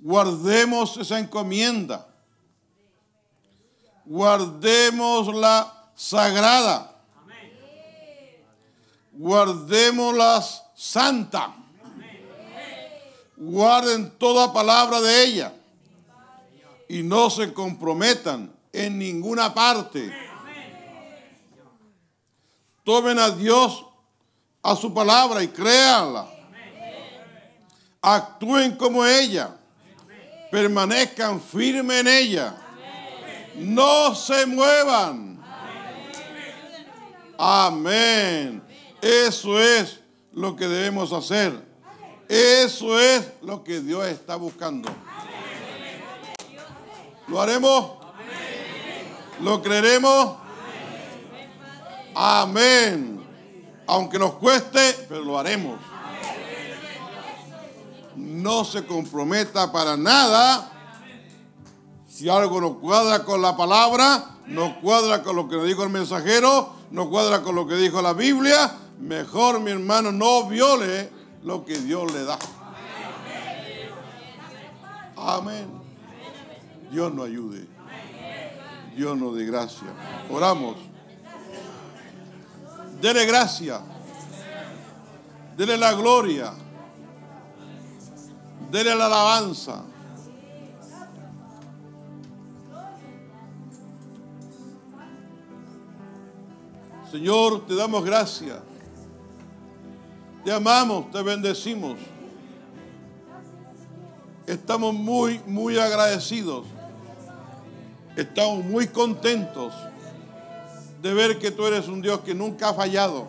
Guardemos esa encomienda. Guardemos la sagrada. Guardémosla santa. Guarden toda palabra de ella. Y no se comprometan en ninguna parte. Tomen a Dios a su palabra y créanla. Actúen como ella. Permanezcan firmes en ella. No se muevan. Amén. Eso es lo que debemos hacer. Eso es lo que Dios está buscando. ¿Lo haremos? ¿Lo creeremos? Amén. Aunque nos cueste, pero lo haremos. No se comprometa para nada. Si algo no cuadra con la palabra, no cuadra con lo que dijo el mensajero, no cuadra con lo que dijo la Biblia, mejor mi hermano no viole lo que Dios le da. Amén. Dios nos ayude. Dios nos dé gracia. Oramos. Dele gracia. Dele la gloria. Dele la alabanza. Señor, te damos gracias. Te amamos, te bendecimos. Estamos muy, muy agradecidos. Estamos muy contentos de ver que tú eres un Dios que nunca ha fallado.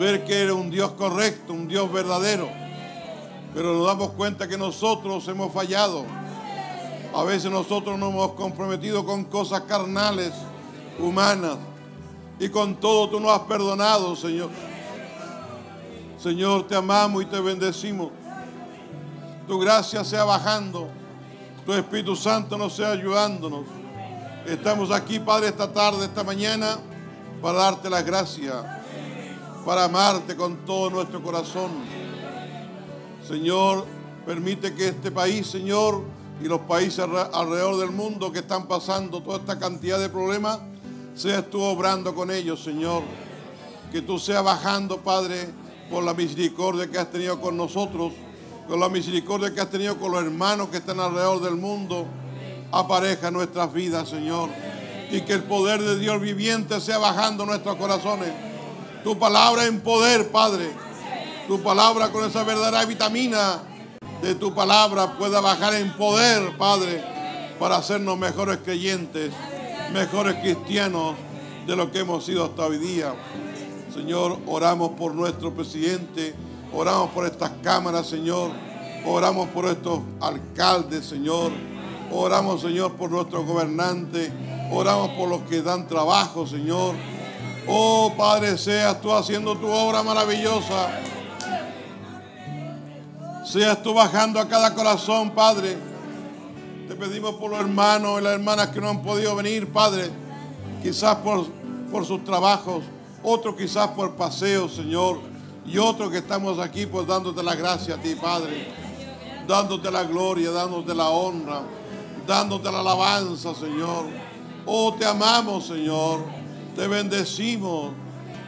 Ver que eres un Dios correcto, un Dios verdadero. Pero nos damos cuenta que nosotros hemos fallado. A veces nosotros nos hemos comprometido con cosas carnales, humanas. Y con todo tú nos has perdonado, Señor. Señor, te amamos y te bendecimos. Tu gracia sea bajando. Tu Espíritu Santo nos sea ayudándonos. Estamos aquí, Padre, esta tarde, esta mañana, para darte las gracias, para amarte con todo nuestro corazón. Señor, permite que este país, Señor, y los países alrededor del mundo que están pasando toda esta cantidad de problemas, seas tú obrando con ellos, Señor. Que tú seas bajando, Padre, por la misericordia que has tenido con nosotros, con la misericordia que has tenido con los hermanos que están alrededor del mundo. Apareja nuestras vidas, Señor. Y que el poder de Dios viviente sea bajando nuestros corazones. Tu palabra en poder, Padre. Tu palabra con esa verdadera vitamina de tu palabra pueda bajar en poder, Padre, para hacernos mejores creyentes, mejores cristianos de lo que hemos sido hasta hoy día. Señor, oramos por nuestro presidente, oramos por estas cámaras, Señor, oramos por estos alcaldes, Señor, oramos, Señor, por nuestros gobernantes, oramos por los que dan trabajo, Señor. Oh Padre, seas tú haciendo tu obra maravillosa. Seas tú bajando a cada corazón, Padre. Te pedimos por los hermanos y las hermanas que no han podido venir, Padre. Quizás por, por sus trabajos, otros quizás por paseo, Señor. Y otros que estamos aquí, pues dándote la gracia a ti, Padre. Dándote la gloria, dándote la honra, dándote la alabanza, Señor. Oh, te amamos, Señor. Te bendecimos.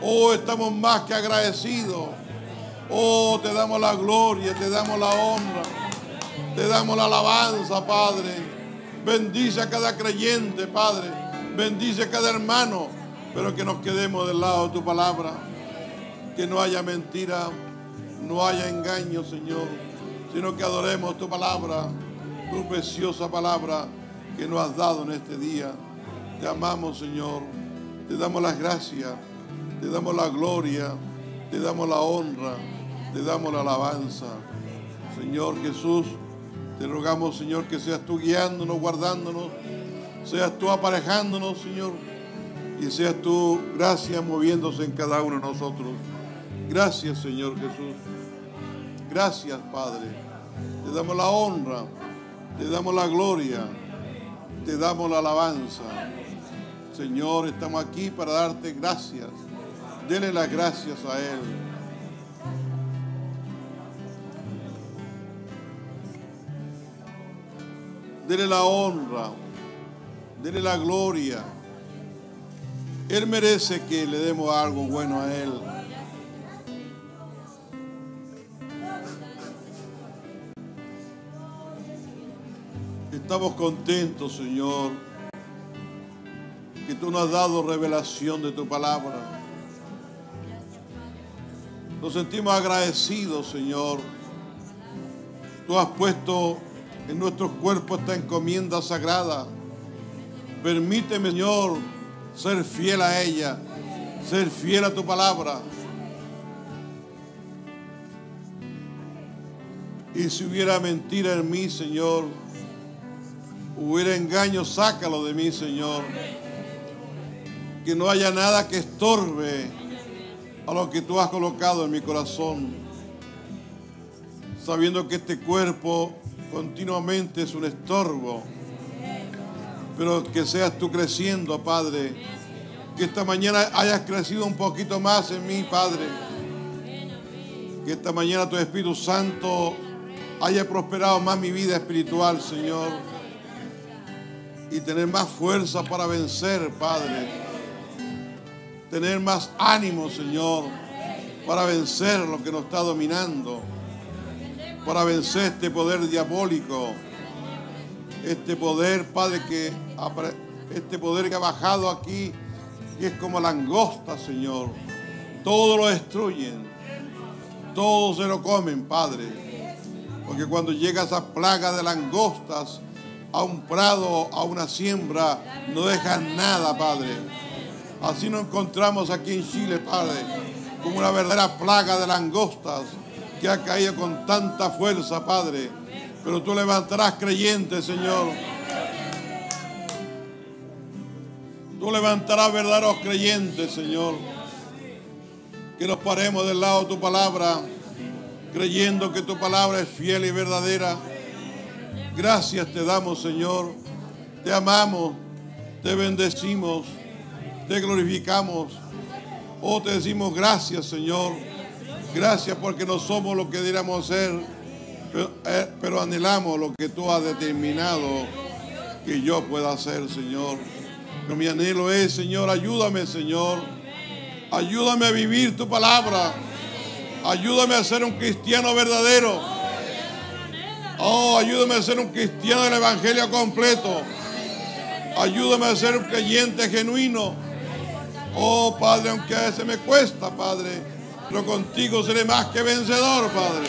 Oh, estamos más que agradecidos. Oh, te damos la gloria, te damos la honra, te damos la alabanza, Padre. Bendice a cada creyente, Padre. Bendice a cada hermano, pero que nos quedemos del lado de tu palabra. Que no haya mentira, no haya engaño, Señor, sino que adoremos tu palabra, tu preciosa palabra que nos has dado en este día. Te amamos, Señor. Te damos las gracias, te damos la gloria, te damos la honra, te damos la alabanza. Señor Jesús, te rogamos, Señor, que seas tú guiándonos, guardándonos, seas tú aparejándonos, Señor, y seas tú, gracias, moviéndose en cada uno de nosotros. Gracias, Señor Jesús. Gracias, Padre. Te damos la honra, te damos la gloria, te damos la alabanza. Señor, estamos aquí para darte gracias. Dele las gracias a Él. Dele la honra, dele la gloria. Él merece que le demos algo bueno a Él. Estamos contentos, Señor, que tú nos has dado revelación de tu palabra. Nos sentimos agradecidos, Señor. Tú has puesto en nuestros cuerpos esta encomienda sagrada. Permíteme, Señor, ser fiel a ella, ser fiel a tu palabra. Y si hubiera mentira en mí, Señor, hubiera engaño, sácalo de mí, Señor. Que no haya nada que estorbe a lo que tú has colocado en mi corazón. Sabiendo que este cuerpo continuamente es un estorbo. Pero que seas tú creciendo, Padre. Que esta mañana hayas crecido un poquito más en mí, Padre. Que esta mañana tu Espíritu Santo haya prosperado más mi vida espiritual, Señor. Y tener más fuerza para vencer, Padre. Tener más ánimo, Señor, para vencer lo que nos está dominando. Para vencer este poder diabólico. Este poder, Padre, que este poder que ha bajado aquí, que es como langosta, Señor. Todo lo destruyen. Todo se lo comen, Padre. Porque cuando llega esa plaga de langostas a un prado, a una siembra, no dejan nada, Padre. Así nos encontramos aquí en Chile, Padre, como una verdadera plaga de langostas que ha caído con tanta fuerza, Padre. Pero tú levantarás creyentes, Señor. Tú levantarás verdaderos creyentes, Señor. Que nos paremos del lado de tu palabra, creyendo que tu palabra es fiel y verdadera. Gracias te damos, Señor. Te amamos, te bendecimos, te glorificamos. Oh, te decimos gracias, Señor. Gracias porque no somos lo que deberíamos ser, eh, pero anhelamos lo que tú has determinado que yo pueda hacer, Señor. Pero mi anhelo es, Señor, ayúdame, Señor. Ayúdame a vivir tu palabra. Ayúdame a ser un cristiano verdadero. Oh, ayúdame a ser un cristiano del Evangelio completo. Ayúdame a ser un creyente genuino. Oh, Padre, aunque a veces me cuesta, Padre, pero contigo seré más que vencedor, Padre.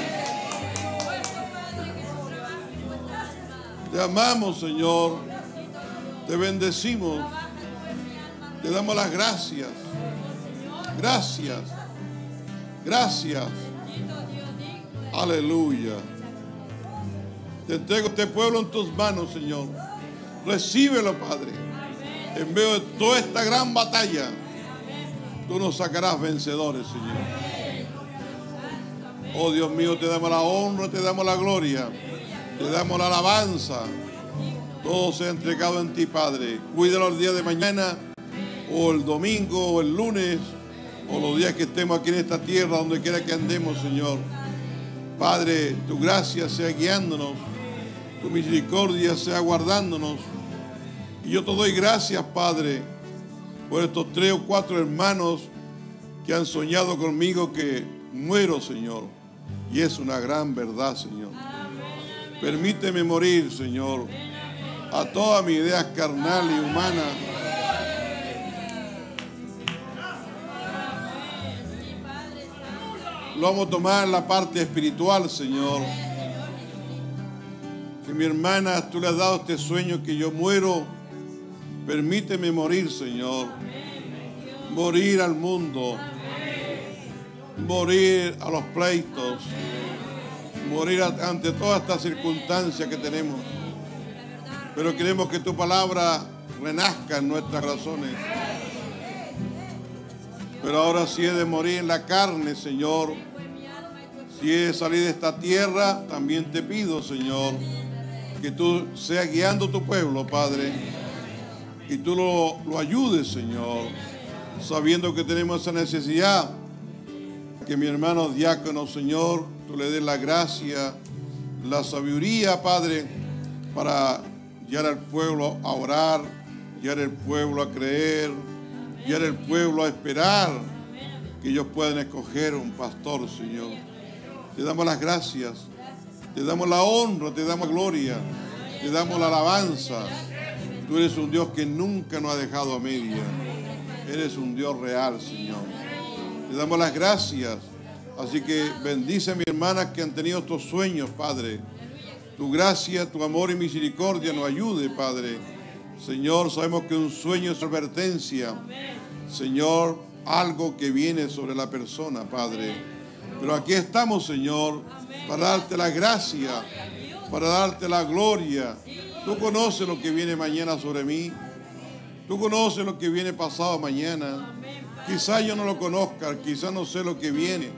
Te amamos, Señor. Te bendecimos. Te damos las gracias. Gracias. Gracias. Aleluya. Te entrego este pueblo en tus manos, Señor. Recíbelo, Padre. En medio de toda esta gran batalla, tú nos sacarás vencedores, Señor. Oh Dios mío, te damos la honra, te damos la gloria, te damos la alabanza. Todo se ha entregado en ti, Padre. Cuídalo el día de mañana, o el domingo, o el lunes, o los días que estemos aquí en esta tierra, donde quiera que andemos, Señor. Padre, tu gracia sea guiándonos, tu misericordia sea guardándonos. Y yo te doy gracias, Padre, por estos tres o cuatro hermanos que han soñado conmigo que muero, Señor. Y es una gran verdad, Señor. Permíteme morir, Señor, a toda mi idea carnal y humana. Lo vamos a tomar la parte espiritual, Señor. Que mi hermana, tú le has dado este sueño que yo muero. Permíteme morir, Señor. Morir al mundo. Morir a los pleitos. Morir ante todas estas circunstancias que tenemos. Pero queremos que tu palabra renazca en nuestras razones. Pero ahora si es de morir en la carne, Señor, si salir de esta tierra, también te pido, Señor, que tú seas guiando tu pueblo, Padre, y tú lo, lo ayudes, Señor, sabiendo que tenemos esa necesidad, que mi hermano diácono, Señor, tú le des la gracia, la sabiduría, Padre, para guiar al pueblo a orar, guiar al pueblo a creer, guiar al pueblo a esperar que ellos puedan escoger un pastor, Señor. Te damos las gracias, te damos la honra, te damos gloria, te damos la alabanza. Tú eres un Dios que nunca nos ha dejado a media. Eres un Dios real, Señor. Te damos las gracias. Así que bendice a mis hermanas que han tenido estos sueños, Padre. Tu gracia, tu amor y misericordia nos ayude, Padre. Señor, sabemos que un sueño es advertencia. Señor, algo que viene sobre la persona, Padre. Pero aquí estamos, Señor, para darte la gracia, para darte la gloria. Tú conoces lo que viene mañana sobre mí. Tú conoces lo que viene pasado mañana. Quizás yo no lo conozca, quizás no sé lo que viene.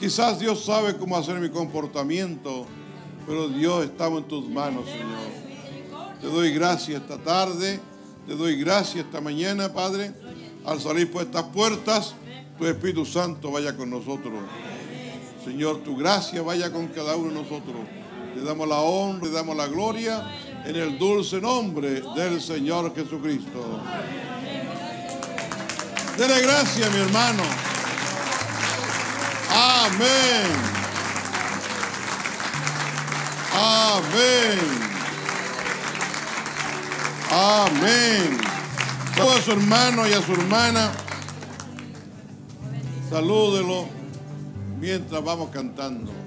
Quizás Dios sabe cómo hacer mi comportamiento. Pero Dios, estamos en tus manos, Señor. Te doy gracias esta tarde, te doy gracias esta mañana, Padre. Al salir por estas puertas, tu Espíritu Santo vaya con nosotros. Señor, tu gracia vaya con cada uno de nosotros. Te damos la honra, te damos la gloria en el dulce nombre del Señor Jesucristo. Dele gracias, mi hermano. Amén. Amén. Amén. Saludos a su hermano y a su hermana. Salúdelo mientras vamos cantando.